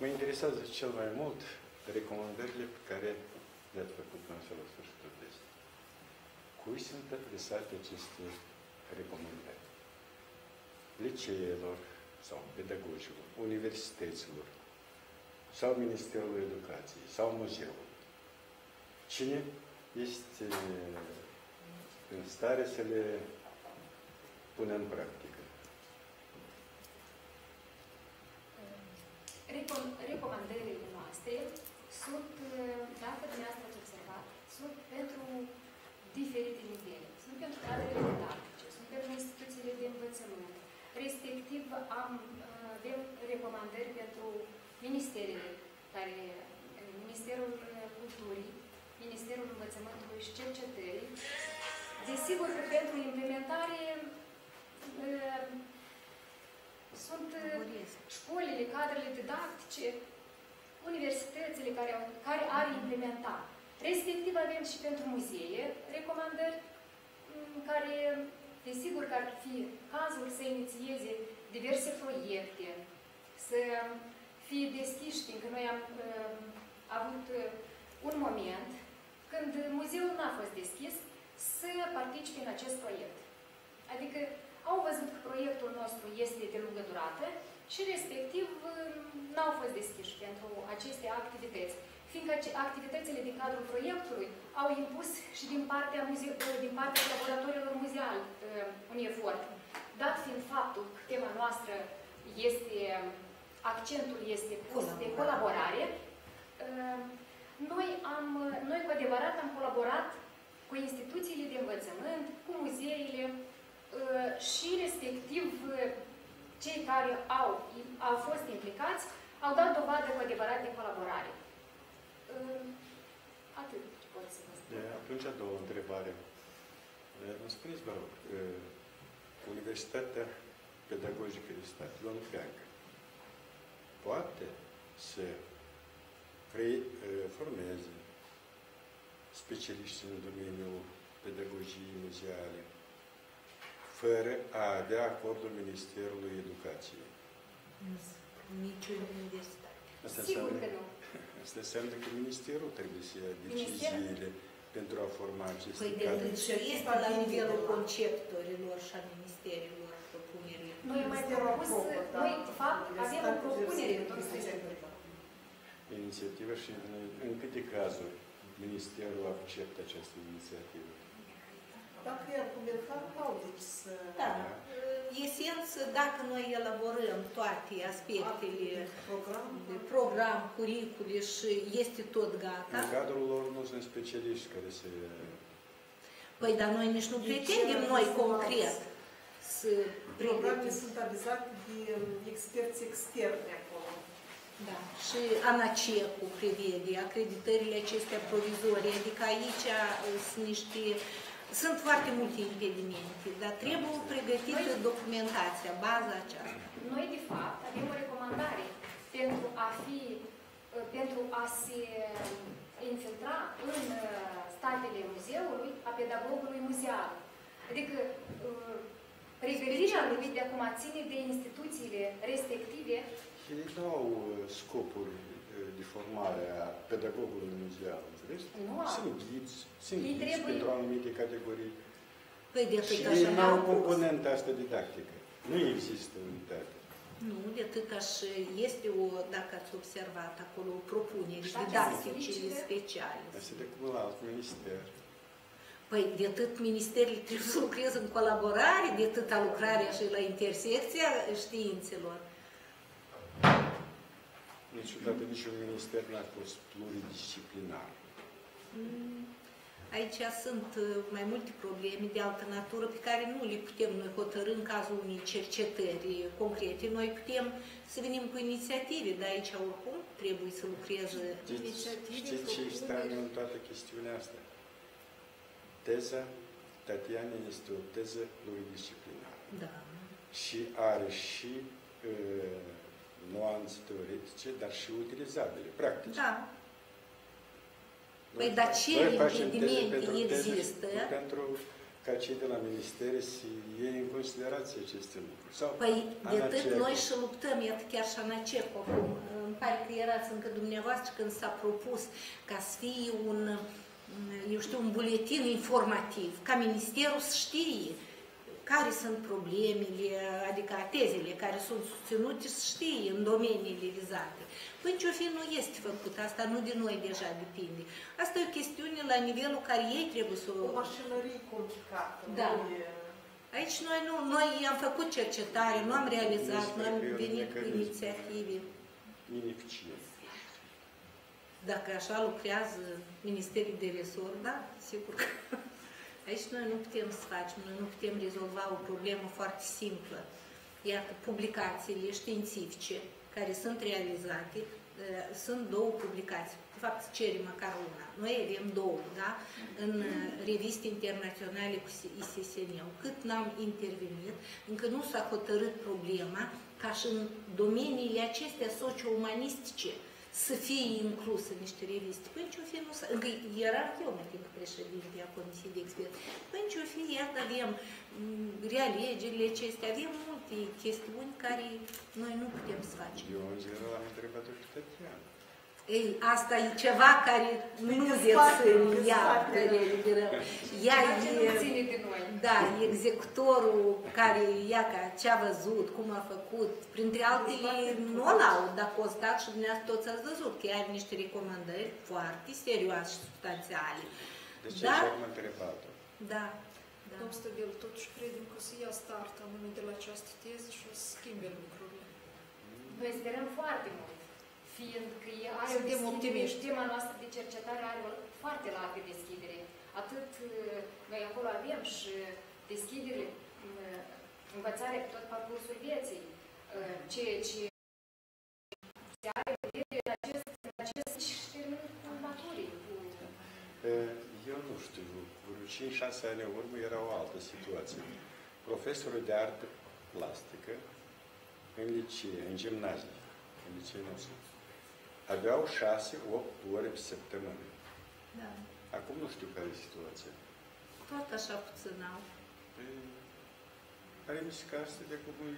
Speaker 4: Mă interesează cel mai mult recomandările pe care le-ați făcut în la sfârșitul testului. Cui sunt adresate aceste recomandări? Liceelor sau pedagogilor, universităților, sau Ministerul Educației, sau muzeul. Cine este în stare să le pună în practică?
Speaker 2: Recomandările noastre sunt, dacă dumneavoastră ați observat, sunt pentru diferite nivele. Sunt pentru cadrele didactice, sunt pentru instituțiile de învățământ. Respectiv, am, avem recomandări pentru ministerele care, Ministerul Culturii, Ministerul Învățământului și Cercetării. Desigur că pentru implementare uh, sunt uh, școlile, cadrele didactice, universitățile care, au, care ar implementa. Respectiv avem și pentru muzee recomandări mm, care, desigur că ar fi cazul să inițieze diverse proiecte, să fie deschiși, fiindcă noi am uh, avut uh, un moment când muzeul n-a fost deschis să participe în acest proiect. Adică au văzut că proiectul nostru este de lungă durată și respectiv uh, n-au fost deschiși pentru aceste activități. Fiindcă activitățile din cadrul proiectului au impus și din partea, muze uh, din partea laboratorilor muzeali uh, un efort. Dat fiind faptul că tema noastră este accentul este pus de colaborare, uh, noi, am, noi cu adevărat am colaborat cu instituțiile de învățământ, cu muzeile uh, și respectiv uh, cei care au, au fost implicați au dat dovadă cu adevărat de colaborare. Atât pot să vă spun.
Speaker 4: De atunci a doua întrebare. Îmi spuneți, vă rog, Universitatea Pedagogică de Stat, Ion Creangă, poate să formeze specialiști în domeniul pedagogiei muzeale, fără a avea acordul Ministerului Educației.
Speaker 3: Niciun universitate.
Speaker 4: Asta
Speaker 2: Sigur
Speaker 4: înseamnă,
Speaker 2: că nu.
Speaker 4: Asta înseamnă că Ministerul trebuie să ia deciziile pentru a forma aceste
Speaker 3: Păi de
Speaker 4: cadre.
Speaker 3: și este la nivelul conceptorilor și a ministerilor propunerii.
Speaker 2: Noi mai propus, noi, de fapt, avem o propunere în
Speaker 4: inițiativă și în, în câte cazuri Ministerul acceptă această inițiativă?
Speaker 6: Dacă e argumentar, au deci să...
Speaker 3: Da. Esență, dacă noi elaborăm toate aspectele
Speaker 6: Program.
Speaker 3: de program, curicule și este tot gata,
Speaker 4: În cadrul lor nu sunt specialiști care se...
Speaker 3: păi dar noi nici nu pretindem noi concret să
Speaker 6: Programele
Speaker 3: pregătim.
Speaker 6: sunt avizate de experți externi acolo.
Speaker 3: Da. Și ANACEC-ul prevede acreditările acestea provizorii, adică aici uh, sunt niște sunt foarte multe impedimente, dar trebuie pregătită documentația, baza aceasta.
Speaker 2: Noi, de fapt, avem o recomandare pentru a fi, uh, pentru a se infiltra în uh, statele muzeului a pedagogului muzeal. Adică uh, pregătirea lui de acum ține de instituțiile respective.
Speaker 4: Ei nu au scopuri de formare a pedagogului muzeal, înțelegi?
Speaker 2: Nu au.
Speaker 4: Sunt ghiți, sunt
Speaker 2: Ei
Speaker 4: ghiți
Speaker 2: trebuie-
Speaker 4: pentru anumite categorii.
Speaker 3: Păi de
Speaker 4: Și
Speaker 3: atât
Speaker 4: ei
Speaker 3: așa
Speaker 4: nu au
Speaker 3: ne-au pus.
Speaker 4: componenta asta didactică. Nu există unitate.
Speaker 3: Nu, de atât și este o, dacă ați observat acolo, o propunere
Speaker 2: Și dacă se
Speaker 3: didactice
Speaker 2: solicită-
Speaker 3: speciale.
Speaker 4: Asta de cum la alt minister.
Speaker 3: Păi de atât ministerul trebuie să lucreze în colaborare, de atâta lucrarea și la intersecția științelor.
Speaker 4: Niciodată niciun minister n-a fost pluridisciplinar.
Speaker 3: Mm, Aici sunt uh, mai multe probleme de altă natură pe care nu le putem noi hotărâ în cazul unei cercetări concrete. Noi putem să venim cu inițiative, dar aici oricum trebuie să lucreze
Speaker 4: Știți,
Speaker 3: inițiative.
Speaker 4: știți ce e
Speaker 3: propuneri.
Speaker 4: straniu în toată chestiunea asta? Teza Tatiana este o teză pluridisciplinară
Speaker 3: Da.
Speaker 4: și are și uh, nuanțe teoretice, dar și utilizabile, practice.
Speaker 3: Da. Păi,
Speaker 4: Noi-
Speaker 3: dar ce
Speaker 4: noi facem teze
Speaker 3: impedimente
Speaker 4: pentru teze
Speaker 3: există?
Speaker 4: și Pentru ca cei de la ministere să iei în considerație aceste lucruri. Sau
Speaker 3: Păi, de
Speaker 4: Ana
Speaker 3: atât
Speaker 4: Cercu.
Speaker 3: noi și luptăm, iată chiar și Ana Cercu, acum, îmi pare că erați încă dumneavoastră când s-a propus ca să fie un, eu știu, un buletin informativ, ca ministerul să știe care sunt problemele, adică tezele care sunt susținute, să știe în domeniile vizate. Păi ce fi nu este făcut, asta nu de noi deja depinde. Asta e o chestiune la nivelul care ei trebuie să o...
Speaker 6: O mașinărie complicată.
Speaker 3: Da.
Speaker 6: nu e-
Speaker 3: Aici noi nu, noi am făcut cercetare, nu am realizat,
Speaker 4: Despre
Speaker 3: nu am
Speaker 4: că e un
Speaker 3: venit cu
Speaker 4: mecanism.
Speaker 3: inițiative.
Speaker 4: ineficient.
Speaker 3: Dacă așa lucrează Ministerul de Resort, da, sigur că aici noi nu putem să facem, noi nu putem rezolva o problemă foarte simplă. Iată, publicațiile științifice care sunt realizate, eh, sunt două publicații. De fapt, cerem măcar una. Noi avem două, da? În eh, reviste internaționale cu ISSN-ul. Cât n-am intervenit, încă nu s-a hotărât problema ca și în domeniile acestea socio-umanistice să fie inclusă în niște reviste. Păi ce-o fi, nu s-a... Încă eram eu, mă timp președinte a Comisiei de Experți. Păi ce-o fi, iată, avem mm, realegerile acestea, avem multe chestiuni care noi nu putem să facem.
Speaker 4: Eu în general am întrebat-o pe Tatiana.
Speaker 3: Ei, asta e ceva care nu zeț
Speaker 6: spate,
Speaker 3: să
Speaker 6: pe
Speaker 3: ia
Speaker 6: spate.
Speaker 3: părere de rău. Ea
Speaker 2: Ceea ce nu
Speaker 3: e...
Speaker 2: ține de noi.
Speaker 3: Da, executorul care ia ca ce a văzut, cum a făcut, printre altele nu o laud, dar constat și dumneavoastră toți ați văzut că are niște recomandări foarte serioase și substanțiale.
Speaker 4: De ce
Speaker 3: Da.
Speaker 4: așa am întrebat-o?
Speaker 3: Da, da.
Speaker 1: Domnul Stădel, totuși credem că o să ia start anume de la această teză și o să schimbe lucrurile.
Speaker 2: Noi sperăm foarte mult, fiindcă e- are o
Speaker 1: Suntem
Speaker 2: deschidere,
Speaker 1: optimiști.
Speaker 2: tema noastră de cercetare are o foarte largă deschidere. Atât uh, noi acolo avem și deschidere, uh, învățare pe tot parcursul vieții, uh, ceea ce se are în vedere în acest, în acest și termen cu maturii, cu
Speaker 4: E, Eu nu știu, cu 5-6 ani în urmă era o altă situație. Profesorul de artă plastică în licee, în gimnazie, în licee nostru, aveau 6-8 ore pe săptămână.
Speaker 3: da.
Speaker 4: Acum nu știu care e situația.
Speaker 3: Tot așa puțin au.
Speaker 4: Păi, Care mi se că asta de cum e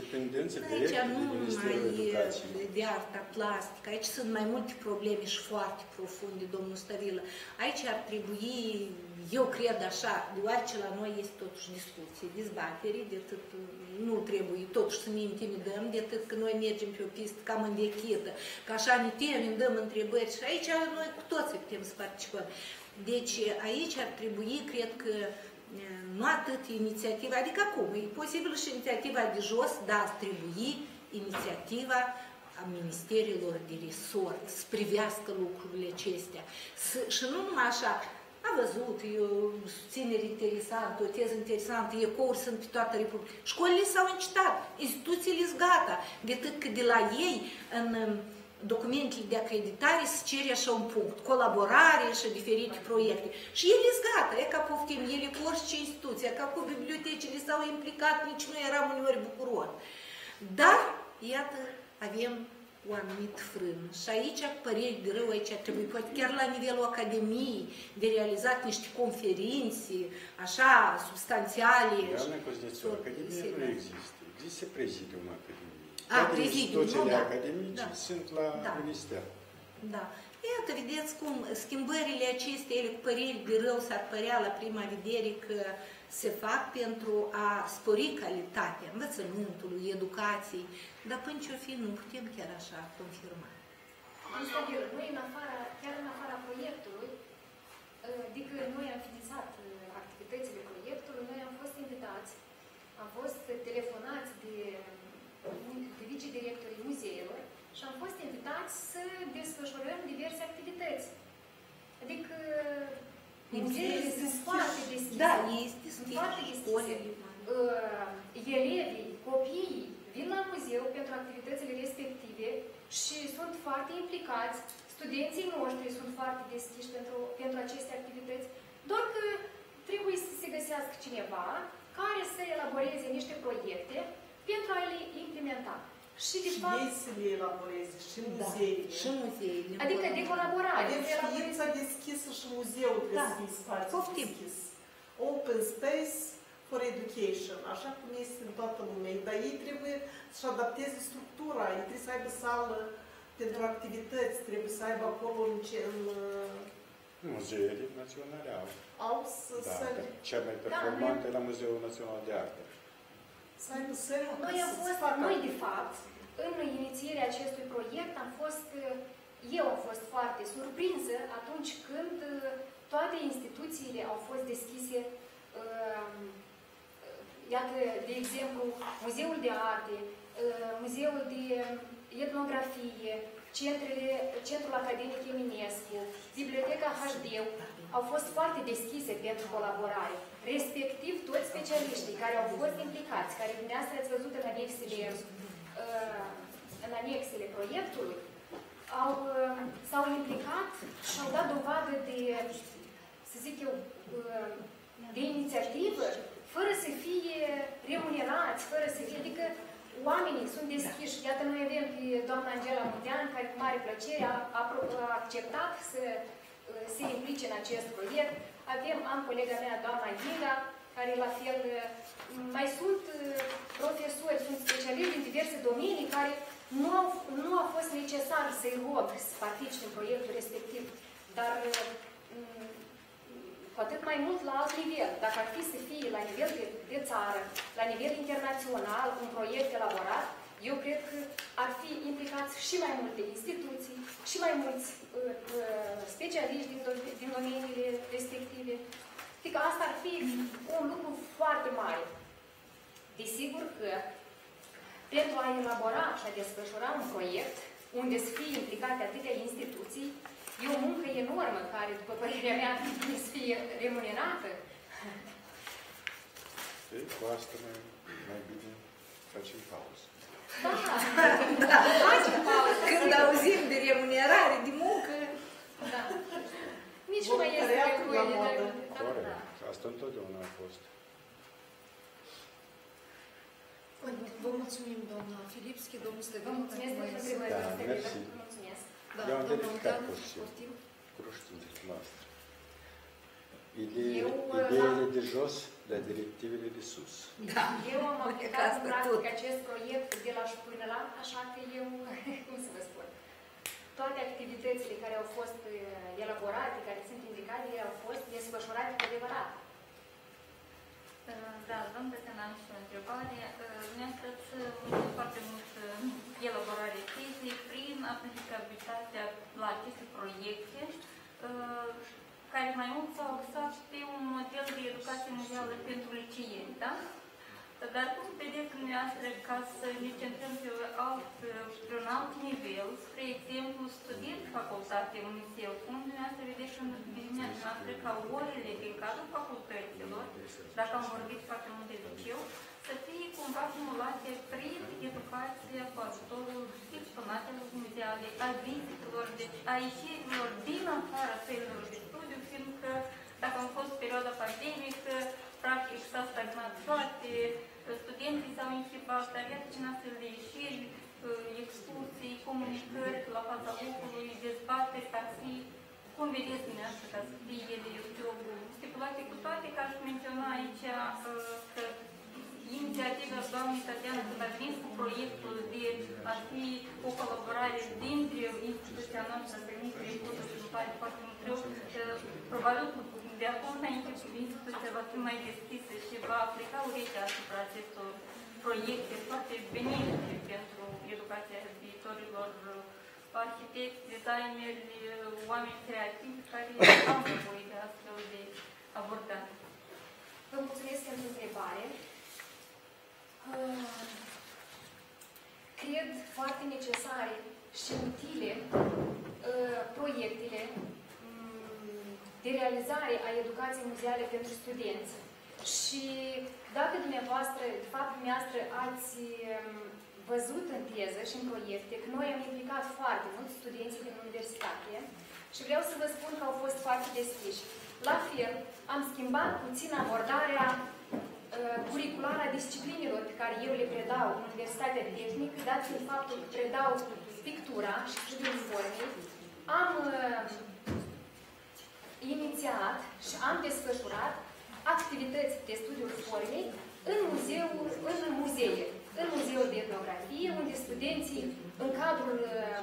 Speaker 4: dependență
Speaker 3: Aici
Speaker 4: directă de
Speaker 3: nu
Speaker 4: Ministerul
Speaker 3: mai e
Speaker 4: Educației.
Speaker 3: de, de arta plastică, aici sunt mai multe probleme și foarte profunde, domnul Stăvilă. Aici ar trebui, eu cred așa, deoarece la noi este totuși discuție, dezbatere, de atât nu trebuie totuși să ne intimidăm, de atât că noi mergem pe o pistă cam învechită, că așa ne temem, dăm întrebări și aici noi cu toții putem să participăm. Deci aici ar trebui, cred că, nu atât inițiativa, adică acum, e posibil și inițiativa de jos, dar ar trebui inițiativa a ministerilor de resort să privească lucrurile acestea. Să, și nu numai așa, a văzut, e o susținere interesantă, o teză interesantă, ecouri sunt pe toată Republica. Școlile s-au încetat, instituțiile sunt gata, de atât că de la ei în um, documentele de acreditare se cere așa un punct, colaborare și diferite proiecte. Și ele sunt gata, e ca poftim, ele cu orice instituție, ca cu bibliotecile s-au implicat, nici nu eram uneori bucuros. Dar, iată, avem o anumită frână. Și aici, păreri de rău, aici trebuie, poate chiar la nivelul academiei, de realizat niște conferințe, așa, substanțiale.
Speaker 4: Doamna Cosnețu,
Speaker 3: Sunt
Speaker 4: Academia nu
Speaker 3: serioase.
Speaker 4: există. Există prezidium Academiei.
Speaker 3: A,
Speaker 4: Toate
Speaker 3: prezidium,
Speaker 4: instituțiile
Speaker 3: nu, da.
Speaker 4: academice
Speaker 3: Da.
Speaker 4: sunt la
Speaker 3: Da.
Speaker 4: minister.
Speaker 3: Da. Iată, vedeți cum schimbările acestea, ele cu păreri de rău s-ar părea la prima vedere că se fac pentru a spori calitatea învățământului, educației, dar până ce-o fi, nu putem chiar așa confirma.
Speaker 2: Însă, eu, noi în afara, chiar în afara proiectului, uh, adică noi am finalizat uh, activitățile am fost invitați să desfășurăm diverse activități. Adică muzeele sunt foarte deschise.
Speaker 5: Da, este,
Speaker 2: sunt foarte deschise. Uh, elevii, copiii vin la muzeu pentru activitățile respective și sunt foarte implicați. Studenții noștri sunt foarte deschiși pentru, pentru aceste activități. Doar că trebuie să se găsească cineva care să elaboreze niște proiecte pentru a le implementa. Și, de
Speaker 6: Și
Speaker 2: fapt,
Speaker 6: ei să le elaboreze, și
Speaker 5: Da,
Speaker 6: muzeile.
Speaker 5: și muzeile.
Speaker 2: adică de colaborare.
Speaker 6: Avem
Speaker 2: să elaboreze-
Speaker 6: știința deschisă și muzeul trebuie
Speaker 5: Da.
Speaker 6: să fie spațiu
Speaker 5: Poftim.
Speaker 6: deschis. Open space for education, așa cum este în toată lumea. Dar ei trebuie să adapteze structura, ei trebuie să aibă sală pentru activități, trebuie să aibă acolo în, ce, în uh,
Speaker 4: Muzeele naționale au.
Speaker 6: au să,
Speaker 4: Da,
Speaker 6: să,
Speaker 4: cea mai performantă e la Muzeul Național de Artă.
Speaker 6: Să aibă săli
Speaker 2: Noi am
Speaker 6: să
Speaker 2: fost,
Speaker 6: facă
Speaker 2: noi de fapt, în inițierea acestui proiect am fost, eu am fost foarte surprinsă atunci când uh, toate instituțiile au fost deschise, uh, iată, de exemplu, Muzeul de Arte, uh, Muzeul de Etnografie, centrele, Centrul Academic Eminescu, Biblioteca HD au fost foarte deschise pentru colaborare. Respectiv toți specialiștii care au fost implicați, care dumneavoastră ați văzut în anexele, uh, în anexele proiectului, au, uh, s-au implicat și au dat dovadă de, să zic eu, uh, de inițiativă, fără să fie remunerați, fără să fie, adică oamenii sunt deschiși. Iată, noi avem pe doamna Angela Mudean, care cu mare plăcere a, a, pro- a acceptat să uh, se implice în acest proiect. Avem, am colega mea, doamna Ghila, care la fel, uh, mai sunt uh, profesori, sunt specialiști din diverse domenii care nu, au, nu a fost necesar să-i rog să participe în proiectul respectiv, dar uh, cu atât mai mult la alt nivel. Dacă ar fi să fie la nivel de, de țară, la nivel internațional, un proiect elaborat, eu cred că ar fi implicați și mai multe instituții, și mai mulți uh, uh, specialiști din, do- din domeniile respective. Adică asta ar fi un lucru foarte mare. Desigur că pentru a elabora și a desfășura un proiect unde să fie implicate atâtea instituții, e o muncă enormă care, după părerea mea, trebuie să fie remunerată.
Speaker 4: Ei, cu asta mai, mai bine facem pauză.
Speaker 2: Da, facem pauză.
Speaker 5: Când auzim de remunerare, de muncă,
Speaker 2: Da. Nici nu mai este
Speaker 6: Voluntariatul
Speaker 2: nevoie
Speaker 6: la
Speaker 2: de...
Speaker 6: modă.
Speaker 2: Da,
Speaker 4: Corect.
Speaker 2: da.
Speaker 4: Asta întotdeauna a fost.
Speaker 8: Vă mulțumim, doamna Filipski, domnul
Speaker 2: Vă
Speaker 8: Stevan.
Speaker 2: mulțumesc pentru
Speaker 8: mai
Speaker 2: întrebările
Speaker 4: Da,
Speaker 2: noastre.
Speaker 4: mersi.
Speaker 2: Vă mulțumesc.
Speaker 8: Da,
Speaker 4: Eu am
Speaker 8: doamna
Speaker 4: verificat
Speaker 8: Unteanu,
Speaker 4: pur și simplu.
Speaker 8: poftim.
Speaker 4: Cunoștințele noastre. Ideile,
Speaker 2: Eu, uh,
Speaker 4: ideile de jos, dar directivele de sus.
Speaker 5: da.
Speaker 2: Eu am
Speaker 5: Ca
Speaker 2: aplicat
Speaker 5: asta
Speaker 2: în practică
Speaker 5: tot.
Speaker 2: acest proiect de la și până la, așa că eu, cum să vă spun, toate activitățile care au fost uh, elaborate, care sunt indicate, ele au fost desfășurate cu adevărat.
Speaker 7: Da, domn Bătân, am și o întrebare. Dumneavoastră ați muncit foarte mult în elaborarea tezei prin aplicabilitatea la aceste proiecte, uh, care mai mult s-au axat pe un model de educație mondială pentru liceeni, da? Dar cum vedeți dumneavoastră ca să ne centrăm pe, alt, pe un alt nivel, spre exemplu, student facultate în liceu, cum dumneavoastră vedeți în viziunea noastră ca orele din cadrul facultăților, dacă am vorbit foarte mult de liceu, să fie cumva simulate prin educația cu ajutorul exponatelor muzeale, a vizitelor, deci a ieșirilor din afara sălilor de studiu, fiindcă dacă am fost perioada pandemică, practic s-a stagnat toate, studenții s-au închipat, dar iată ce astfel de ieșiri, excursii, comunicări la fața locului, dezbateri, ar fi, cum vedeți dumneavoastră ca să fie ele, eu știu, stipulate cu toate, că aș menționa aici uh, că inițiativa doamnei Tatiana când a venit cu proiectul de a fi o colaborare dintre instituția noastră, Permisul Recursul și îmi pare foarte mult greu, uh, probabil că de acum înainte instituția va fi mai deschisă și va aplica urechea asupra acestor proiecte foarte benefice pentru educația viitorilor arhitecți, designeri, oameni creativi care au nevoie de astfel de abordare.
Speaker 2: Vă mulțumesc pentru întrebare. Uh, Cred foarte necesare și utile uh, proiectele mm, de realizare a educației muzeale pentru studenți. Și dacă dumneavoastră, de fapt dumneavoastră, ați um, văzut în teză și în proiecte că noi am implicat foarte mult studenții din universitate și vreau să vă spun că au fost foarte deschiși. La fel, am schimbat puțin abordarea uh, curriculară a disciplinilor pe care eu le predau în Universitatea Tehnică, dat fiind faptul că predau pictura și studiul formei, am uh, inițiat și am desfășurat activități de studiul formei în muzeul, în muzee, în muzeul de etnografie, unde studenții, în cadrul uh,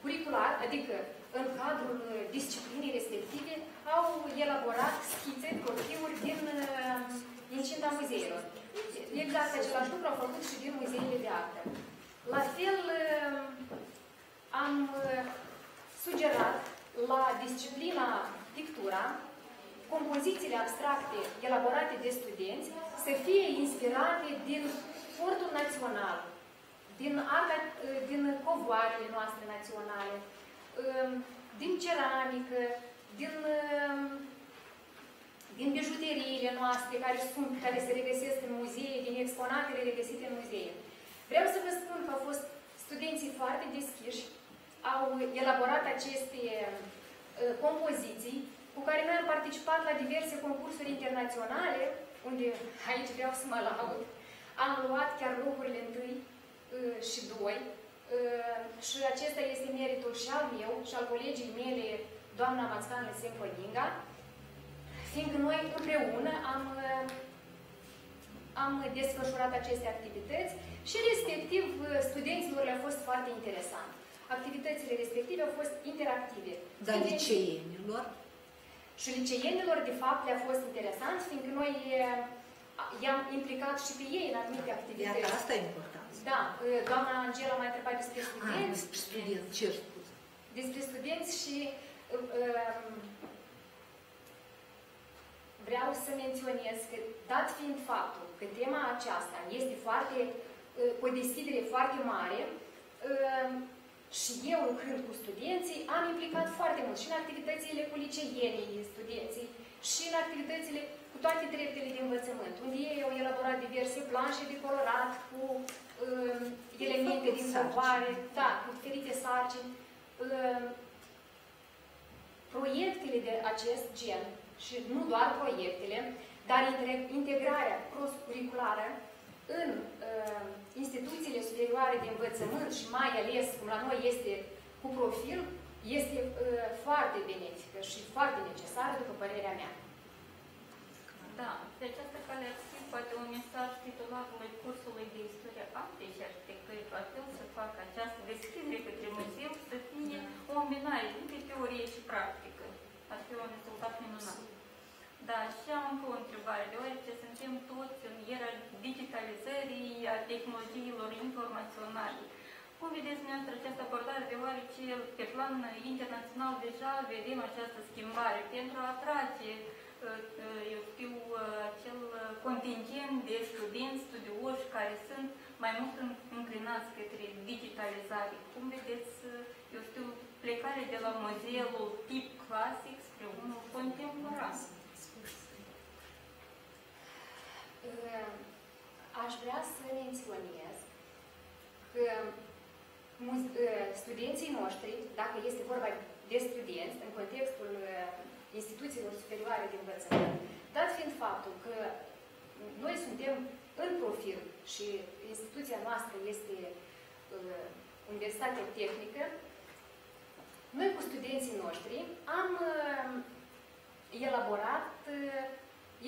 Speaker 2: curricular, adică în cadrul disciplinii respective, au elaborat schițe, crochiuri din uh, incinta muzeilor. Exact același lucru au făcut și din muzeile de artă. La fel, uh, am uh, sugerat la disciplina pictura compozițiile abstracte elaborate de studenți să fie inspirate din sportul național, din, arta, din covoarele noastre naționale, um, din ceramică, din, um, din bijuteriile noastre care sunt, care se regăsesc în muzee, din exponatele regăsite în muzee. Vreau să vă spun că au fost studenții foarte deschiși, au elaborat aceste uh, compoziții cu care noi am participat la diverse concursuri internaționale, unde aici vreau să mă laud. Am luat chiar locurile întâi uh, și doi uh, și acesta este meritul și al meu și al colegii mele, doamna Mațcană Sempăninga, fiindcă noi împreună am, uh, am desfășurat aceste activități și respectiv studenților le-a fost foarte interesant. Activitățile respective au fost interactive.
Speaker 5: Dar liceenilor?
Speaker 2: Și liceienilor, de fapt, le-a fost interesant, fiindcă noi i-am implicat și pe ei în anumite activități.
Speaker 5: Iată, asta e important.
Speaker 2: Da, doamna Angela m-a întrebat despre
Speaker 5: Ah,
Speaker 2: studenți.
Speaker 5: despre studenți, ce scuze.
Speaker 2: Despre studenți și um, vreau să menționez că, dat fiind faptul că tema aceasta este foarte, cu o deschidere foarte mare, um, și eu, lucrând cu studenții, am implicat foarte mult și în activitățile cu liceienii studenții și în activitățile cu toate dreptele de învățământ, unde ei au elaborat diverse planșe de colorat cu uh, elemente din sărbare, da, cu diferite sarcini. Uh, proiectele de acest gen, și nu doar proiectele, dar integrarea cross-curriculară în uh, instituțiile superioare de învățământ și mai ales, cum la noi este cu profil, este uh, foarte benefică și foarte necesară, după părerea mea.
Speaker 7: Da, pe această cale ar fi poate un mesaj titularului cursului de istorie artei și arhitecturii, la fel să facă această deschidere către muzeu să fie o îmbinare între teorie și practică. Ar fi un rezultat minunat. Da, și am încă o întrebare, deoarece suntem toți în era digitalizării, a tehnologiilor informaționale. Cum vedeți dumneavoastră această abordare, deoarece pe plan internațional deja vedem această schimbare pentru a atrage, uh, uh, eu știu, uh, acel contingent de studenți studioși care sunt mai mult înclinați către digitalizare. Cum vedeți, eu știu, plecarea de la modelul tip clasic spre unul contemporan?
Speaker 2: Aș vrea să menționez că studenții noștri, dacă este vorba de studenți, în contextul instituțiilor superioare de învățământ, dat fiind faptul că noi suntem în profil și instituția noastră este uh, Universitatea Tehnică, noi cu studenții noștri am uh, elaborat uh,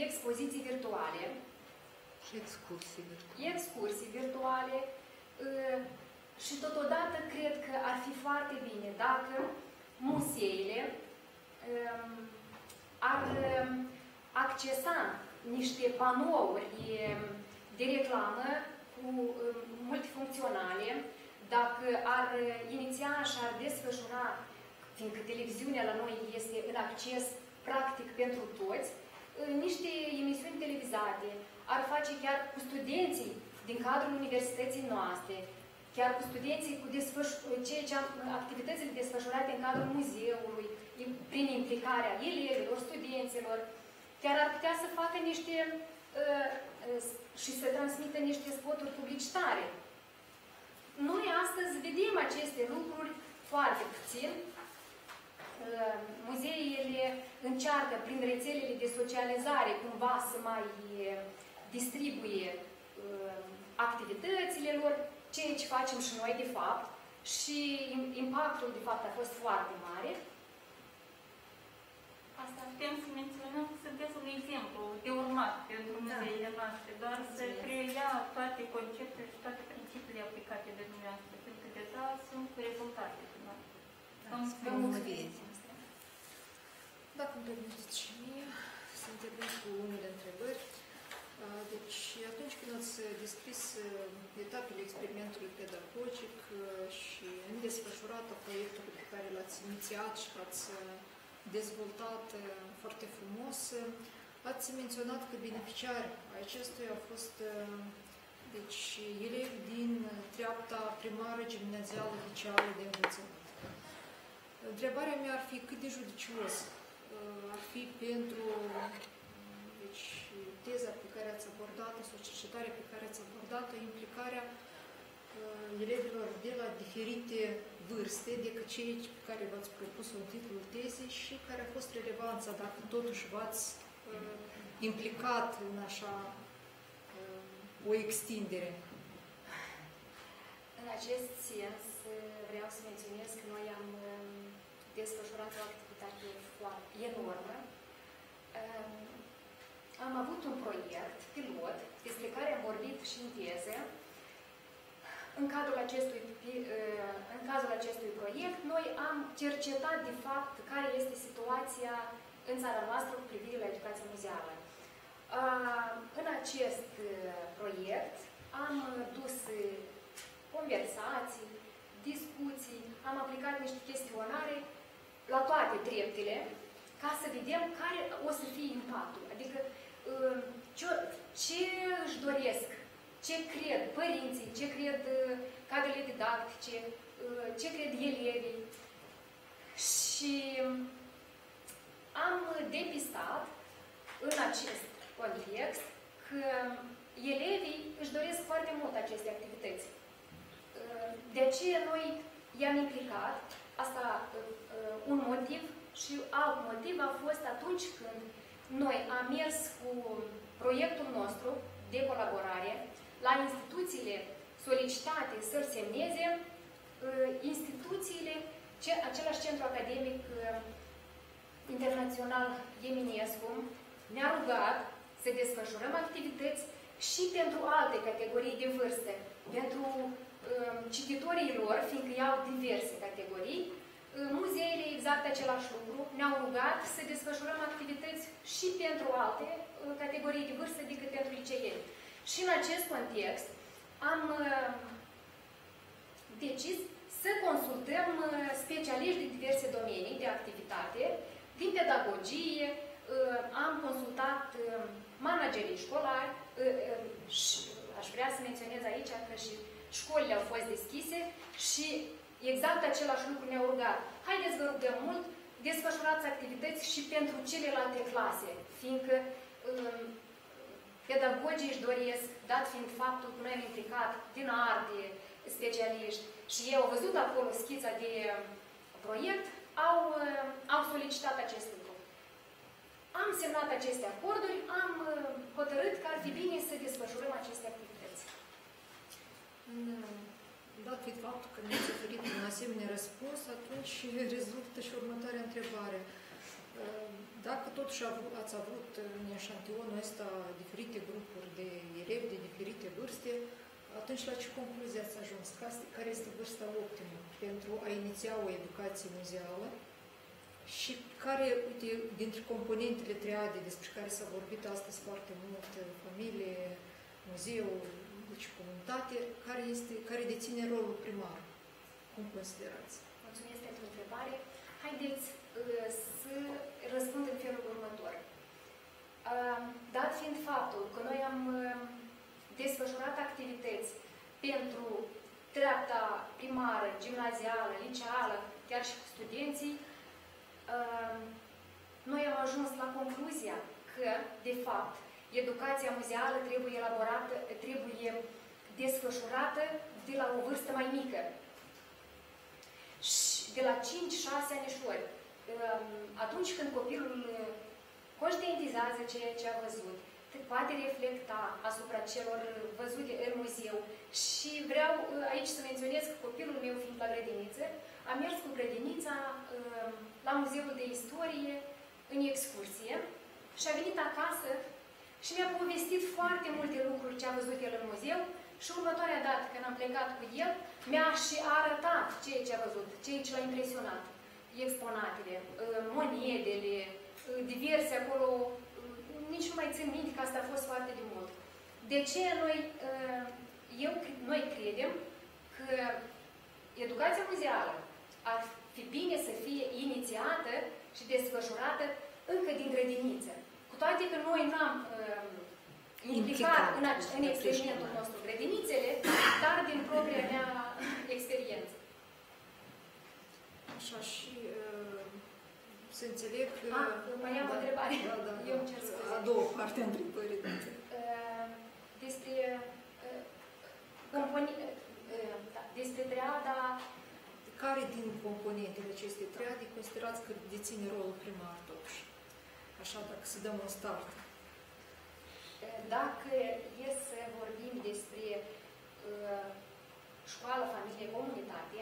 Speaker 2: expoziții virtuale
Speaker 5: și excursii virtuale.
Speaker 2: Excursii virtuale și totodată cred că ar fi foarte bine dacă muzeile ar accesa niște panouri de reclamă cu multifuncționale, dacă ar iniția și ar desfășura, fiindcă televiziunea la noi este în acces practic pentru toți, niște emisiuni televizate, ar face chiar cu studenții din cadrul universității noastre, chiar cu studenții, cu ceea ce am, activitățile desfășurate în cadrul muzeului, prin implicarea elevilor, studenților, chiar ar putea să facă niște uh, uh, și să transmită niște spoturi publicitare. Noi astăzi vedem aceste lucruri foarte puțin. Uh, muzeile încearcă prin rețelele de socializare cumva să mai distribuie activitățile lor, ceea ce facem și noi de fapt, și impactul de fapt a fost foarte mare.
Speaker 7: Asta putem să menționăm că sunteți un exemplu de urmat pentru da. muzeile noastre, doar să preia toate conceptele și toate principiile aplicate de dumneavoastră, pentru că deja sunt rezultate. Da,
Speaker 1: Vă mulțumesc. Dacă îmi permiteți și mie să intervin cu unele întrebări. Deci, atunci când ați descris etapele experimentului pedagogic și în desfășurată proiectul pe care l-ați inițiat și l-ați dezvoltat foarte frumos, ați menționat că beneficiari acestuia au fost deci, elevi din treapta primară, gimnazială, liceală de învățământ. Întrebarea mea ar fi cât de judicios ar fi pentru deci, teza pe care ați abordat-o sau cercetarea pe care ați abordat-o, implicarea uh, elevilor de la diferite vârste decât cei pe care v-ați propus în titlul tezei și care a fost relevanța dacă totuși v-ați uh, implicat în așa uh, o extindere.
Speaker 2: În acest sens, vreau să menționez că noi am um, desfășurat o activitate foarte enormă um, am avut un proiect pilot despre care am vorbit și în teze. În cadrul acestui, uh, în cazul acestui proiect, noi am cercetat de fapt care este situația în țara noastră cu privire la educația muzeală. Uh, în acest uh, proiect am dus conversații, discuții, am aplicat niște chestionare la toate dreptele ca să vedem care o să fie impactul. Adică ce, ce își doresc, ce cred părinții, ce cred uh, cadrele didactice, uh, ce cred elevii. Și am depistat în acest context că elevii își doresc foarte mult aceste activități. Uh, de aceea noi i-am implicat, asta un motiv și alt motiv a fost atunci când noi am mers cu proiectul nostru de colaborare la instituțiile solicitate să semneze uh, instituțiile, același centru academic uh, internațional Eminescu ne-a rugat să desfășurăm activități și pentru alte categorii de vârstă, pentru uh, cititorii lor, fiindcă iau diverse categorii, muzeele exact același lucru. Ne-au rugat să desfășurăm activități și pentru alte uh, categorii de vârstă decât pentru liceieni. Și în acest context am uh, decis să consultăm uh, specialiști din diverse domenii de activitate, din pedagogie, am consultat managerii școlari și aș vrea să menționez aici că și școlile au fost deschise și Exact același lucru ne-au rugat. Haideți, vă rugăm mult, desfășurați activități și pentru celelalte clase, fiindcă um, pedagogii își doresc, dat fiind faptul că noi am implicat din arte specialiști și ei au văzut acolo schița de um, proiect, au, uh, au solicitat acest lucru. Am semnat aceste acorduri, am uh, hotărât că ar fi bine să desfășurăm aceste activități.
Speaker 1: Mm dat fiind faptul că mi-ați oferit un asemenea răspuns, atunci rezultă și următoarea întrebare. Ehm, dacă totuși ați avut în eșantionul ăsta diferite grupuri de elevi de diferite vârste, atunci la ce concluzie ați ajuns? Care este vârsta optimă pentru a iniția o educație muzeală? Și care, uite, dintre componentele triade despre care s-a vorbit astăzi foarte mult, familie, muzeu, și comunitate, care, este, care deține rolul primar. Cum considerați?
Speaker 2: Mulțumesc pentru întrebare. Haideți uh, să răspund în felul următor. Uh, dat fiind faptul că noi am uh, desfășurat activități pentru treapta primară, gimnazială, liceală, chiar și cu studenții, uh, noi am ajuns la concluzia că, de fapt, educația muzeală trebuie elaborată, trebuie desfășurată de la o vârstă mai mică. Și de la 5-6 anișori. Um, atunci când copilul conștientizează ceea ce a văzut, poate reflecta asupra celor văzute în muzeu și vreau uh, aici să menționez că copilul meu, fiind la grădiniță, a mers cu grădinița um, la Muzeul de Istorie în excursie și a venit acasă și mi-a povestit foarte multe lucruri ce a văzut el în muzeu și următoarea dată când am plecat cu el, mi-a și arătat ceea ce a văzut, ceea ce l-a impresionat. Exponatele, uh, monedele, uh, diverse acolo, uh, nici nu mai țin minte că asta a fost foarte de mult. De ce noi, eu, noi credem că educația muzeală ar fi bine să fie inițiată și desfășurată încă din grădiniță. Cu toate că noi n-am uh, implicat în, în experimentul nostru grădinițele, dar din propria mea experiență.
Speaker 1: Așa și uh, să înțeleg că...
Speaker 2: A, mai am o întrebare.
Speaker 1: Da, da, da.
Speaker 2: Eu îmi cer scuze.
Speaker 1: A doua parte a întrebării. Da.
Speaker 2: Uh, despre uh, componi, uh, da, despre triada
Speaker 1: care din componentele acestei triade considerați că deține rolul primar totuși? Așa, dacă să dăm un start.
Speaker 2: Dacă e să vorbim despre uh, școală, familie, comunitate,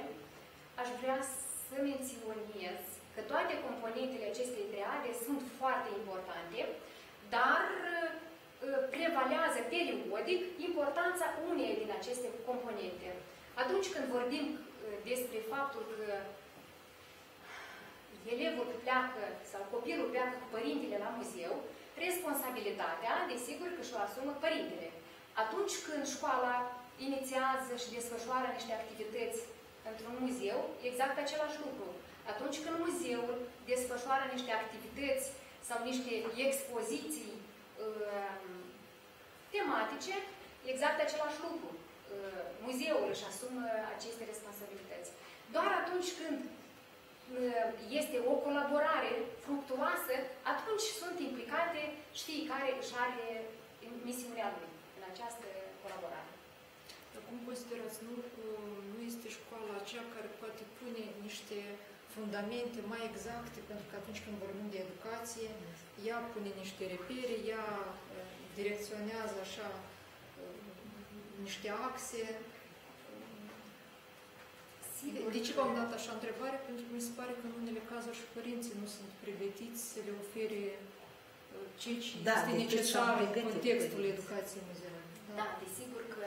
Speaker 2: aș vrea să menționez că toate componentele acestei triade sunt foarte importante, dar uh, prevalează periodic importanța unei din aceste componente. Atunci când vorbim uh, despre faptul că elevul pleacă sau copilul pleacă cu părintele la muzeu, responsabilitatea, desigur că și-o asumă părintele. Atunci când școala inițiază și desfășoară niște activități într-un muzeu, exact același lucru. Atunci când muzeul desfășoară niște activități sau niște expoziții uh, tematice, exact același lucru. Uh, muzeul își asumă aceste responsabilități. Doar atunci când uh, este o colaborare fructuoasă, atunci sunt implicate și fiecare își are misiunea lui în această colaborare.
Speaker 1: Dar cum considerați, nu, nu este școala aceea care poate pune niște fundamente mai exacte, pentru că atunci când vorbim de educație, ea pune niște repere, ea uh, direcționează așa uh, niște axe. De, de ce v-am dat așa întrebare? Pentru că mi se pare că în unele cazuri și părinții nu sunt pregătiți să le ofere uh, ce
Speaker 3: da,
Speaker 1: este necesar în contextul educației muzeale.
Speaker 2: Da, da desigur că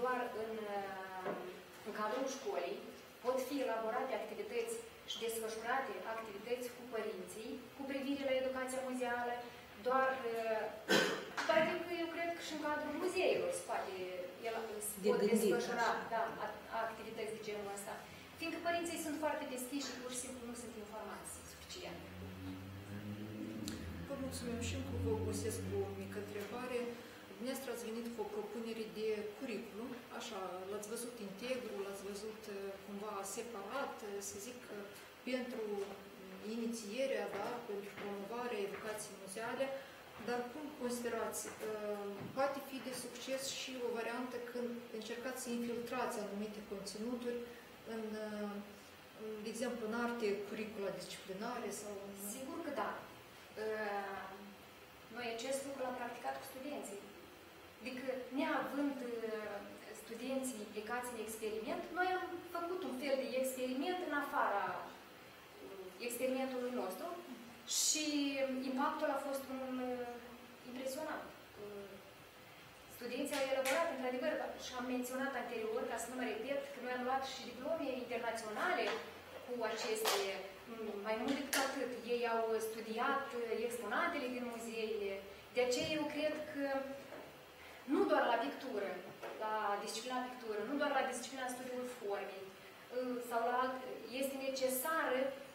Speaker 2: doar în, în cadrul școlii pot fi elaborate activități și desfășurate activități cu părinții cu privire la educația muzeală, doar, poate că eu cred că și în cadrul muzeilor se poate el, se pot desfășura da, activități de genul ăsta. Fiindcă părinții sunt foarte deschiși și pur și simplu nu sunt informați suficient.
Speaker 1: Vă mulțumim și încă vă găsesc cu o mică întrebare. Dumneavoastră ați venit cu o propunere de curriculum, așa, l-ați văzut integru, l-ați văzut uh, cumva separat, uh, să zic, pentru inițierea, da, pentru promovarea educației muzeale, dar cum considerați, uh, poate fi de succes și o variantă când încercați să infiltrați anumite conținuturi în, de exemplu, în arte curicula disciplinare sau...
Speaker 2: Sigur că da. Noi acest lucru l-am practicat cu studenții. Adică, neavând uh, studenții implicați în experiment, noi am făcut un fel de experiment în afara uh, experimentului nostru și impactul a fost un uh, impresionant. Studenții au elaborat, într-adevăr, și am menționat anterior, ca să nu mă repet, că noi am luat și diplome internaționale cu aceste, mai mult decât atât, ei au studiat exponatele din muzeile. De aceea eu cred că nu doar la pictură, la disciplina pictură, nu doar la disciplina studiul formei, sau la alt, este necesară um,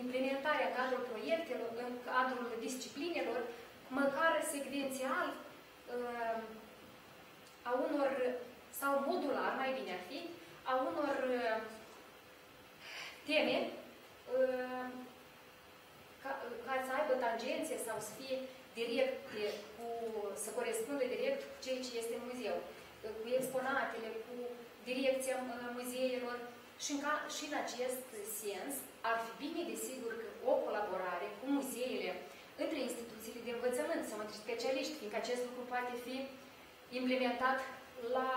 Speaker 2: implementarea în cadrul proiectelor, în cadrul disciplinelor, măcar secvențial, um, a unor sau modular, mai bine ar fi, a unor uh, teme uh, ca, ca să aibă tangențe sau să fie direct cu, să corespundă direct cu ceea ce este muzeu, cu exponatele, cu direcția muzeilor și în, ca, și în acest sens ar fi bine, desigur, că o colaborare cu muzeile între instituțiile de învățământ sau între specialiști, fiindcă acest lucru poate fi implementat la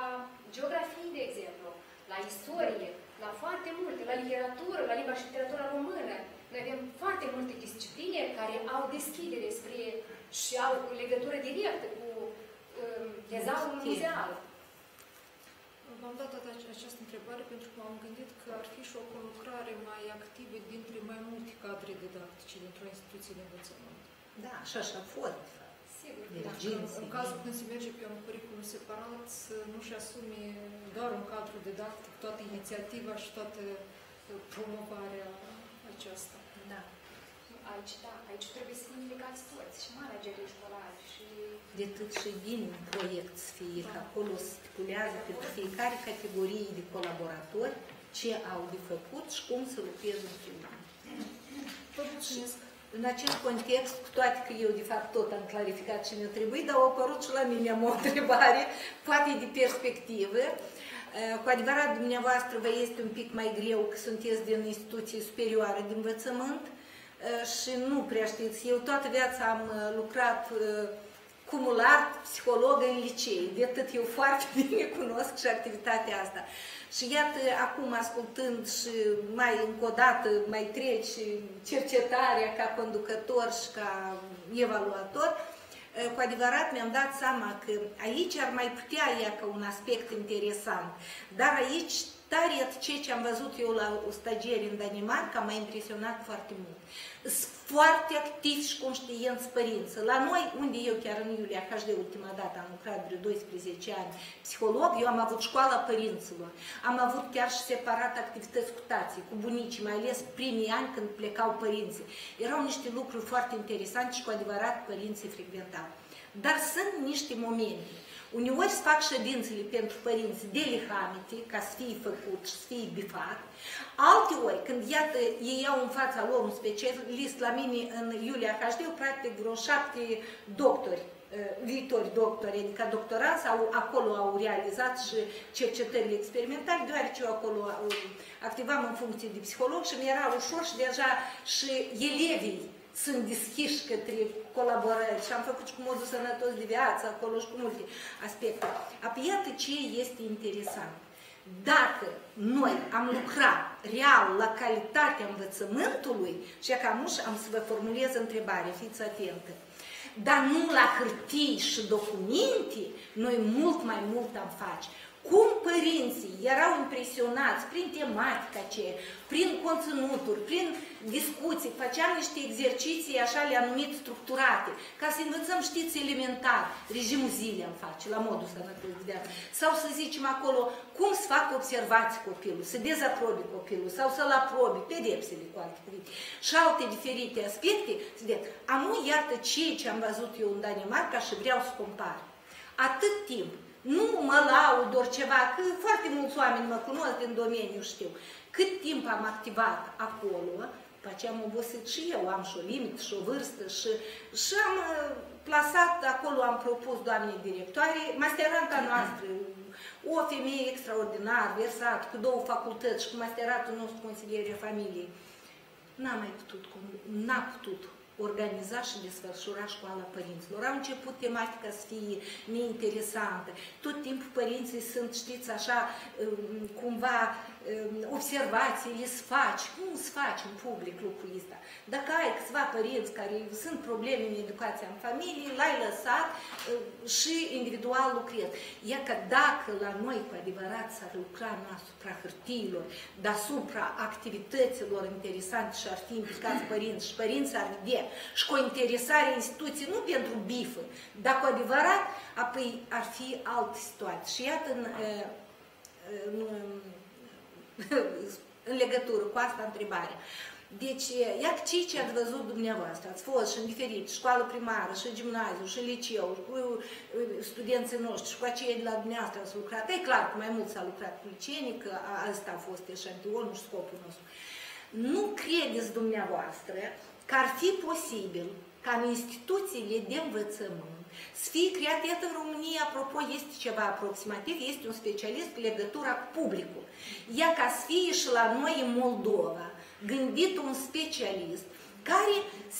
Speaker 2: geografie, de exemplu, la istorie, la foarte multe, la literatură, la limba și literatura română. Noi avem foarte multe discipline care au deschidere spre și au legătură directă cu um, tezaurul muzeal.
Speaker 1: V-am dat această întrebare pentru că m-am gândit că ar fi și o conlucrare mai activă dintre mai multe cadre didactice dintr-o instituție de învățământ.
Speaker 3: Da, și așa a fost.
Speaker 2: Sigur.
Speaker 1: Dirigenții. În cazul când se merge pe un curriculum separat, să nu-și asume doar un cadru didactic, toată inițiativa și toată uh, promovarea aceasta.
Speaker 3: Da.
Speaker 2: Aici, da, aici trebuie să fim implicați toți, și managerii școlari, și...
Speaker 3: De tot și din proiect să fie, da. acolo stipulează pentru fiecare categorie de colaboratori ce au de făcut și cum să lucreze împreună.
Speaker 1: Vă mulțumesc!
Speaker 3: În acest context, cu toate că eu de fapt tot am clarificat ce mi-a trebuit, dar au apărut și la mine o întrebare, poate de perspectivă. Cu adevărat, dumneavoastră vă este un pic mai greu că sunteți din instituție superioară de învățământ și nu prea știți. Eu toată viața am lucrat cumulat psiholog în licei, de atât eu foarte bine cunosc și activitatea asta. Și iată, acum ascultând și mai încă o dată mai treci cercetarea ca conducător și ca evaluator, cu adevărat mi-am dat seama că aici ar mai putea ia ca un aspect interesant, dar aici tare ceea ce am văzut eu la stagieri în Danimarca m-a impresionat foarte mult. Sunt foarte activi și conștienți părinți. La noi, unde eu chiar în iulie, ca de ultima dată, am lucrat vreo 12 ani psiholog, eu am avut școala părinților. Am avut chiar și separat activități cu tații, cu bunicii, mai ales primii ani când plecau părinții. Erau niște lucruri foarte interesante și cu adevărat părinții frecventau. Dar sunt niște momente Uneori se fac ședințele pentru părinți delihamite, ca să fie făcut și să fie bifat. Alte ori, când iată, ei iau în fața lor un specialist, la mine în Iulia HD, practic vreo șapte doctori uh, viitori doctori, adică doctorați, au, acolo au realizat și cercetările experimentale, deoarece eu acolo uh, activam în funcție de psiholog și mi era ușor și deja și elevii sunt deschiși către colaborări și am făcut și cu modul sănătos de viață acolo și cu multe aspecte. Apoi iată ce este interesant. Dacă noi am lucrat real la calitatea învățământului, și ca muș am să vă formulez întrebare, fiți atentă, dar nu la hârtii și documente, noi mult mai mult am face. Cum părinții erau impresionați prin tematica aceea, prin conținuturi, prin discuții, făceam niște exerciții, așa le-am numit structurate, ca să învățăm, știți, elementar, regimul zilei am face, la modul sănătos de viață. Sau să zicem acolo, cum să fac observații copilul, să dezaprobe copilul, sau să-l aprobe, pedepsele cu alte cuvinte. Și alte diferite aspecte, să vedem, am iată ceea ce am văzut eu în Danemarca și vreau să compar. Atât timp nu mă laud doar ceva, că foarte mulți oameni mă cunosc din domeniu, știu. Cât timp am activat acolo, după aceea am obosit și eu, am și o limită și o vârstă și, și am uh, plasat acolo, am propus doamnei directoare, masteranta noastră, o femeie extraordinar, versat, cu două facultăți și cu masteratul nostru consiliere familiei. N-a mai putut, n-a putut organiza și desfășura școala părinților. Au început tematica să fie neinteresantă. Tot timpul părinții sunt, știți, așa, um, cumva um, observații, le faci. Cum să faci în public lucrul ăsta? Dacă ai câțiva părinți care sunt probleme în educația în familie, l-ai lăsat um, și individual lucrezi. Iar că dacă la noi cu adevărat s-ar lucra asupra hârtiilor, deasupra activităților interesante și ar fi implicați părinți și părinții ar vedea și cu o interesare instituției, nu pentru bifă, dar cu adevărat, apoi ar fi altă situație. Și iată, în, în, în legătură cu asta întrebare. Deci, iată ce ce ați văzut dumneavoastră, ați fost și în diferit, școală primară, și gimnaziu, și liceu, și cu uh, studenții noștri, și cu aceia de la dumneavoastră ați lucrat. E clar că mai mult s-a lucrat cu licenii, că asta a fost eșantionul și scopul nostru. Nu credeți dumneavoastră că ar fi posibil ca în instituțiile de învățământ să fie creat, iată în România, apropo, este ceva aproximativ, este un specialist cu legătura cu publicul. Ea ca să fie și la noi în Moldova, gândit un specialist care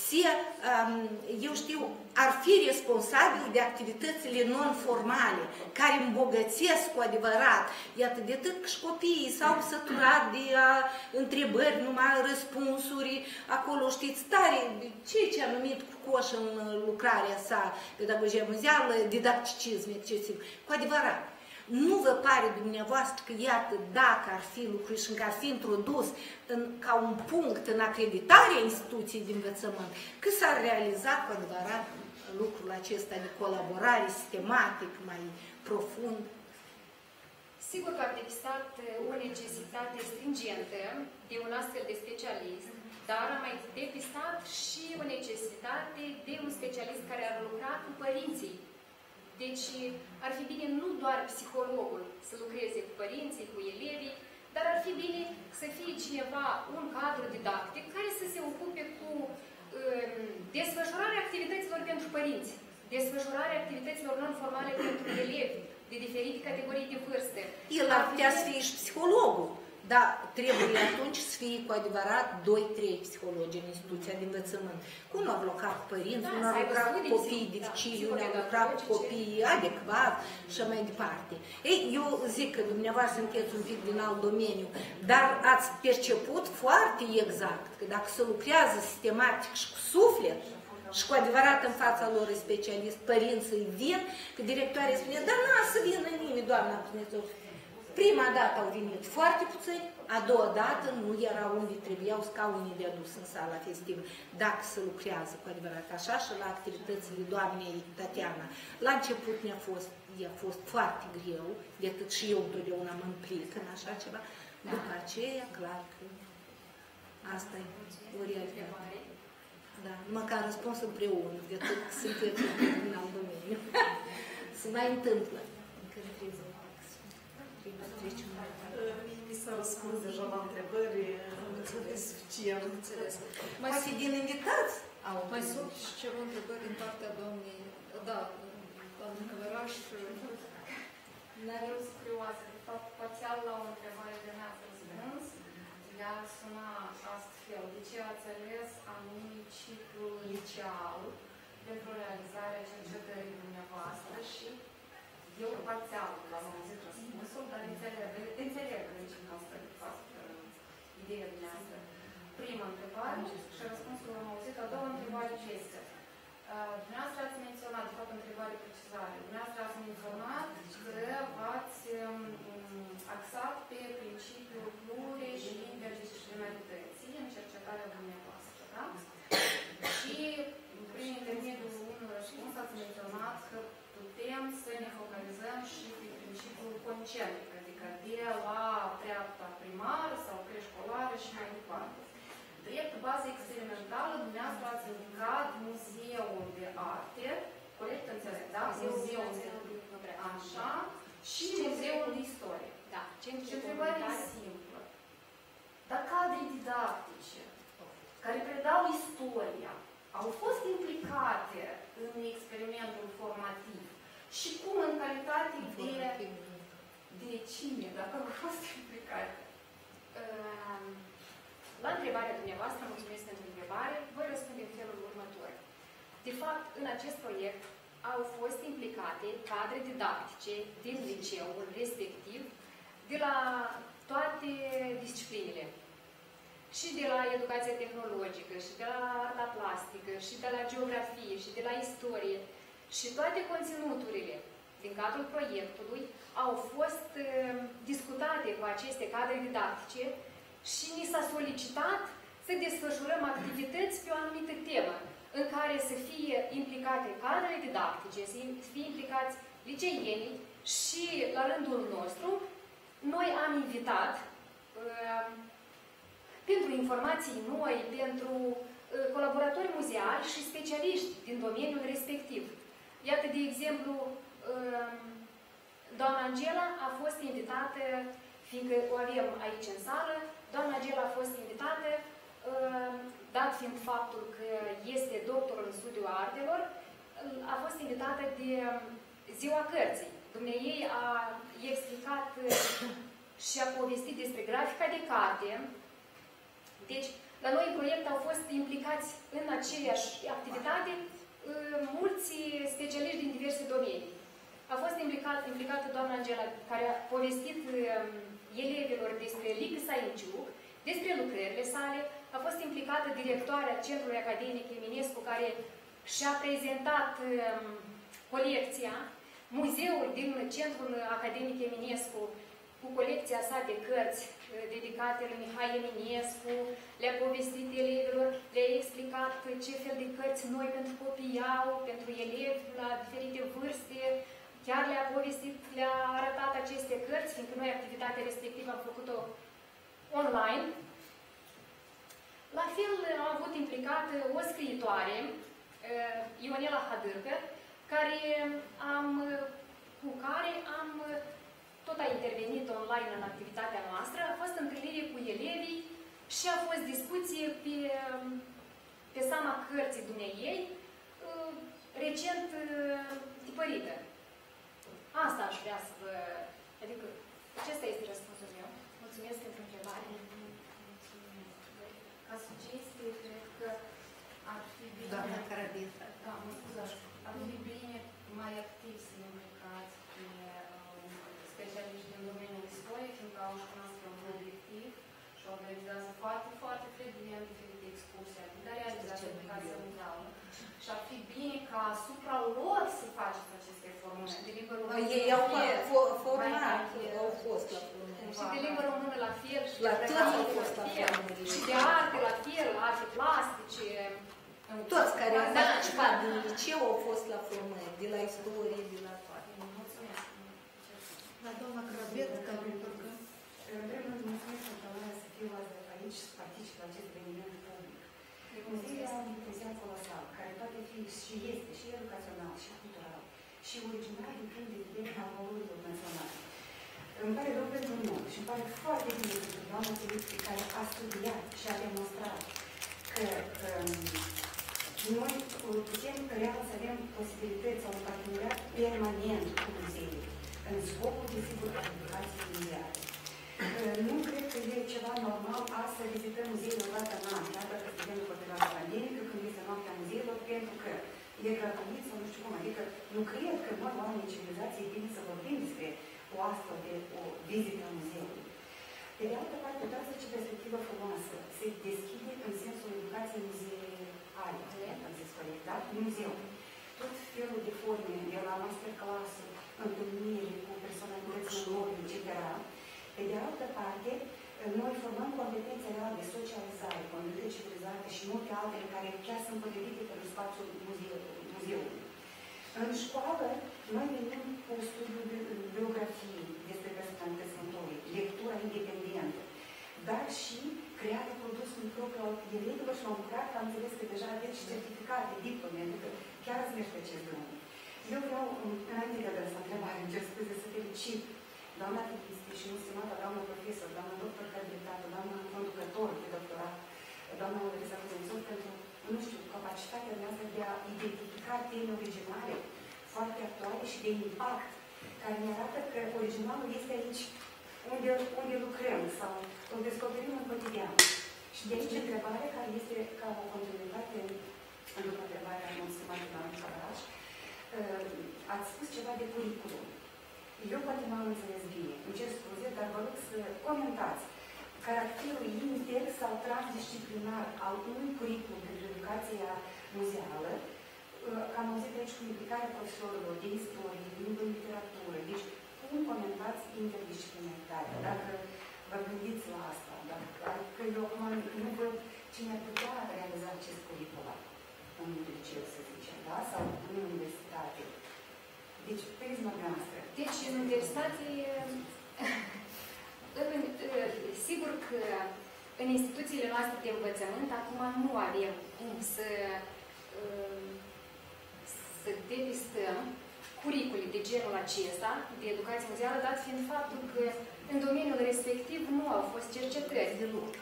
Speaker 3: se, um, eu știu, ar fi responsabil de activitățile non-formale, care îmbogățesc cu adevărat. Iată, de atât și copiii s-au săturat de a, întrebări, numai răspunsuri, acolo știți tare, ce ce a numit cu coș în lucrarea sa, pedagogia muzeală, didacticism excesiv. Cu adevărat, nu vă pare dumneavoastră că, iată, dacă ar fi lucruri și încă ar fi introdus în, ca un punct în acreditarea instituției de învățământ, că s-ar realiza cu adevărat lucrul acesta de colaborare sistematic, mai profund?
Speaker 2: Sigur că ar existat o necesitate stringentă de un astfel de specialist, dar am mai depistat și o necesitate de un specialist care ar lucra cu părinții deci ar fi bine nu doar psihologul să lucreze cu părinții, cu elevii, dar ar fi bine să fie cineva, un cadru didactic, care să se ocupe cu um, desfășurarea activităților pentru părinți, desfășurarea activităților non-formale pentru elevi de diferite categorii de vârstă.
Speaker 3: El ar putea să fie și psihologul. Da, trebuie atunci să fie cu adevărat 2-3 psihologi în instituția de învățământ. Unul ar lucra cu părinți,
Speaker 2: da,
Speaker 3: unul ar lucra cu copii dificili, unul ar lucra cu copii adecvat și mai departe. Ei, eu zic că dumneavoastră sunteți un pic din alt domeniu, dar ați perceput foarte exact că dacă se lucrează sistematic și cu suflet, și cu adevărat în fața lor specialist, părinții vin, că directoarea spune, dar nu să vină nimeni, doamna Dumnezeu, Prima dată au venit foarte puțini, a doua dată nu era unde trebuiau scaunii de adus în sala festivă, dacă se lucrează cu adevărat așa și la activitățile doamnei Tatiana. La început ne-a fost, a fost foarte greu, de atât și eu întotdeauna mă implic în așa ceva. După aceea, clar că asta e o realitate. Da, măcar răspuns împreună, de atât sunteți în alt domeniu. Se mai întâmplă.
Speaker 6: Mi s-a răspuns deja la întrebări, înțeles suficient.
Speaker 3: Înțeles. Mai fi din invitați?
Speaker 1: Mai sunt și ceva întrebări din partea doamnei, da, doamnei Căvăraș.
Speaker 2: N-am vrut să scriu asta, de fapt, parțial la o întrebare de n-a răspuns, ea suna astfel. De ce ați ales anume ciclul liceal pentru realizarea cercetării dumneavoastră și eu parțial l-am auzit răspunsul, dar înțeleg, înțeleg aici în asta, de fapt, ideea dumneavoastră. Prima întrebare și răspunsul am auzit. A doua întrebare ce este? Uh, dumneavoastră ați menționat, de fapt, întrebare precizare. Dumneavoastră ați menționat că v-ați um, axat pe principiul plure și interdisciplinarității în cercetarea dumneavoastră, da? Și prin intermediul unui răspuns ați menționat că putem să ne focalizăm și pe principiul concentric, adică de la treapta primară sau preșcolară și mai departe. Drept bază experimentală, dumneavoastră ați indicat muzeul de arte, corect înțeleg, da? Muzeul de Așa, și muzeul de istorie.
Speaker 9: Da.
Speaker 2: Ce întrebare simplă. Dar cadre didactice care predau istoria au fost implicate în experimentul formativ și cum în calitate de, de cine, dacă au fost implicate? Ehm, la întrebarea dumneavoastră, mulțumesc pentru întrebare, voi răspunde în felul următor. De fapt, în acest proiect au fost implicate cadre didactice din liceul respectiv, de la toate disciplinele. Și de la educația tehnologică, și de la arta plastică, și de la geografie, și de la istorie. Și toate conținuturile din cadrul proiectului au fost uh, discutate cu aceste cadre didactice și ni s-a solicitat să desfășurăm activități pe o anumită temă, în care să fie implicate cadrele didactice, să fie implicați liceienii și, la rândul nostru, noi am invitat uh, pentru informații noi, pentru uh, colaboratori muzeali și specialiști din domeniul respectiv. Iată, de exemplu, uh, doamna Angela a fost invitată, fiindcă o avem aici în sală, doamna Angela a fost invitată, uh, dat fiind faptul că este doctor în studiu artelor, a fost invitată de ziua cărții. Dumnezeu a explicat și a povestit despre grafica de carte. Deci, la noi în proiect au fost implicați în aceeași activitate mulți specialiști din diverse domenii. A fost implicat, implicată doamna Angela, care a povestit um, elevilor despre Lică Sainciuc, despre lucrările sale, a fost implicată directoarea Centrului Academic Eminescu, care și-a prezentat um, colecția, muzeul din Centrul Academic Eminescu, cu colecția sa de cărți uh, dedicate lui Mihai Eminescu, le-a povestit elevilor, le-a explicat ce fel de cărți noi pentru copii au, pentru elevi la diferite vârste, chiar le-a povestit, le-a arătat aceste cărți, fiindcă noi activitatea respectivă am făcut-o online. La fel am avut implicată o scriitoare, uh, Ionela Hadârcă, care am, cu care am tot a intervenit online în activitatea noastră, a fost întâlnire cu elevii și a fost discuție pe, pe seama cărții dumneiei, uh, recent uh, tipărită. Asta aș vrea să vă... Adică, acesta este răspunsul meu. Mulțumesc pentru întrebare.
Speaker 10: Ca sugestie, cred că ar fi bine...
Speaker 5: Doamna Carabin.
Speaker 10: Da, mă scuzați. Ar fi bine mai activ să ne implicați pe specialiști din domeniul istoriei, fiindcă au și noastră un obiectiv și organizează foarte, foarte frecvent diferite excursii, dar realizează educația muzeală. Și ar fi bine ca asupra lor să faceți aceste formări de limbă română.
Speaker 5: Ei au format, au fost la formări.
Speaker 2: Și de limbă română la fel, și
Speaker 5: La
Speaker 2: de
Speaker 5: toți au
Speaker 2: prezență
Speaker 5: fost la
Speaker 2: la fel,
Speaker 5: formări.
Speaker 2: și de arte la fel, arte plastice.
Speaker 5: Toți care au
Speaker 2: Da.
Speaker 5: participat din liceu au fost la formări, de la istorie, de la toate.
Speaker 10: Mulțumesc.
Speaker 8: La doamna Crabet, care parcă...
Speaker 11: În primul rând, mulțumesc pentru onoarea să fiu azi aici și să particip la acest eveniment public. Muzeul are un potențial colosal, care poate fi și este și educațional, și cultural, și original din punct de vedere al valorilor naționale. Îmi pare rău pentru noi și îmi pare foarte bine pentru doamna Felipe, care a studiat și a demonstrat că um, noi putem real să avem posibilități sau un parteneriat permanent cu muzeul, în scopul, desigur, al educației muzeale. Nu cred că e ceva normal azi să vizităm muzeul o dată în an, chiar dacă suntem după perioada pandemică, când este noaptea muzeilor, pentru că e gratuit sau nu știu cum. Adică nu cred că noi, oamenii civilizației, e bine să vorbim despre o astfel de o vizită a muzeului. Pe de altă parte, uitați ce perspectivă frumoasă se deschide în sensul educației muzeale, am zis corect, da? Muzeu. Tot felul de forme, de la masterclass întâlniri cu personalități nobile, etc. Pe de altă parte, noi formăm competențe reale de socializare, competențe civilizate și multe altele care chiar sunt potrivite pentru spațiul muzeului. muzeului. În școală, noi venim cu studiul de biografie despre personalități notorii, lectura independentă, dar și crearea produsului propriu al elevilor și m-am bucurat că am înțeles că deja aveți certificate, diplome, adică chiar ați mers pe acest drum. Eu vreau, înainte de a adresa întrebare, încerc scuze să felicit doamna Tipischi și stimată doamna profesor, doamna doctor candidată, doamna conducător de doctorat, doamna Olesa Cuzențov, pentru, nu știu, capacitatea noastră de a identifica teme originale foarte actuale și de impact, care ne arată că originalul este aici, unde, unde lucrăm sau îl descoperim în cotidian. Și de aici întrebarea care este ca o continuitate după întrebarea mulțumată doamna Cavaraș, ați spus ceva de curriculum. Eu poate nu am înțeles bine, îmi cer scuze, dar vă rog să comentați caracterul inter sau transdisciplinar al unui curriculum pentru educația muzeală, că am auzit aici cu implicarea profesorilor de istorie, de limbă în literatură. Deci, cum comentați interdisciplinaritatea? Dacă vă gândiți la asta, dacă, că eu acum nu văd cine ar putea realiza acest curriculum în liceu, să zicem, da? Sau în universitate. Deci, prisma noastră.
Speaker 2: Deci, în universitate, în, sigur că în instituțiile noastre de învățământ, acum nu avem cum să, uh, să depistăm curicule de genul acesta, de educație muzeală, dat fiind faptul că în domeniul respectiv nu au fost cercetări.
Speaker 5: De lucru.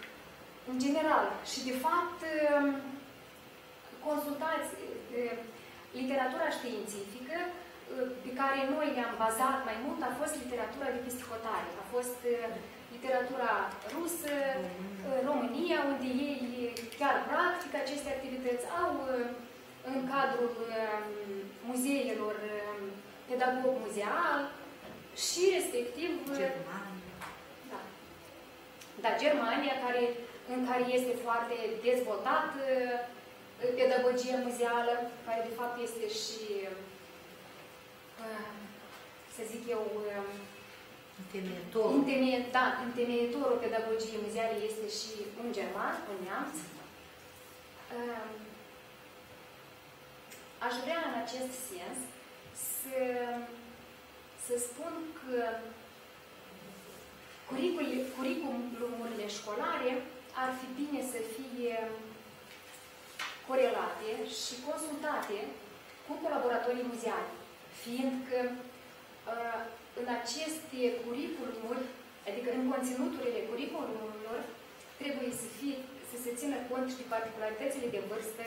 Speaker 2: În general. Și, de fapt, um, consultați uh, literatura științifică uh, pe care noi ne-am bazat mai mult a fost literatura de psihotare. A fost uh, literatura rusă, România, unde ei chiar practică aceste activități, au în cadrul um, muzeelor um, pedagog muzeal și respectiv
Speaker 5: Germania.
Speaker 2: da, da, Germania, care, în care este foarte dezvoltat uh, pedagogia muzeală, care de fapt este și, uh, să zic eu, um,
Speaker 5: Întemeietorul.
Speaker 2: Întemeie, da, întemeietorul pedagogiei muzeale este și un german, un neamț. Um, Aș vrea în acest sens să, să spun că curiculurile școlare ar fi bine să fie corelate și consultate cu colaboratorii muzeali, fiindcă uh, în aceste curiculumuri, adică în conținuturile curiculumurilor, trebuie să, fie, să se țină cont și de particularitățile de vârstă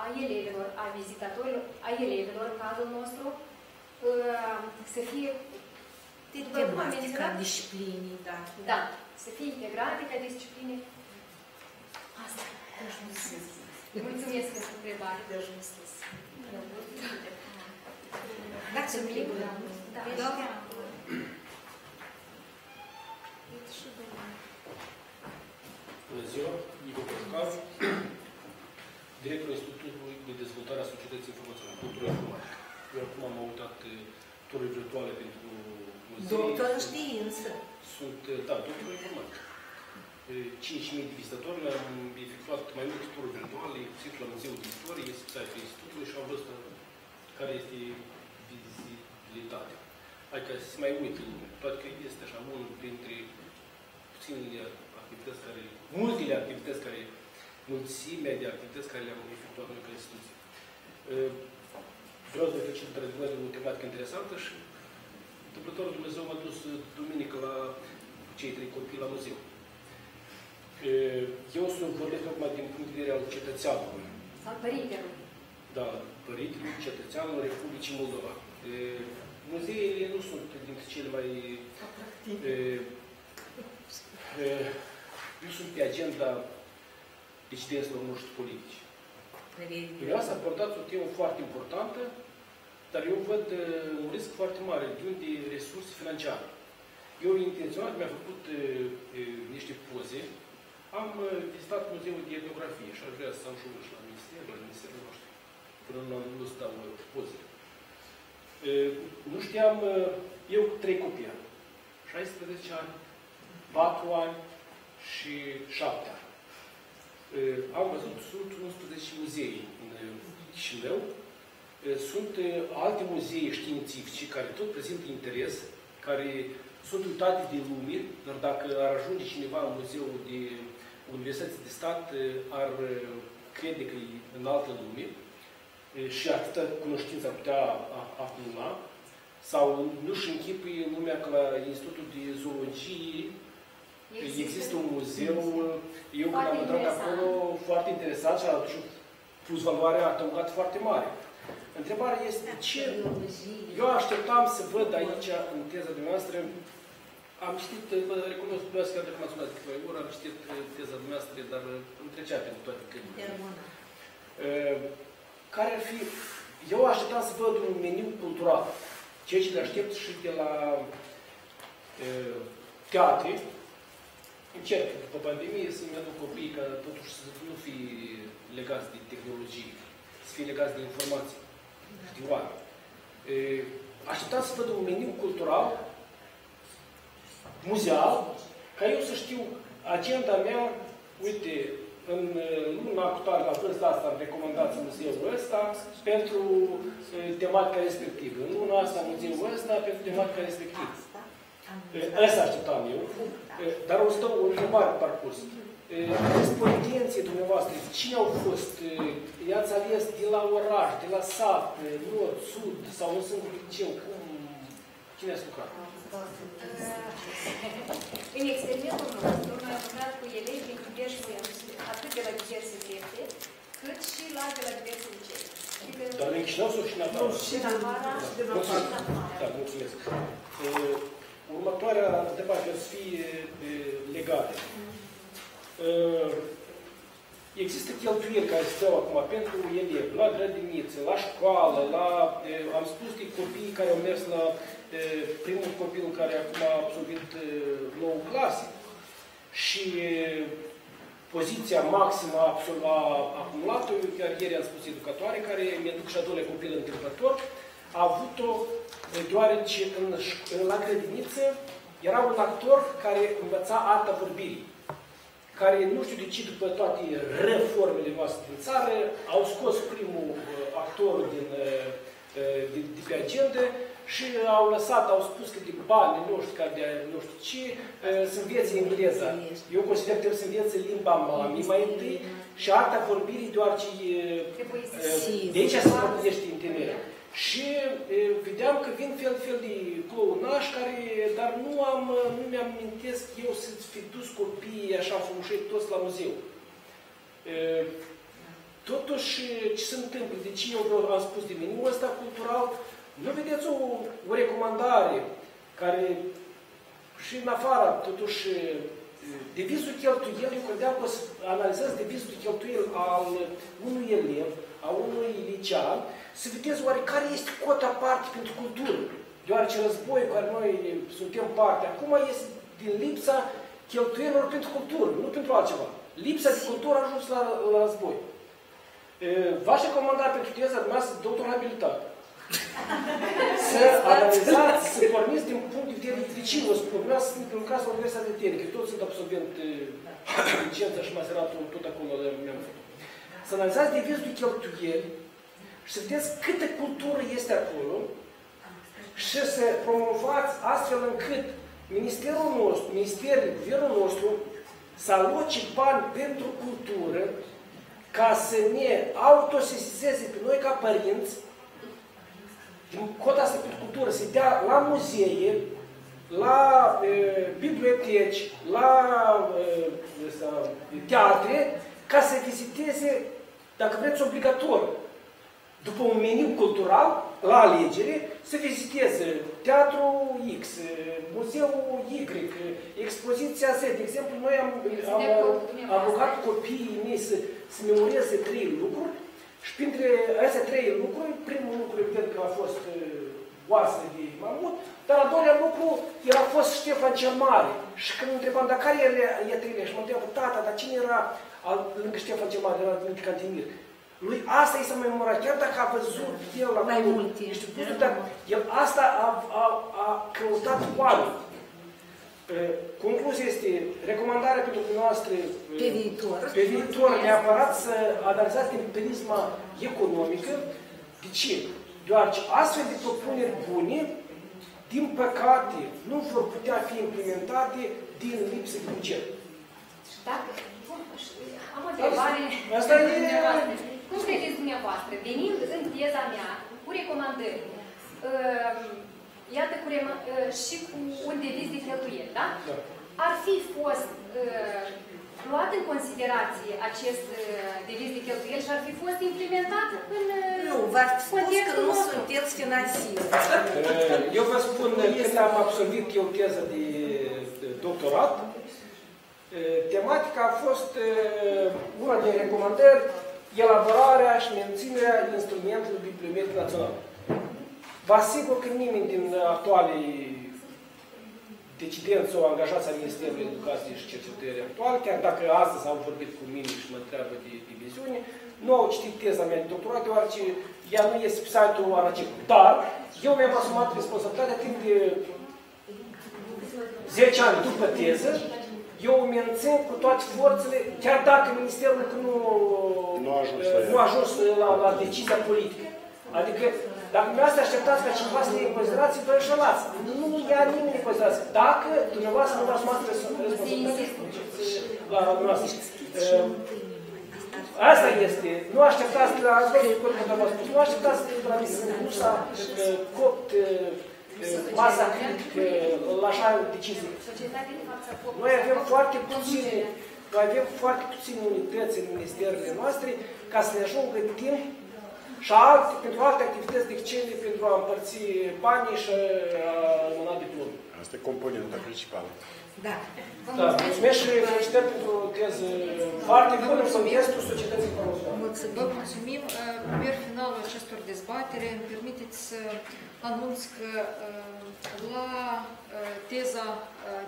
Speaker 2: a elevilor, a vizitatorilor, a elevilor în cazul nostru, uh, să fie
Speaker 5: de tematica disciplinii, da.
Speaker 2: Da, să fie integrate ca discipline. Asta. Mulțumesc pentru întrebare.
Speaker 5: Dacă sunt libera.
Speaker 2: Da.
Speaker 5: Da.
Speaker 12: Bună ziua, Igor Pescar, directorul Institutului de Dezvoltare a Societății Informației Cultură Informatică. Eu acum am autat tururi virtuale pentru muzei.
Speaker 5: Doctor în știință.
Speaker 12: Sunt, da, doctor informatic. 5.000 de vizitatori, le-am efectuat mai multe tururi virtuale, inclusiv la Muzeul de Istorie, site-ul Institutului și am văzut care este vizibilitatea. Adică să mai uite lumea. Toate că este așa unul dintre puținele activități care, multele activități care, mulțimea de activități care le-am efectuat noi ca instituție. Vreau să vă felicit într-adevăr de o tematică interesantă și întâmplător Dumnezeu m-a dus duminică la cei trei copii la muzeu. Eu sunt vorbesc acum din punct de vedere al cetățeanului.
Speaker 2: Al părintelui.
Speaker 12: Da, părintelui, cetățeanul Republicii Moldova. Muzeele nu sunt dintre cele mai... E, e, nu sunt pe agenda decidenților noștri politici. Dumneavoastră abordați o temă foarte importantă, dar eu văd un risc foarte mare de unde resurse financiare. Eu intenționat mi-am făcut e, e, niște poze. Am vizitat Muzeul de Etnografie și aș vrea să am și și la Minister, la Ministerul nostru, până nu, nu stau pozele. Nu știam, eu cu trei copii, 16 ani, 4 ani și 7 ani. Am văzut, sunt 11 muzei în Chișinău, sunt alte muzee științifice care tot prezintă interes, care sunt uitate de lume, dar dacă ar ajunge cineva în muzeul de universități de stat, ar crede că e în altă lume și atâta cunoștință ar putea acumula, sau nu-și închipui lumea că la Institutul de Zoologie există, există un muzeu, eu când am intrat acolo, foarte interesant și a adus plus valoare adăugat foarte mare. Întrebarea este ce... Eu așteptam să văd aici, în teza dumneavoastră, am citit, vă recunosc, dumneavoastră că am sunat câteva ori, am citit teza dumneavoastră, dar îmi trecea pentru toate cărțile. Care ar fi... Eu așteptam să văd un meniu cultural, ceea ce le aștept și de la teatre, încerc după pandemie să-mi aduc copiii ca totuși să nu fie legați de tehnologie, să fie legați de informații, știoare. Așteptam să văd un meniu cultural, muzeal, ca eu să știu agenda mea, uite, în luna actuală, la vârsta asta, am recomandat muzeul ăsta pentru tematica respectivă. În luna asta, muzeul ăsta pentru tematica respectivă. Asta așteptam eu. Dar o să dau o întrebare parcurs. Respondenții dumneavoastră, cine au fost? I-ați ales de la oraș, de la sat, nord, sud sau un singur liceu? Cum? Cine ați lucrat?
Speaker 2: În experimentul nostru, noi am lucrat cu elevi din diversi atât de la diverse secte, cât și la de la diverse licee. Adică
Speaker 12: Dar în Chișinău sau și în afară?
Speaker 2: și în afara, și de
Speaker 12: Mulțumesc.
Speaker 2: în afara.
Speaker 12: Da, mulțumesc. Uh, Următoarea întrebare o să fie uh, legate. Uh, Există cheltuieli care stau acum pentru elevi, la grădiniță, la școală, la, uh, am spus de copii care au mers la uh, primul copil care acum a absolvit uh, 9 clase și uh, poziția maximă a, absol- a acumulat-o, eu chiar ieri am spus educatoare, care mi-a duc și a doilea copil întâmplător, a avut-o deoarece în, ș- în, la grădiniță era un actor care învăța arta vorbirii, care nu știu de ce după toate reformele noastre din țară au scos primul uh, actor din, uh, uh, de, de pe agenda și au lăsat, au spus că de bani nu știu care de nu știu ce, uh, să învețe engleza. Eu consider că trebuie să învețe limba mamii mai întâi și arta vorbirii, deoarece uh,
Speaker 2: Trebuie să
Speaker 12: uh, de aici se străduiește internerea. Și e, vedeam că vin fel, fel de clounași care, dar nu am, nu mi-am amintesc eu să fi dus copiii așa frumușei toți la muzeu. E, totuși, ce se întâmplă? De ce eu vreau- am spus de menul ăsta cultural? Nu vedeți o, o recomandare care și în afara, totuși, devizul cheltuiel, eu credeam că o să analizez devizul de cheltuiel al unui elev, a unui licean, să vedeți oare care este cota parte pentru cultură. Deoarece războiul care noi suntem parte, acum este din lipsa cheltuielor pentru cultură, nu pentru altceva. Lipsa de cultură a ajuns la, la război. E, V-aș recomanda pentru teza dumneavoastră doctor abilitat. Să analizați, să porniți din punct de vedere de ce vă spun. Vreau să spun că lucrați la Universitatea de Tehnică, toți sunt absolvent licența și maseratul, tot acolo mi-am făcut. Să analizați devizul de cheltuieli și să vedeți câtă cultură este acolo și să promovați astfel încât Ministerul nostru, Ministerul, Guvernul nostru să aloce bani pentru cultură ca să ne autosesizeze pe noi ca părinți din cota asta pentru cultură, să dea la muzee, la e, biblioteci, la e, ăsta, teatre, ca să viziteze, dacă vreți, obligatoriu. După un meniu cultural, la alegere, să viziteze Teatrul X, Muzeul Y, expoziția Z. De exemplu, noi am, am, am rugat copiii mei să, să memoreze trei lucruri și printre aceste trei lucruri, primul lucru, evident, că a fost uh, oasă de mamut, dar al doilea lucru era fost Ștefan cel Mare. Și când îl întrebam, dar care era e treile? Și mă întreabă, tata, dar cine era al, lângă Ștefan cel Mare? Era Dimitri Cantemir. Lui asta i s-a memorat, chiar dacă a văzut el la
Speaker 5: Mai multe.
Speaker 12: Știu, dar el asta a, a, a căutat oameni. Concluzia este, recomandarea pentru dumneavoastră
Speaker 5: Pe viitor.
Speaker 12: pe viitor neapărat să analizați din prisma economică. De ce? Deoarece astfel de propuneri bune, din păcate, nu vor putea fi implementate din lipsă de buget.
Speaker 2: Dacă, am o întrebare
Speaker 12: Asta e-
Speaker 2: dumneavoastră. Cum credeți dumneavoastră, venind în teza mea cu recomandări, uh, iată cu rema, uh, și cu un deviz de cheltuieli, da?
Speaker 12: Da.
Speaker 2: Ar fi fost uh, luat în considerație acest uh, deviz de cheltuieli și ar fi fost implementat în uh,
Speaker 5: Nu, v-ați spus că
Speaker 2: contextul
Speaker 5: nu
Speaker 2: nostru.
Speaker 5: sunteți financieri.
Speaker 12: Eu vă spun, când am absolvit eu teza de de doctorat, tematica a fost una din recomandări, elaborarea și menținerea instrumentului bibliometric național. Vă asigur că nimeni din actualii decidenți sau angajați ai Ministerului Educației și Cercetării actuale, chiar dacă astăzi au vorbit cu mine și mă întreabă de, de viziune, nu au citit teza mea de doctorat, deoarece ea nu este pe site-ul ANACIP. Dar eu mi-am asumat responsabilitatea timp de 10 ani după teză, eu o mențin cu toate forțele, chiar dacă Ministerul încă nu,
Speaker 4: Nu a ajuns la ea.
Speaker 12: nu a ajuns la, la decizia politică. Adică Dacă dumneavoastră așteptați ca cineva să ne iei în considerație, vă înșelați. Nu ia nimeni în considerație. Dacă dumneavoastră nu v-ați luat responsabilitatea la dumneavoastră. Uh, Asta este. Nu așteptați, ați văzut cum v-am spus, nu așteptați de la mine, nu s-a uh, copt uh, baza critică la așa decizie. Noi avem foarte puține, noi avem foarte puține unități în ministerele noastre ca să ne ajungă timp și alte, pentru alte activități de cele pentru a împărți banii și a mâna diplome.
Speaker 4: Asta e componenta principală.
Speaker 5: Da.
Speaker 12: Da, mulțumesc și felicitări pentru teză foarte bună în contextul societății informaționale.
Speaker 1: Vă mulțumim. Per finalul acestor dezbatere, îmi permiteți să anunț că la teza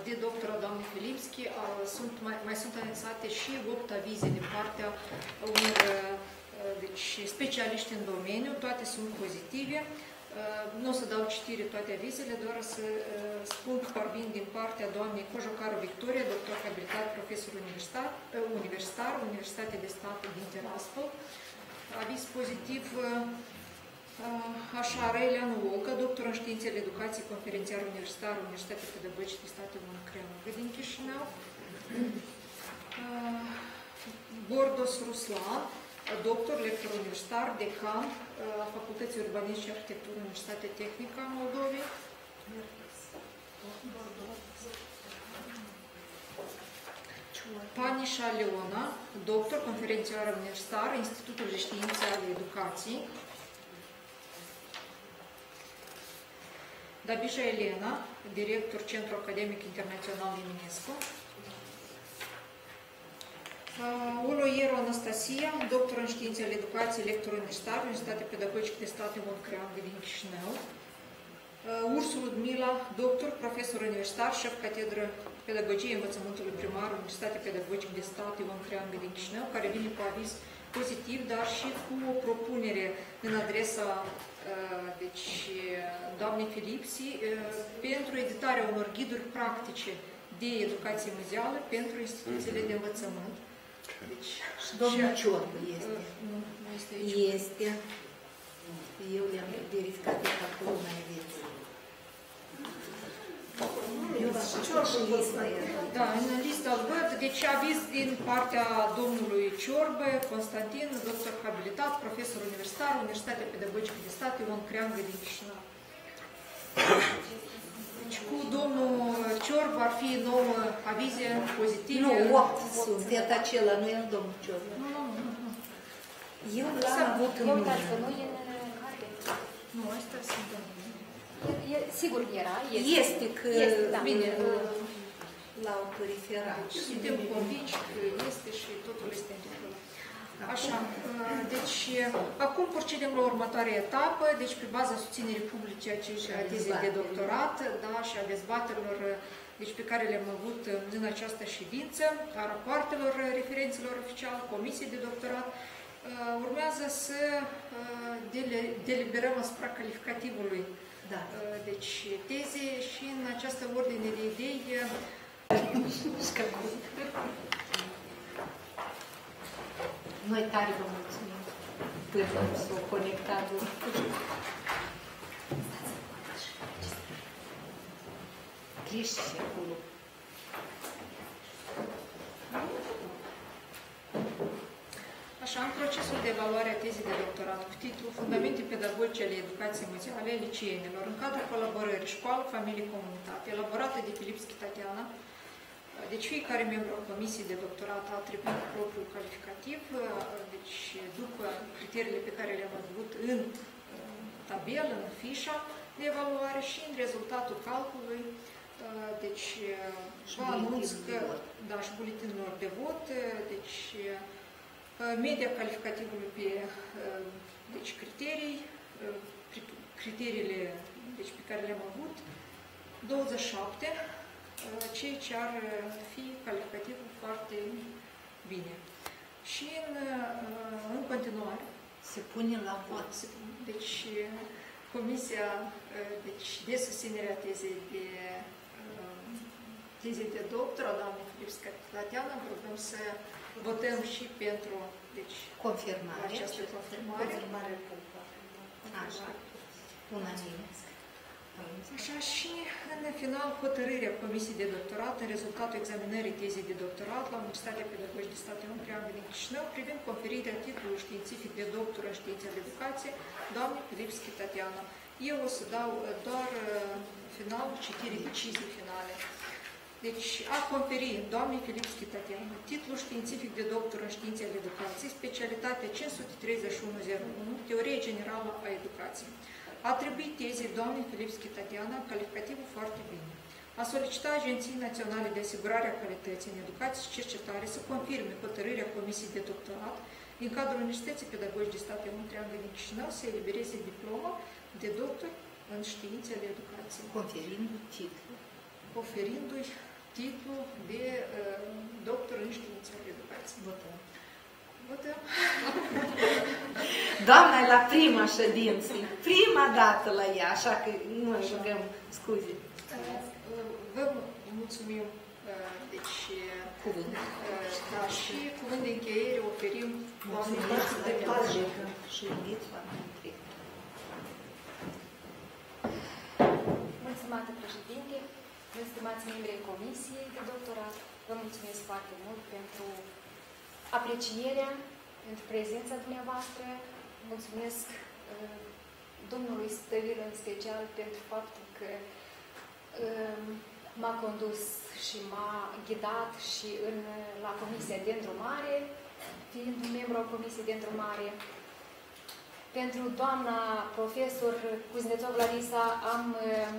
Speaker 1: de doctor a doamnei Filipski sunt, mai, mai sunt anexate și 8 avize din partea unor deci, specialiști în domeniu, toate sunt pozitive. Nu o să dau citire toate avizele, doar să spun că vorbim din partea doamnei Cojocaru Victoria, doctor habilitat, profesor universitar, universitar Universitatea de Stat din Tiraspol. Aviz pozitiv Așa, Răileanu Olca, doctor în științele educației, conferențiar universitar, Universitatea Pedagogică de Stat Ion Creangă din Chișinău. Bordos Ruslan, doctor, lector universitar, decan a Facultății Urbanism și Arhitectură Universitatea Tehnică a Moldovei. Panișa Leona, doctor, conferențiar universitar, Institutul de Științe ale Educației. Dabișa Elena, director Centru Academic Internațional Eminescu. Uloiero Anastasia, doctor în științele educației, lector universitar, Universitatea Pedagogică de Stat Ion Creangă din Chișinău. Ursu Ludmila, doctor, profesor universitar, șef catedră Pedagogie Învățământului Primar, Universitatea Pedagogică de Stat Ion Creangă din Chișinău, care vine cu aviz pozitiv, dar și cu o propunere în adresa deci, doamnei Filipsi pentru editarea unor ghiduri practice de educație muzeală pentru instituțiile de învățământ.
Speaker 5: Deci, și domnul Ciorbă este.
Speaker 1: Nu, nu este aici.
Speaker 5: Este. Eu le-am verificat pe acolo mai aveți. Eu v-am și lista
Speaker 1: Da, în lista îl văd. Deci aviz din partea domnului Ciorbă, Constantin, doctor habilitat, profesor universitar, Universitatea Pedagogică de Stat, Ion Creangă din Chișinău. Deci cu domnul Ciorbă ar fi nouă avize pozitive.
Speaker 5: Nu, 8 sunt. Iată acela, nu e domnul Ciorbă.
Speaker 1: Nu, nu, nu. nu.
Speaker 5: Eu l-am avut în mine.
Speaker 2: Nu e în carte.
Speaker 1: Nu, astea sunt domnul.
Speaker 2: E, sigur era, este.
Speaker 5: Este că
Speaker 2: Este, da.
Speaker 5: bine l-au referat.
Speaker 1: Suntem convinși că este și totul este întâmplat. Așa, deci acum procedem la următoarea etapă, deci pe baza susținerii publice a tezei de doctorat da, și a dezbaterilor deci pe care le-am avut în această ședință, a rapoartelor referenților oficial, comisiei de doctorat, urmează să deliberăm asupra calificativului
Speaker 5: Da.
Speaker 1: deci teze și în această ordine de idei
Speaker 5: Noi tare vă mulțumim până s-o conectat. Crește acolo.
Speaker 1: Așa, în procesul de evaluare a tezei de doctorat cu titlul Fundamente pedagogice ale educației muzeale ale liceenilor în cadrul colaborării școală, familie, comunitate, elaborată de Filipski Tatiana, deci fiecare membru al comisiei de doctorat a atribuit propriul calificativ, deci după criteriile pe care le-am avut în tabel, în fișa de evaluare și în rezultatul calculului, deci vă anunț că, da, și buletinilor de vot, deci media calificativului pe deci, criterii, criteriile deci, pe care le-am avut, 27, ceea ce ar fi calificativul foarte bine. Și în, în continuare,
Speaker 5: Se pune la vot.
Speaker 1: se- deci Comisia deci, de susținere a tezei de, tezei de doctor a doamnei Filipscă Tatiana, rugăm să votăm și pentru deci,
Speaker 5: Confirmare.
Speaker 1: această confirmare.
Speaker 6: Confirmare publică.
Speaker 5: Așa. Unanim.
Speaker 1: Așa și în final hotărârea Comisiei de Doctorat în rezultatul examinării tezei de doctorat la Universitatea Pedagogică de Stat în Preambul din Chișinău privind conferirea titlului științific de doctor în științe de educație, doamne Filipski Tatiana. Eu o să dau uh, doar uh, finalul citirii decizii finale. Deci, a conferi doamnei Filipski Tatiana titlul științific de doctor în științe ale educației, specialitatea 53101, teorie generală a educației. A trebuit tezei doamnei Filipski Tatiana calificativul foarte bine. A solicitat Agenției Naționale de Asigurare a Calității în Educație și Cercetare să confirme hotărârea Comisiei de Doctorat din cadrul Universității Pedagogice de Stat Triangul din Chișinău să elibereze diploma de doctor în științele educației.
Speaker 5: Conferindu titlul.
Speaker 1: Oferindu-i titlul de uh, doctor în științele educației.
Speaker 5: Votăm.
Speaker 1: Votăm.
Speaker 5: Doamna e la prima ședință, prima dată la ea, așa că noi rugăm scuze.
Speaker 1: Vă mulțumim, uh, deci,
Speaker 5: Cuvânt.
Speaker 1: uh, da, și cuvânt de încheiere oferim doamnei
Speaker 5: Mulțumesc
Speaker 1: de
Speaker 5: de pace și iubiți oameni întregi.
Speaker 2: Mulțumată președinte, stimați membri ai Comisiei de Doctorat, vă mulțumesc foarte mult pentru aprecierea, pentru prezența dumneavoastră. Mulțumesc uh, domnului Stăvil în special pentru faptul că uh, m-a condus și m-a ghidat și în, la Comisia de Îndrumare, fiind membru al Comisiei de Îndrumare. Pentru doamna profesor Cuznețov Larisa am uh,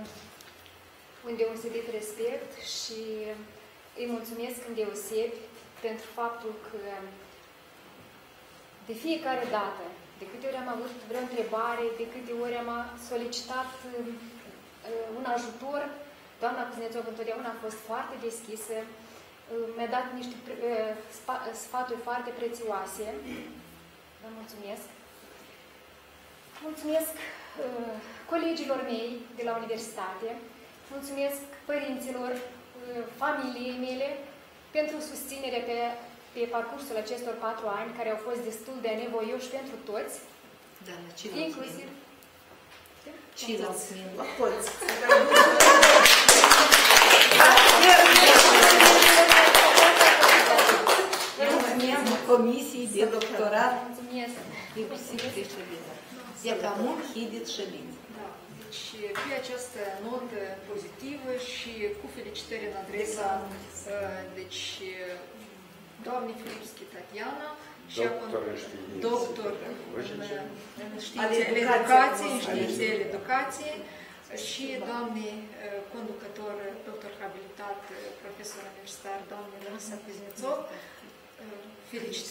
Speaker 2: un deosebit respect și îi mulțumesc în deosebi pentru faptul că de fiecare dată, de câte ori am avut vreo întrebare, de câte ori am solicitat uh, un ajutor, doamna Cuznețov întotdeauna a fost foarte deschisă, uh, mi-a dat niște uh, sfaturi foarte prețioase. Vă mulțumesc. Mulțumesc colegilor mei de la universitate, mulțumesc părinților, familiei mele, pentru susținerea pe, pe parcursul acestor patru ani, care au fost destul de nevoioși pentru toți,
Speaker 5: Da, la ce
Speaker 2: inclusiv...
Speaker 5: Ce la mulțumim?
Speaker 6: La toți.
Speaker 5: Mulțumim Comisiei de Doctorat
Speaker 2: Mulțumesc!
Speaker 5: inclusiv președinte. E ca mult hidit ședință.
Speaker 1: Da, deci pe această notă pozitivă și cu felicitări în adresa uh, deci, doamnei Filipski Tatiana și a
Speaker 4: Doctor în științe
Speaker 1: doctor în,
Speaker 4: pedagogice.
Speaker 1: în
Speaker 6: Ale
Speaker 1: științele
Speaker 6: educației.
Speaker 1: educației, în
Speaker 6: Ale
Speaker 1: științele educației și doamnei uh, conducător, doctor habilitat, uh, profesor universitar, doamne Lăsa Cuznețov, uh, felicitări.